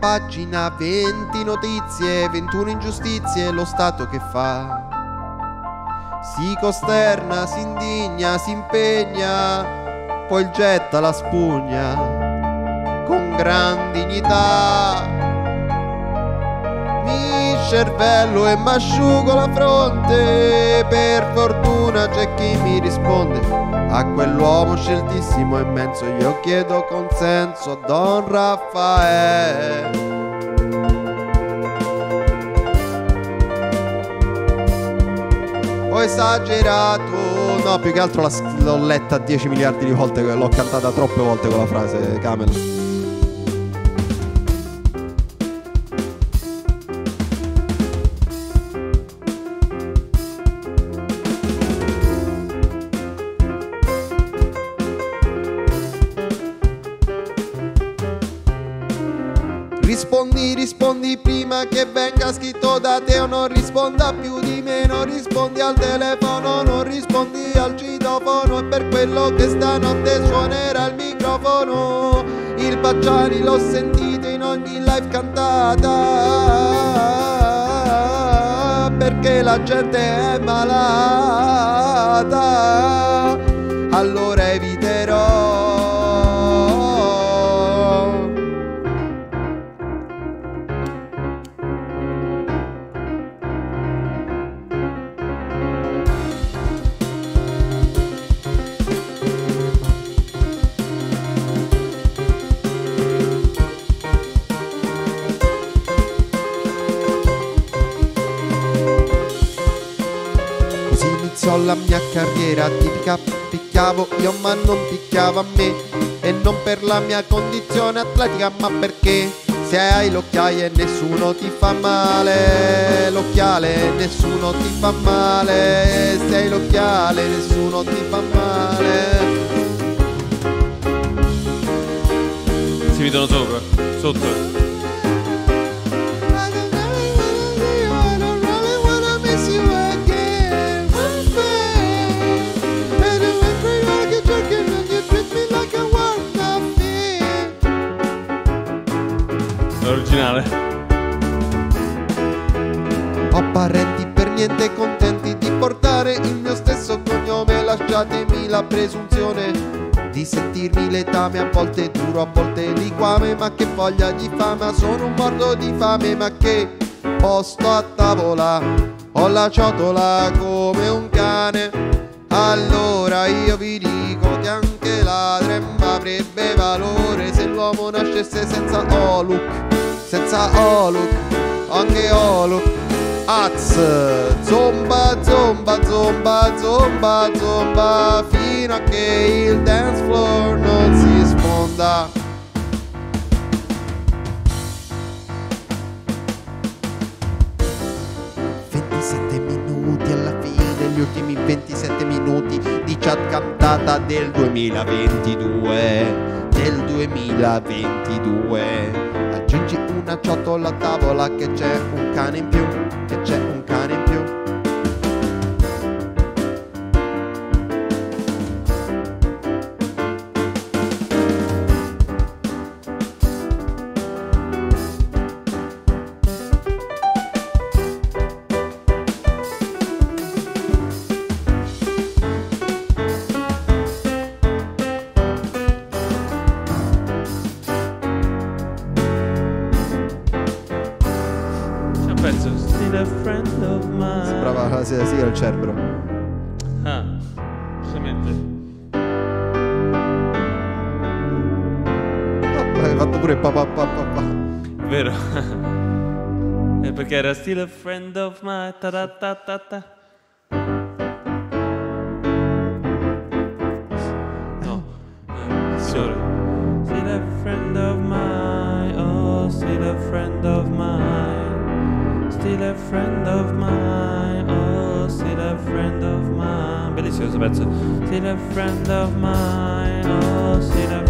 B: Pagina, 20 notizie, 21 ingiustizie, lo Stato che fa? Si costerna, si indigna, si impegna, poi getta la spugna con gran dignità. Cervello e m'asciugo la fronte, per fortuna c'è chi mi risponde. A quell'uomo sceltissimo e immenso io chiedo consenso Don Raffaele. Ho esagerato, no più che altro l'ho letta 10 miliardi di volte, l'ho cantata troppe volte quella frase, Camel. Perché la gente atletica, ma perché se hai l'occhiaio nessuno ti fa male. L'occhiale nessuno ti fa male. Se hai l'occhiale nessuno ti fa male.
A: Si vedono sopra, sotto.
B: Parenti per niente contenti di portare il mio stesso cognome Lasciatemi la presunzione di sentirmi letame. A volte duro, a volte liquame Ma che voglia di fama, sono un morto di fame Ma che posto a tavola. Ho la ciotola come un cane. Allora io vi dico che anche l'adrem avrebbe valore Se l'uomo nascesse senza Oluk Senza Oluk, anche Oluk Az. Zomba, zomba, zomba, zomba, zomba Fino a che il dance floor non si sfonda. 27 minuti alla fine, gli ultimi 27 minuti di chat cantata del 2022, del 2022. Aggiungi una ciotola a tavola che c'è un cane in più,
A: still a friend of mine. Ta ta ta ta ta. No. Signore. Still a friend of mine. Oh, still a friend of mine. Still a friend of mine. Oh, still a friend of mine. Bellissimo pezzo. Still a friend of mine. Oh, still a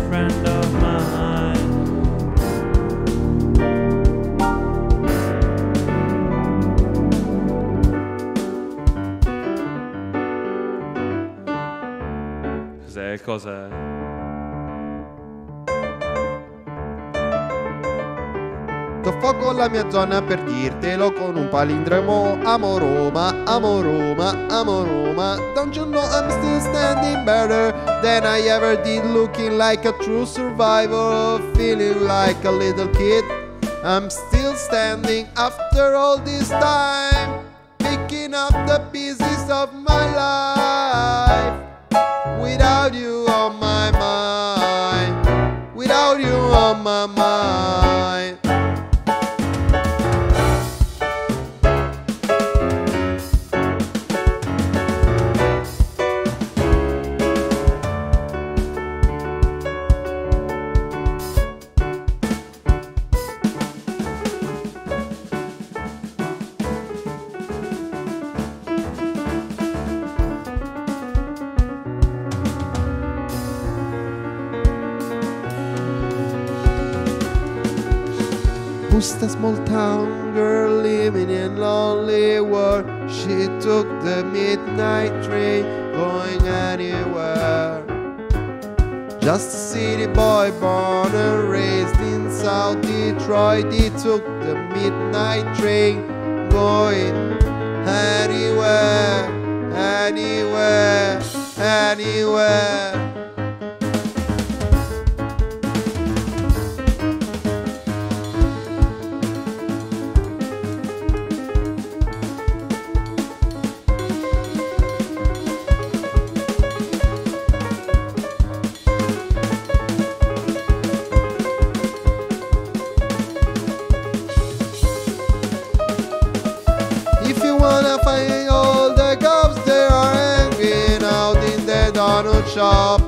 A: Cos'è cosa?
B: Do fuoco alla mia zona per dirtelo con un palindromo. Amo Roma, amo Roma, amo Roma Don't you know I'm still standing better than I ever did? Looking like a true survivor Feeling like a little kid. I'm still standing after all this time Picking up the pieces of my life on girl living in lonely world. She took the midnight train going anywhere. Just a city boy born and raised in South Detroit. He took the midnight train going anywhere, anywhere, anywhere. Shop.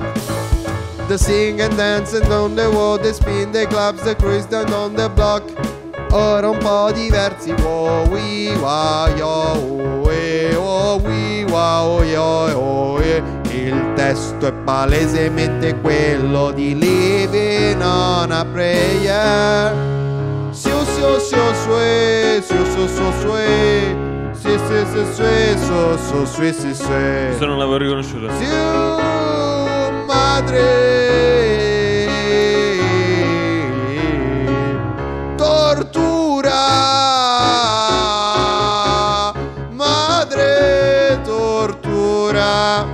B: The sing and dance and on the wall, the spin, the clubs, the cruise down on the block. Ora un po' diversi, wow, wee, wow, yo, eh, oh, wee, wow, yo, oh, eh. Il testo è palesemente quello di Living on a Prayer. Siu, siu, siu, sue, siu, siu, siu, sue. Si, si, si, sue, su, su, sue, si, sue.
A: Questo non l'avevo riconosciuto.
B: Siu, madre. Tortura. Madre tortura.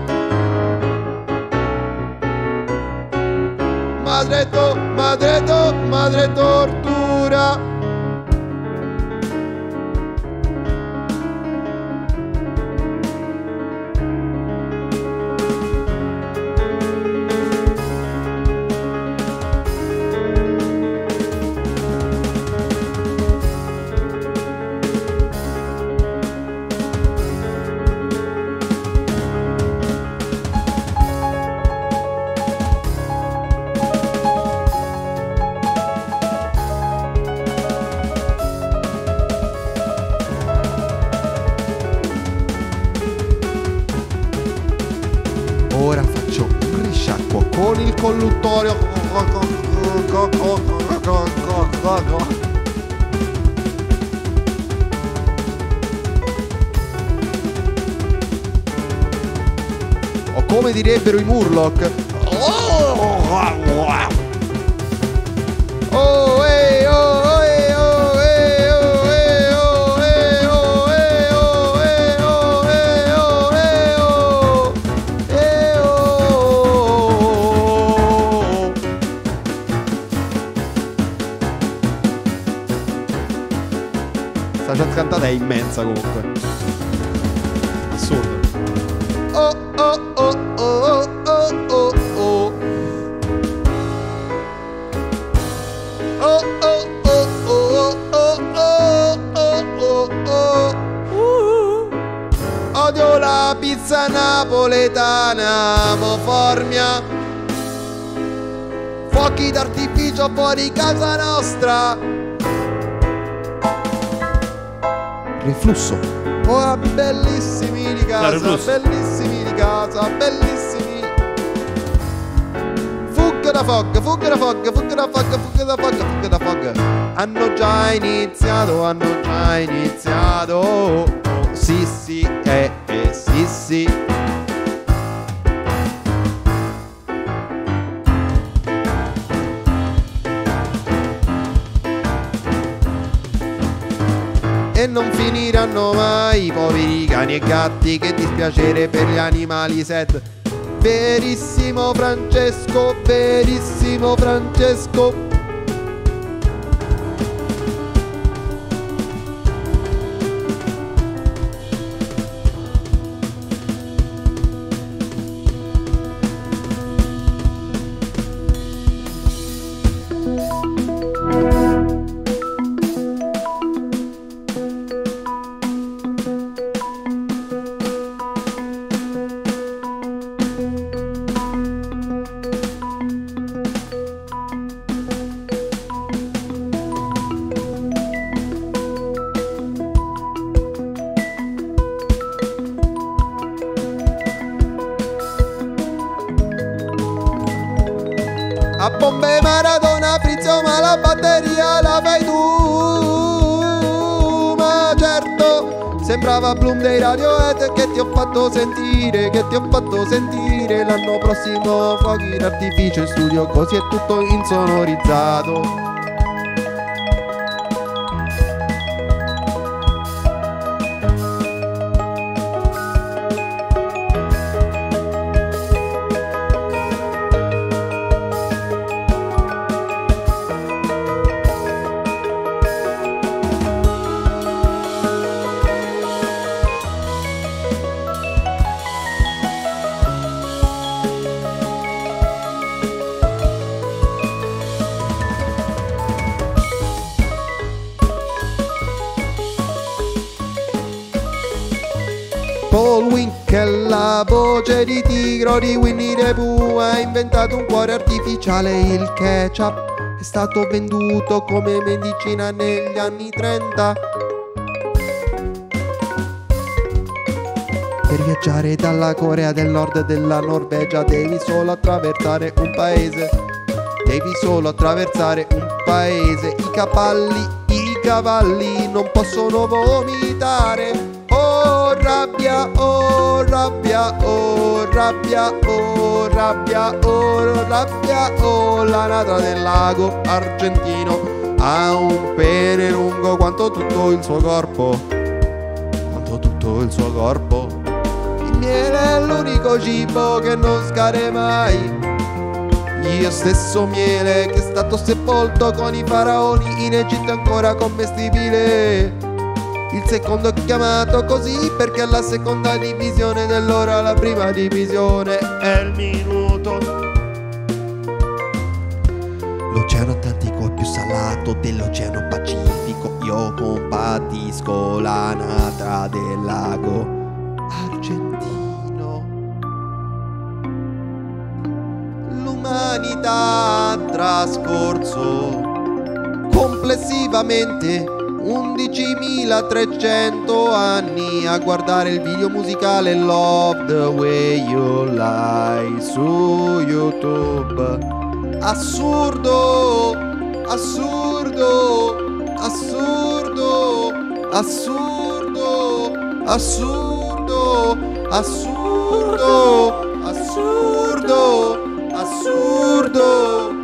B: Madre to, madre to, madre tortura. O come direbbero i Murloc. Oh, immensa comunque. Assurdo. Oh oh oh oh oh oh oh. Oh oh oh oh oh oh oh oh oh. Odio la pizza napoletana, mo formia. Fuochi d'artificio fuori casa nostra. Riflusso. Oh, bellissimi di casa, bellissimi di casa, bellissimi. Fugga da fog, fugga da fog, fugga da fog, fugga da fog, fugga da fog. Hanno già iniziato, hanno già iniziato. Oh, sì, sì, finiranno mai. Poveri cani e gatti Che dispiacere per gli animali set Verissimo Francesco, verissimo Francesco dei Radiohead Che ti ho fatto sentire, che ti ho fatto sentire. L'anno prossimo fuochi d'artificio in studio Così è tutto insonorizzato di Winnie the Pooh ha inventato un cuore artificiale, il ketchup è stato venduto come medicina negli anni 30. Per viaggiare dalla Corea del Nord e della Norvegia devi solo attraversare un paese. Devi solo attraversare un paese. I cavalli, i cavalli non possono vomitare. Oh rabbia, oh rabbia, oh rabbia, oh rabbia, oh rabbia, oh la nata del lago argentino ha un pene lungo quanto tutto il suo corpo. Quanto tutto il suo corpo. Il miele è l'unico cibo che non scade mai. Io stesso miele che è stato sepolto con i faraoni in Egitto ancora commestibile. Il secondo chiamato così perché è la seconda divisione dell'ora, la prima divisione è il minuto. L'oceano Atlantico è più salato dell'oceano Pacifico. Io compatisco la nata del lago argentino. L'umanità ha trascorso complessivamente 11.300 anni a guardare il video musicale Love the Way You Lie su YouTube. Assurdo, assurdo, assurdo, assurdo, assurdo, assurdo, assurdo, assurdo. assurdo.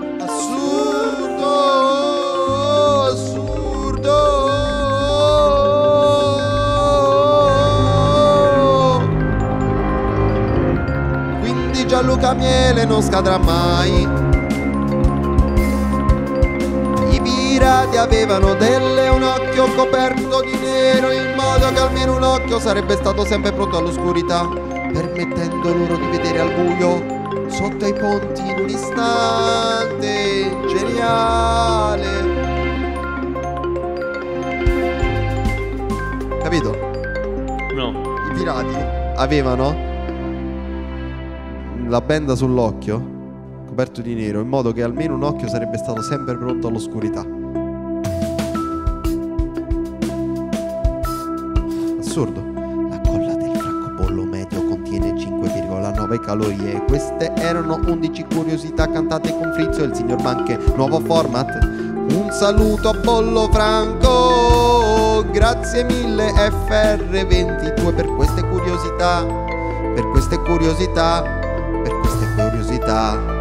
B: Gianluca Miele non scadrà mai. I pirati avevano delle un occhio coperto di nero in modo che almeno un occhio sarebbe stato sempre pronto all'oscurità, permettendo loro di vedere al buio sotto i ponti in un istante geniale. Capito?
A: No.
B: I pirati avevano la benda sull'occhio coperto di nero in modo che almeno un occhio sarebbe stato sempre pronto all'oscurità. Assurdo. La colla del francobollo medio contiene 5,9 calorie. Queste erano 11 curiosità cantate con Frizzo e il signor Banche. Nuovo format. Un saluto a Bollo Franco. Grazie mille FR22 per queste curiosità. Per queste curiosità. Curiosità.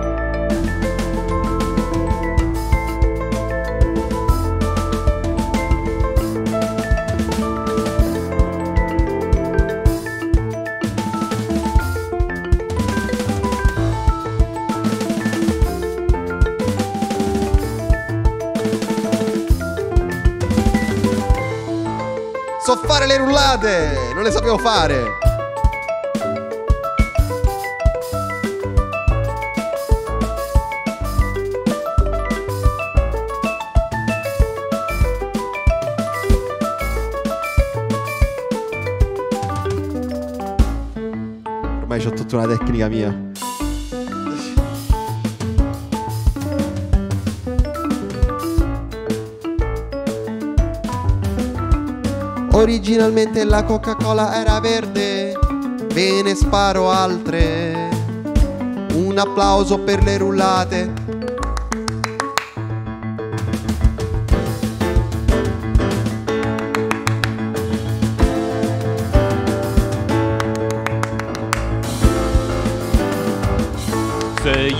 B: So fare le rullate! Non le sapevo fare! Ormai c'ho tutta una tecnica mia. Originalmente la Coca-Cola era verde, ve ne sparo altre. Un applauso per le rullate.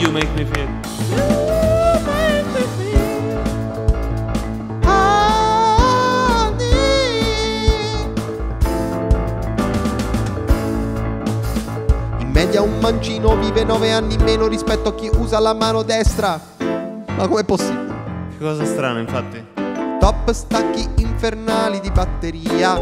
A: You make me feel.
B: In media un mancino vive 9 anni in meno rispetto a chi usa la mano destra. Ma com'è possibile?
A: Che cosa strana, infatti.
B: Top stacchi infernali di batteria.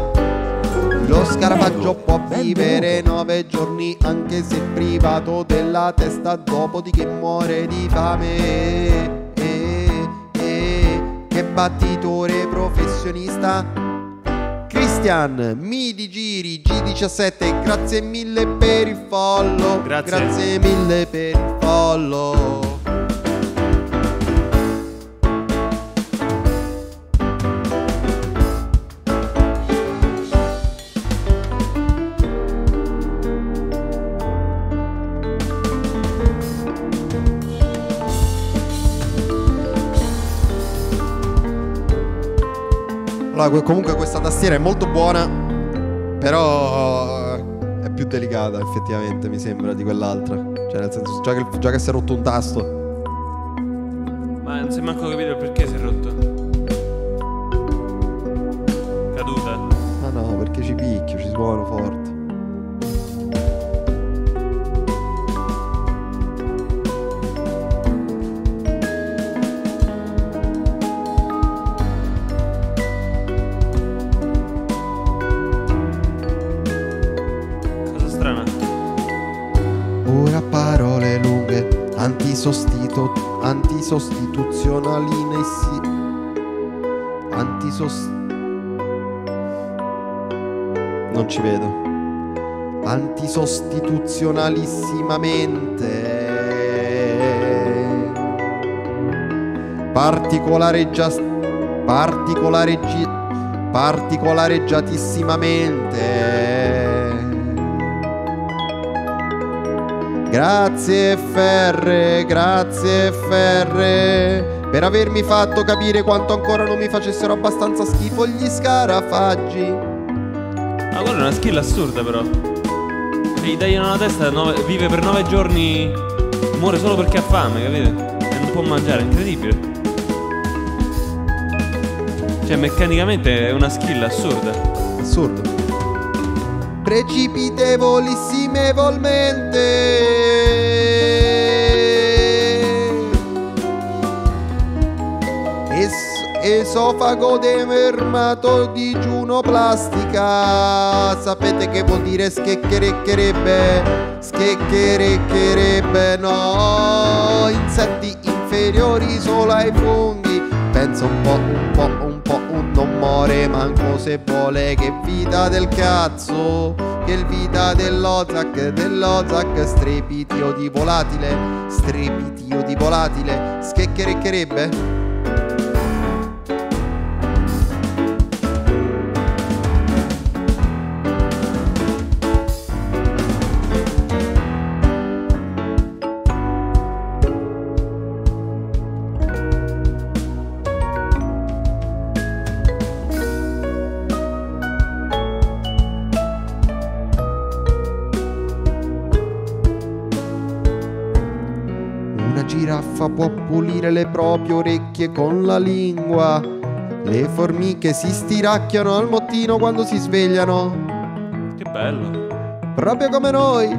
B: Lo scarafaggio può vivere 9 giorni anche se privato della testa, dopodiché muore di fame. Eh, eh, che battitore professionista. Christian, mi di giri G17, grazie mille per il follow.
A: Grazie.
B: Grazie mille per il follow. Que- comunque questa tastiera è molto buona, però eh, è più delicata effettivamente, mi sembra, di quell'altra. Cioè, nel senso, già che, già che si è rotto un tasto. Antisostituzionalissimamente. Particolareggia... Particolareggi... Particolareggiatissimamente. Grazie Ferre, grazie Ferre per avermi fatto capire quanto ancora non mi facessero abbastanza schifo gli scarafaggi.
A: Ma quella è una skill assurda però. Se gli tagliano la testa, nove- vive per nove giorni, muore solo perché ha fame, capite? E non può mangiare, è incredibile. Cioè, meccanicamente è una skill assurda.
B: Assurdo. Precipitevolissimamente. Es- esofago demermato digiuno plastica. Sapete che vuol dire schecchereccherebbe? Schecchereccherebbe no. Insetti inferiori solo ai funghi. Pensa un po', un po', un po', un non muore manco se vuole. Che vita del cazzo, che il vita dell'Ozak, dell'Ozak, strepitio di volatile, strepitio di volatile, schecchereccherebbe? Proprie orecchie con la lingua. Le formiche si stiracchiano al mattino quando si svegliano.
A: Che bello.
B: Proprio come noi.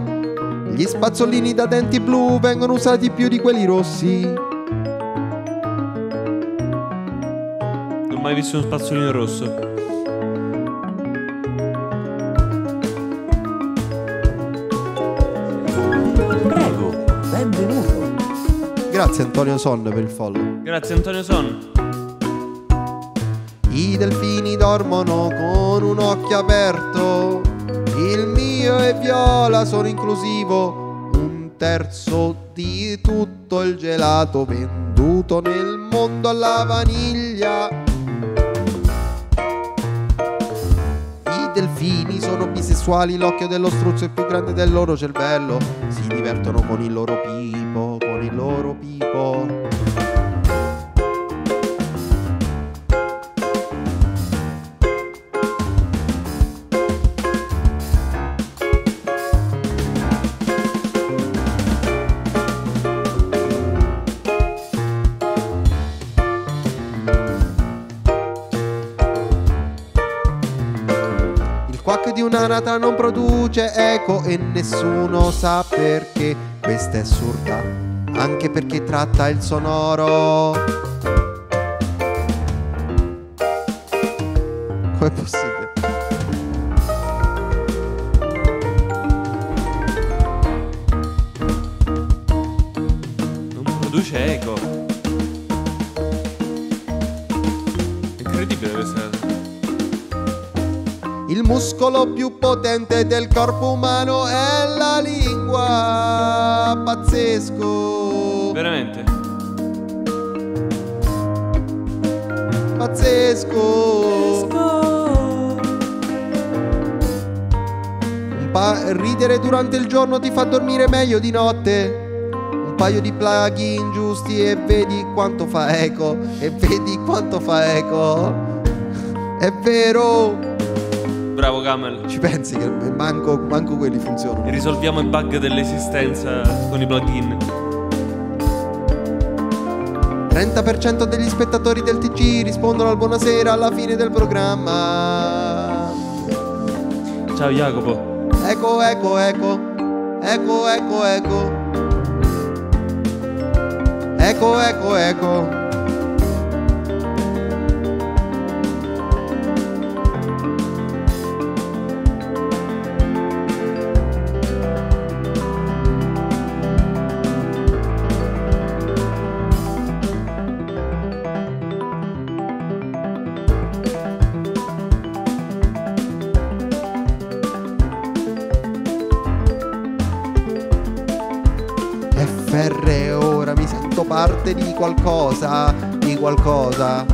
B: Gli spazzolini da denti blu vengono usati più di quelli rossi.
A: Non ho mai visto uno spazzolino rosso.
B: Grazie Antonio Son per il follow.
A: Grazie Antonio Son.
B: I delfini dormono con un occhio aperto. Il mio è viola, sono inclusivo. Un terzo di tutto il gelato venduto nel mondo alla vaniglia. I delfini sono bisessuali, l'occhio dello struzzo è più grande del loro cervello. Si divertono con il loro Di un'anatra non produce eco e nessuno sa perché. Questa è assurda, anche perché tratta il sonoro. Com'è possibile? Muscolo più potente del corpo umano è la lingua. Pazzesco.
A: Veramente.
B: Pazzesco. Un pa- ridere durante il giorno ti fa dormire meglio di notte. Un paio di plugin giusti e vedi quanto fa eco. E vedi quanto fa eco. È vero.
A: Bravo Camel.
B: Ci pensi che manco, manco quelli funzionano.
A: E risolviamo i bug dell'esistenza con i plugin.
B: 30% degli spettatori del TG rispondono al buonasera alla fine del programma.
A: Ciao Jacopo.
B: Ecco, ecco, ecco. Ecco, ecco, ecco. Ecco, ecco, ecco. Qualcosa, di qualcosa.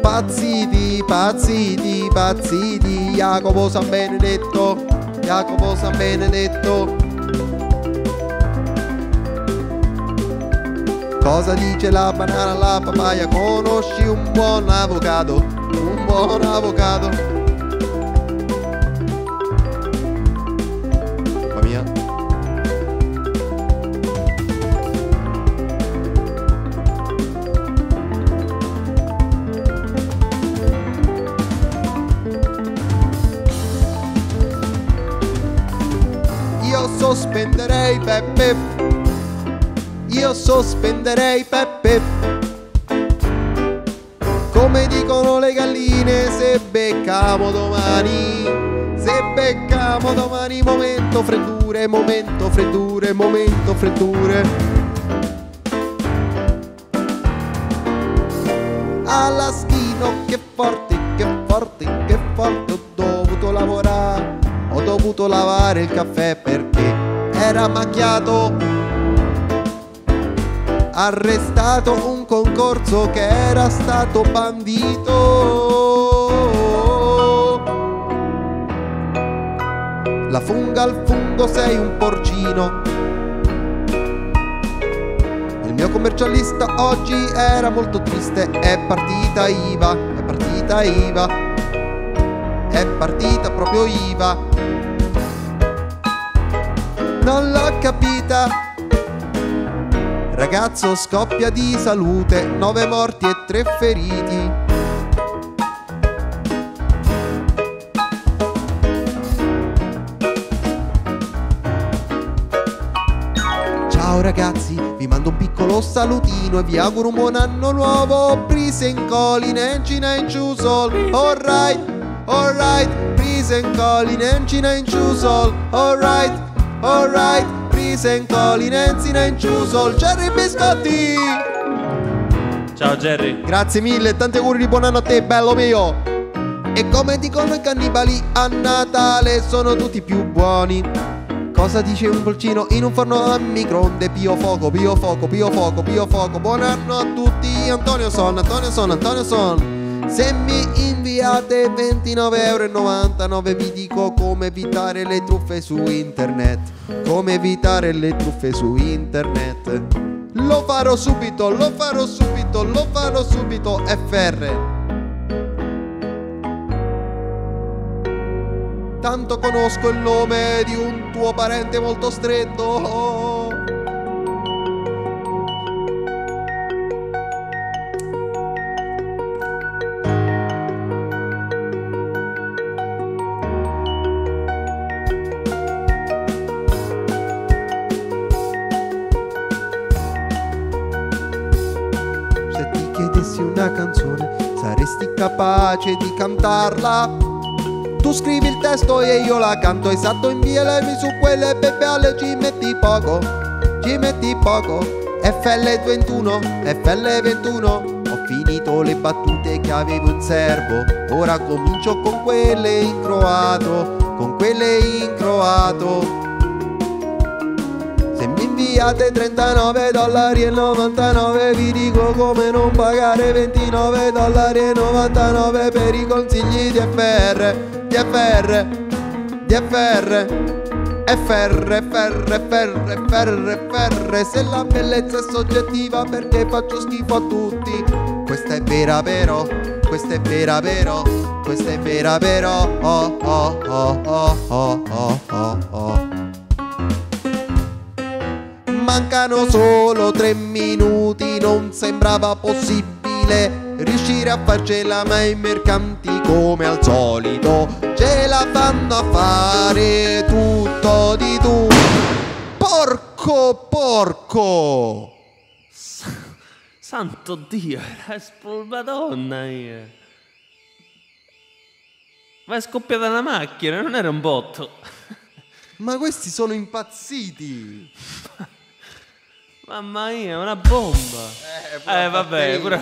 B: Pazziti, pazziti, pazziti, Jacopo San Benedetto, Jacopo San Benedetto. Cosa dice la banana alla papaya? Conosci un buon avvocato, un buon avvocato. Peppe. Io sospenderei Peppe. Come dicono le galline, se beccamo domani. Se beccamo domani, momento freddure, momento freddure, momento freddure. Alla schino, che forte, che forte, che forte, ho dovuto lavorare. Ho dovuto lavare il caffè era macchiato. Arrestato un concorso che era stato bandito. La funga al fungo sei un porcino. Il mio commercialista oggi era molto triste. È partita IVA, è partita IVA. È partita proprio IVA. Non l'ho capita. Ragazzo scoppia di salute, nove morti e tre feriti. Ciao ragazzi, vi mando un piccolo salutino e vi auguro un buon anno nuovo. Please and calling engine and choose all. Alright, alright, please and calling engine and choose all. Alright, alright, calling engine and choose all. Jerry Biscotti!
A: Ciao Jerry.
B: Grazie mille, tanti auguri di buon anno a te, bello mio! E come dicono i cannibali, a Natale sono tutti più buoni. Cosa dice un polcino in un forno a microonde? Pio fuoco, pio fuoco, pio fuoco, pio fuoco. Buon anno a tutti, Antonio Son, Antonio Son, Antonio Son. Se mi inviate 29,99 euro vi dico come evitare le truffe su internet. Come evitare le truffe su internet. Lo farò subito, lo farò subito, lo farò subito, FR. Tanto conosco il nome di un tuo parente molto stretto. Capace di cantarla? Tu scrivi il testo e io la canto esatto inviami su quelle bebale ci metti poco Ci metti poco FL21, FL21 Ho finito le battute che avevo in non servo. Ora comincio con quelle in croato, con quelle in croato. Inviate 39 dollari e 99 vi dico come non pagare 29 dollari e 99 per i consigli di FR, di FR, di FR. FR, FR, FR, FR, FR Se la bellezza è soggettiva perché faccio schifo a tutti Questa è vera però, questa è vera però Questa è vera però oh, oh, oh, oh, oh, oh, oh, oh. Mancano solo tre minuti, non sembrava possibile riuscire a farcela, ma i mercanti come al solito ce la fanno a fare tutto di tu. Porco, porco!
A: Santo Dio, era espl- Madonna io. Ma è scoppiata una macchina, non era un botto.
B: Ma questi sono impazziti! *laughs*
A: Mamma mia, una bomba. Eh,
B: la
A: vabbè, pure...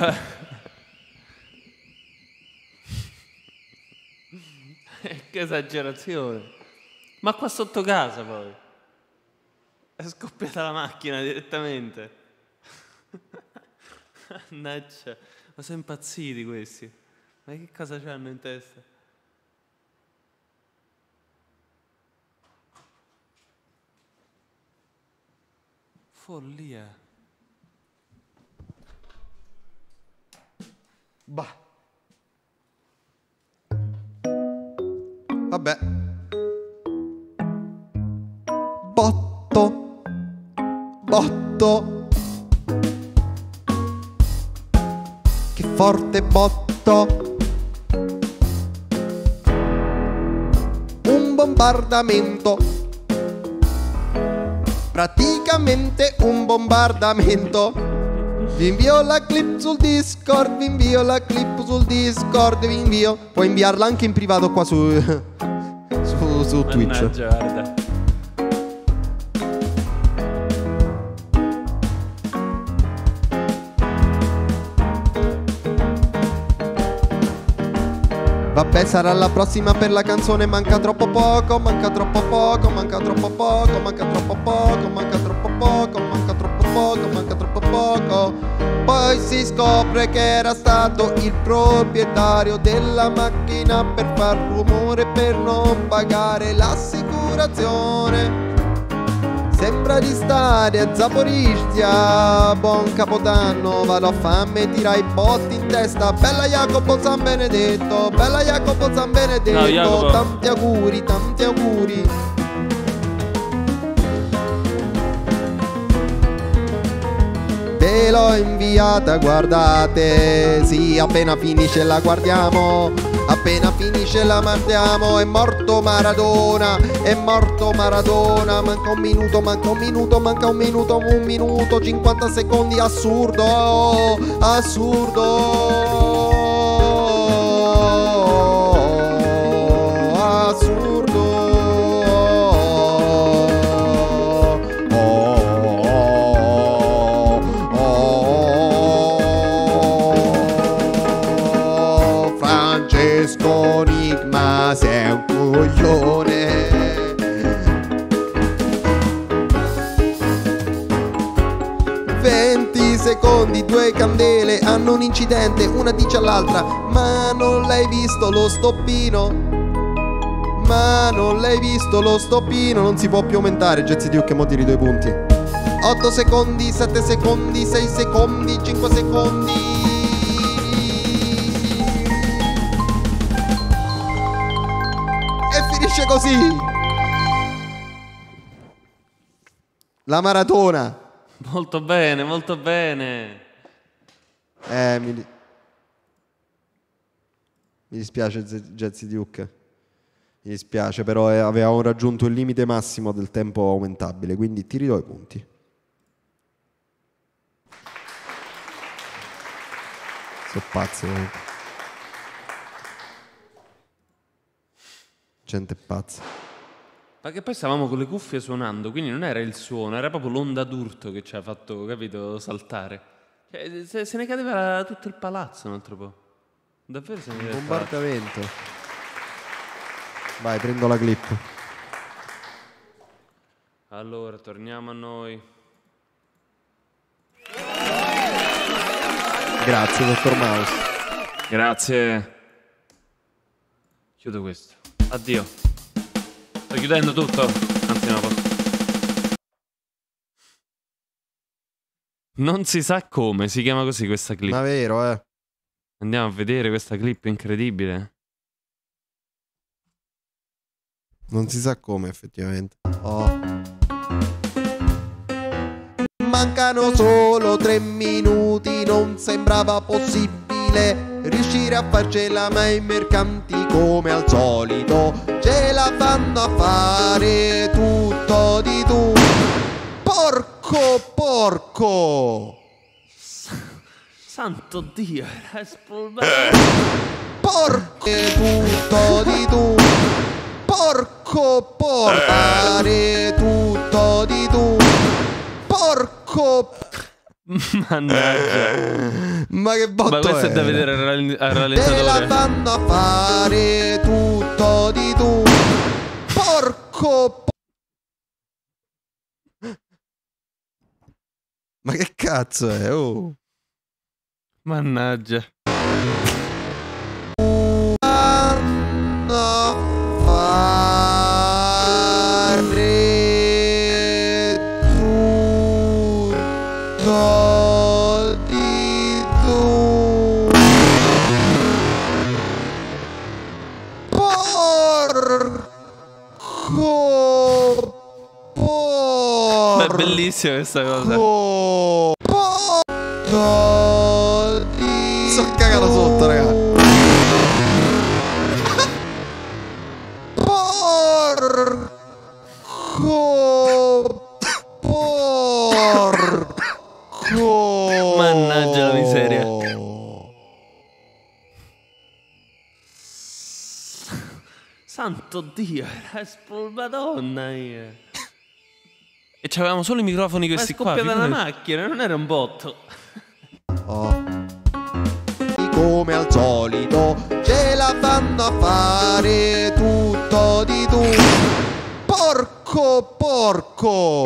A: *laughs* che esagerazione. Ma qua sotto casa poi. È scoppiata la macchina direttamente. *laughs* Mannaggia, ma sono impazziti questi. Ma che cosa c'hanno in testa? Follia.
B: Bah. Vabbè. Botto. Botto. Che forte botto. Un bombardamento. Praticamente un bombardamento. Vi invio la clip sul Discord, vi invio la clip sul Discord, vi invio. Puoi inviarla anche in privato qua su, *laughs* su, su Twitch.
A: Mannaggia, guarda.
B: Vabbè, sarà la prossima per la canzone. Manca troppo poco, manca troppo poco, manca troppo poco, manca troppo poco, manca troppo poco, manca troppo poco, manca troppo poco. Poi si scopre che era stato il proprietario della macchina per far rumore per non pagare l'assicurazione. Sembra di stare a Zaporizia Buon capodanno, vado a fame, tira i botti in testa. Bella Jacopo San Benedetto, bella Jacopo San Benedetto.
A: No, Jacopo.
B: Tanti auguri, tanti auguri. Ve l'ho inviata, guardate Sì, appena finisce la guardiamo Appena finisce la mandiamo È morto Maradona È morto Maradona. Manca un minuto, manca un minuto Manca un minuto, un minuto 50 secondi, assurdo Assurdo secondi, due candele hanno un incidente, una dice all'altra Ma non l'hai visto lo stoppino? Ma non l'hai visto lo stoppino? Non si può più aumentare, Jazzy Duke, mo tiri due punti 8 secondi, 7 secondi, 6 secondi, 5 secondi E finisce così La maratona
A: Molto bene, molto bene.
B: Eh, mi, mi dispiace Jazzy Duke. Mi dispiace, però eh, avevamo raggiunto il limite massimo del tempo aumentabile, quindi ti ridò i punti. Sono pazzi. eh. Gente pazza.
A: Ma che poi stavamo con le cuffie suonando, quindi non era il suono, era proprio l'onda d'urto che ci ha fatto, capito, saltare. Cioè, se, se ne cadeva tutto il palazzo un altro po'. Davvero se ne deve fare.
C: Bombardamento. Vai, prendo la clip.
A: Allora, torniamo a noi.
C: Grazie, dottor Mouse.
A: Grazie. Chiudo questo. Addio. Sto chiudendo tutto. Anzi, no, posso. Non si sa come, si chiama così questa clip.
C: Ma vero, eh.
A: Andiamo a vedere questa clip incredibile.
C: Non si sa come, effettivamente. Oh.
B: Mancano solo tre minuti, non sembrava possibile riuscire a farcela, ma i mercanti come al solito ce la fanno a fare tutto di tu. Porco, porco!
A: Santo Dio, era esplodato.
B: Porco tutto di tu Porco portare tutto di tu Porco *laughs*
A: Mannaggia.
C: Ma che botto
A: Ma questo è da
C: era?
A: vedere al rall- al
B: Te la
A: rallentatore.
B: fanno a fare tutto di tu Porco
C: Ma che cazzo è? Oh.
A: Mannaggia. Bellissima questa cosa.
B: porco di
C: Sono cagato sotto, raga.
B: Porco Porco
A: Mannaggia la miseria. Santo Dio, era. Madonna mia. E c'avevamo solo i microfoni questi qua.
H: scoppiata la
A: figurati.
H: macchina, non era un botto.
B: Oh. Come al solito ce la fanno a fare tutto di tu Porco porco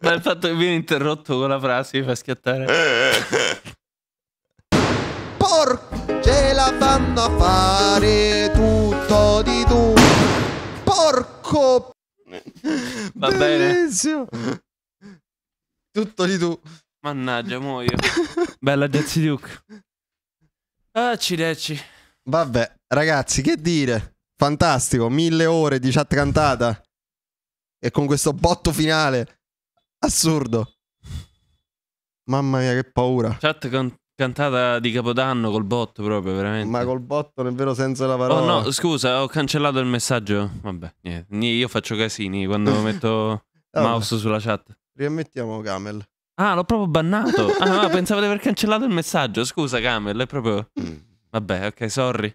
A: Ma il fatto che viene interrotto con la frase mi fa schiattare.
B: Porco ce la fanno a fare tutto di tu Porco *laughs*
A: Va bene.
C: Bellissimo. Tutto di tu.
A: Mannaggia, muoio. *laughs* Bella Jazzy Duke. Cirecci.
C: Vabbè, ragazzi, che dire? Fantastico, mille ore di chat cantata. E con questo botto finale. Assurdo. Mamma mia, che paura.
A: Chat con- cantata di Capodanno col botto proprio, veramente.
C: Ma col botto nel vero senso della
A: Oh
C: parola.
A: no, scusa, ho cancellato il messaggio. Vabbè, niente. Ni- Io faccio casini quando *laughs* metto mouse sulla chat.
C: Riammettiamo Camel.
A: Ah, l'ho proprio bannato. *laughs* Ah, no, pensavo di aver cancellato il messaggio. Scusa, Camel, è proprio... Vabbè, ok, sorry.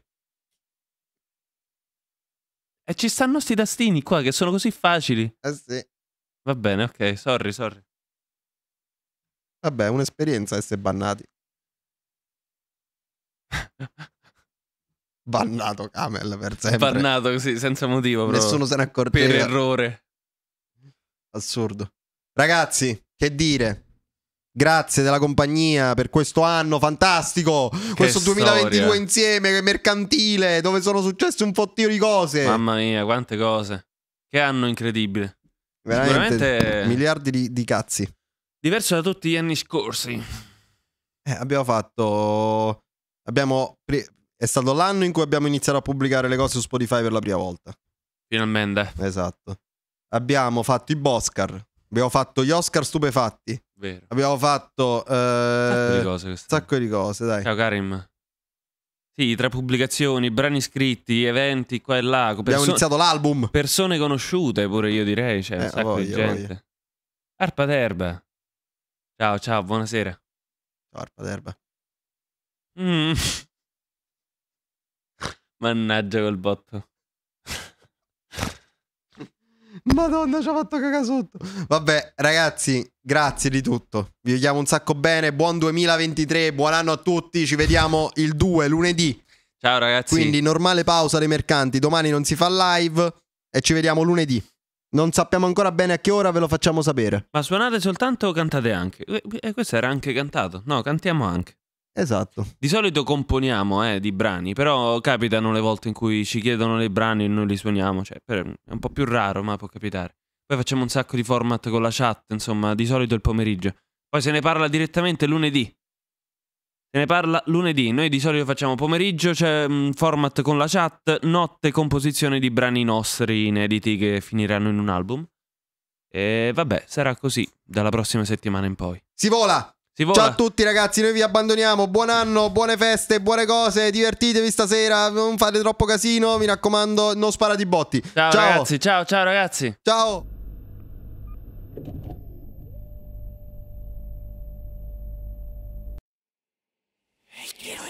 A: E ci stanno sti tastini qua che sono così facili.
C: Eh sì.
A: Va bene, ok, sorry, sorry.
C: Vabbè, è un'esperienza essere bannati. *laughs* Bannato Camel per sempre.
A: Bannato così, senza motivo proprio.
C: Nessuno se ne
A: Per
C: accorgeva.
A: errore.
C: Assurdo. Ragazzi, che dire? Grazie della compagnia per questo anno fantastico. questo 2022
A: storia.
C: insieme, mercantile, dove sono successe un fottio di cose.
A: Mamma mia, quante cose. Che anno incredibile.
C: Veramente
A: Sicuramente
C: miliardi di, di cazzi.
A: diverso da tutti gli anni scorsi.
C: Eh, abbiamo fatto. Abbiamo. pre- È stato l'anno in cui abbiamo iniziato a pubblicare le cose su Spotify per la prima volta.
A: Finalmente.
C: Esatto. Abbiamo fatto i Boscar. Abbiamo fatto gli Oscar stupefatti.
A: Vero.
C: Abbiamo fatto.
A: Un sacco di
C: Eh,
A: cose
C: un sacco di cose, dai.
A: Ciao Karim. Sì, tra pubblicazioni, brani scritti, eventi qua e là.
C: Abbiamo
A: perso-
C: iniziato l'album.
A: persone conosciute pure io direi, cioè
C: Eh,
A: un sacco
C: voglia,
A: di gente.
C: voglia.
A: Arpa d'erba. Ciao, ciao, buonasera.
C: Arpa d'erba.
A: Mm. Mannaggia quel botto.
B: Madonna, ci ha fatto cagare sotto. Vabbè, ragazzi, grazie di tutto. Vi vediamo un sacco bene. Buon 2023, buon anno a tutti. Ci vediamo il 2 lunedì.
A: Ciao ragazzi.
B: Quindi normale pausa dei mercanti. Domani non si fa live e ci vediamo lunedì. Non sappiamo ancora bene a che ora, ve lo facciamo sapere.
A: Ma suonate soltanto o cantate anche? Eh, eh, questo era anche cantato. No, cantiamo anche.
B: Esatto.
A: Di solito componiamo eh, di brani, però capitano le volte in cui ci chiedono dei brani e noi li suoniamo. Cioè, è un po' più raro, ma può capitare. Poi facciamo un sacco di format con la chat, insomma, di solito il pomeriggio. Poi se ne parla direttamente lunedì. Se ne parla lunedì. Noi di solito facciamo pomeriggio, c'è un format con la chat, notte composizione di brani nostri inediti che finiranno in un album. E vabbè, sarà così dalla prossima settimana in poi.
B: Si vola! Ciao a tutti ragazzi, noi vi abbandoniamo. Buon anno, buone feste, buone cose. Divertitevi stasera, non fate troppo casino. Mi raccomando, non spara di botti.
A: Ciao,
B: ciao.
A: ragazzi, ciao, ciao ragazzi.
B: Ciao. Quiero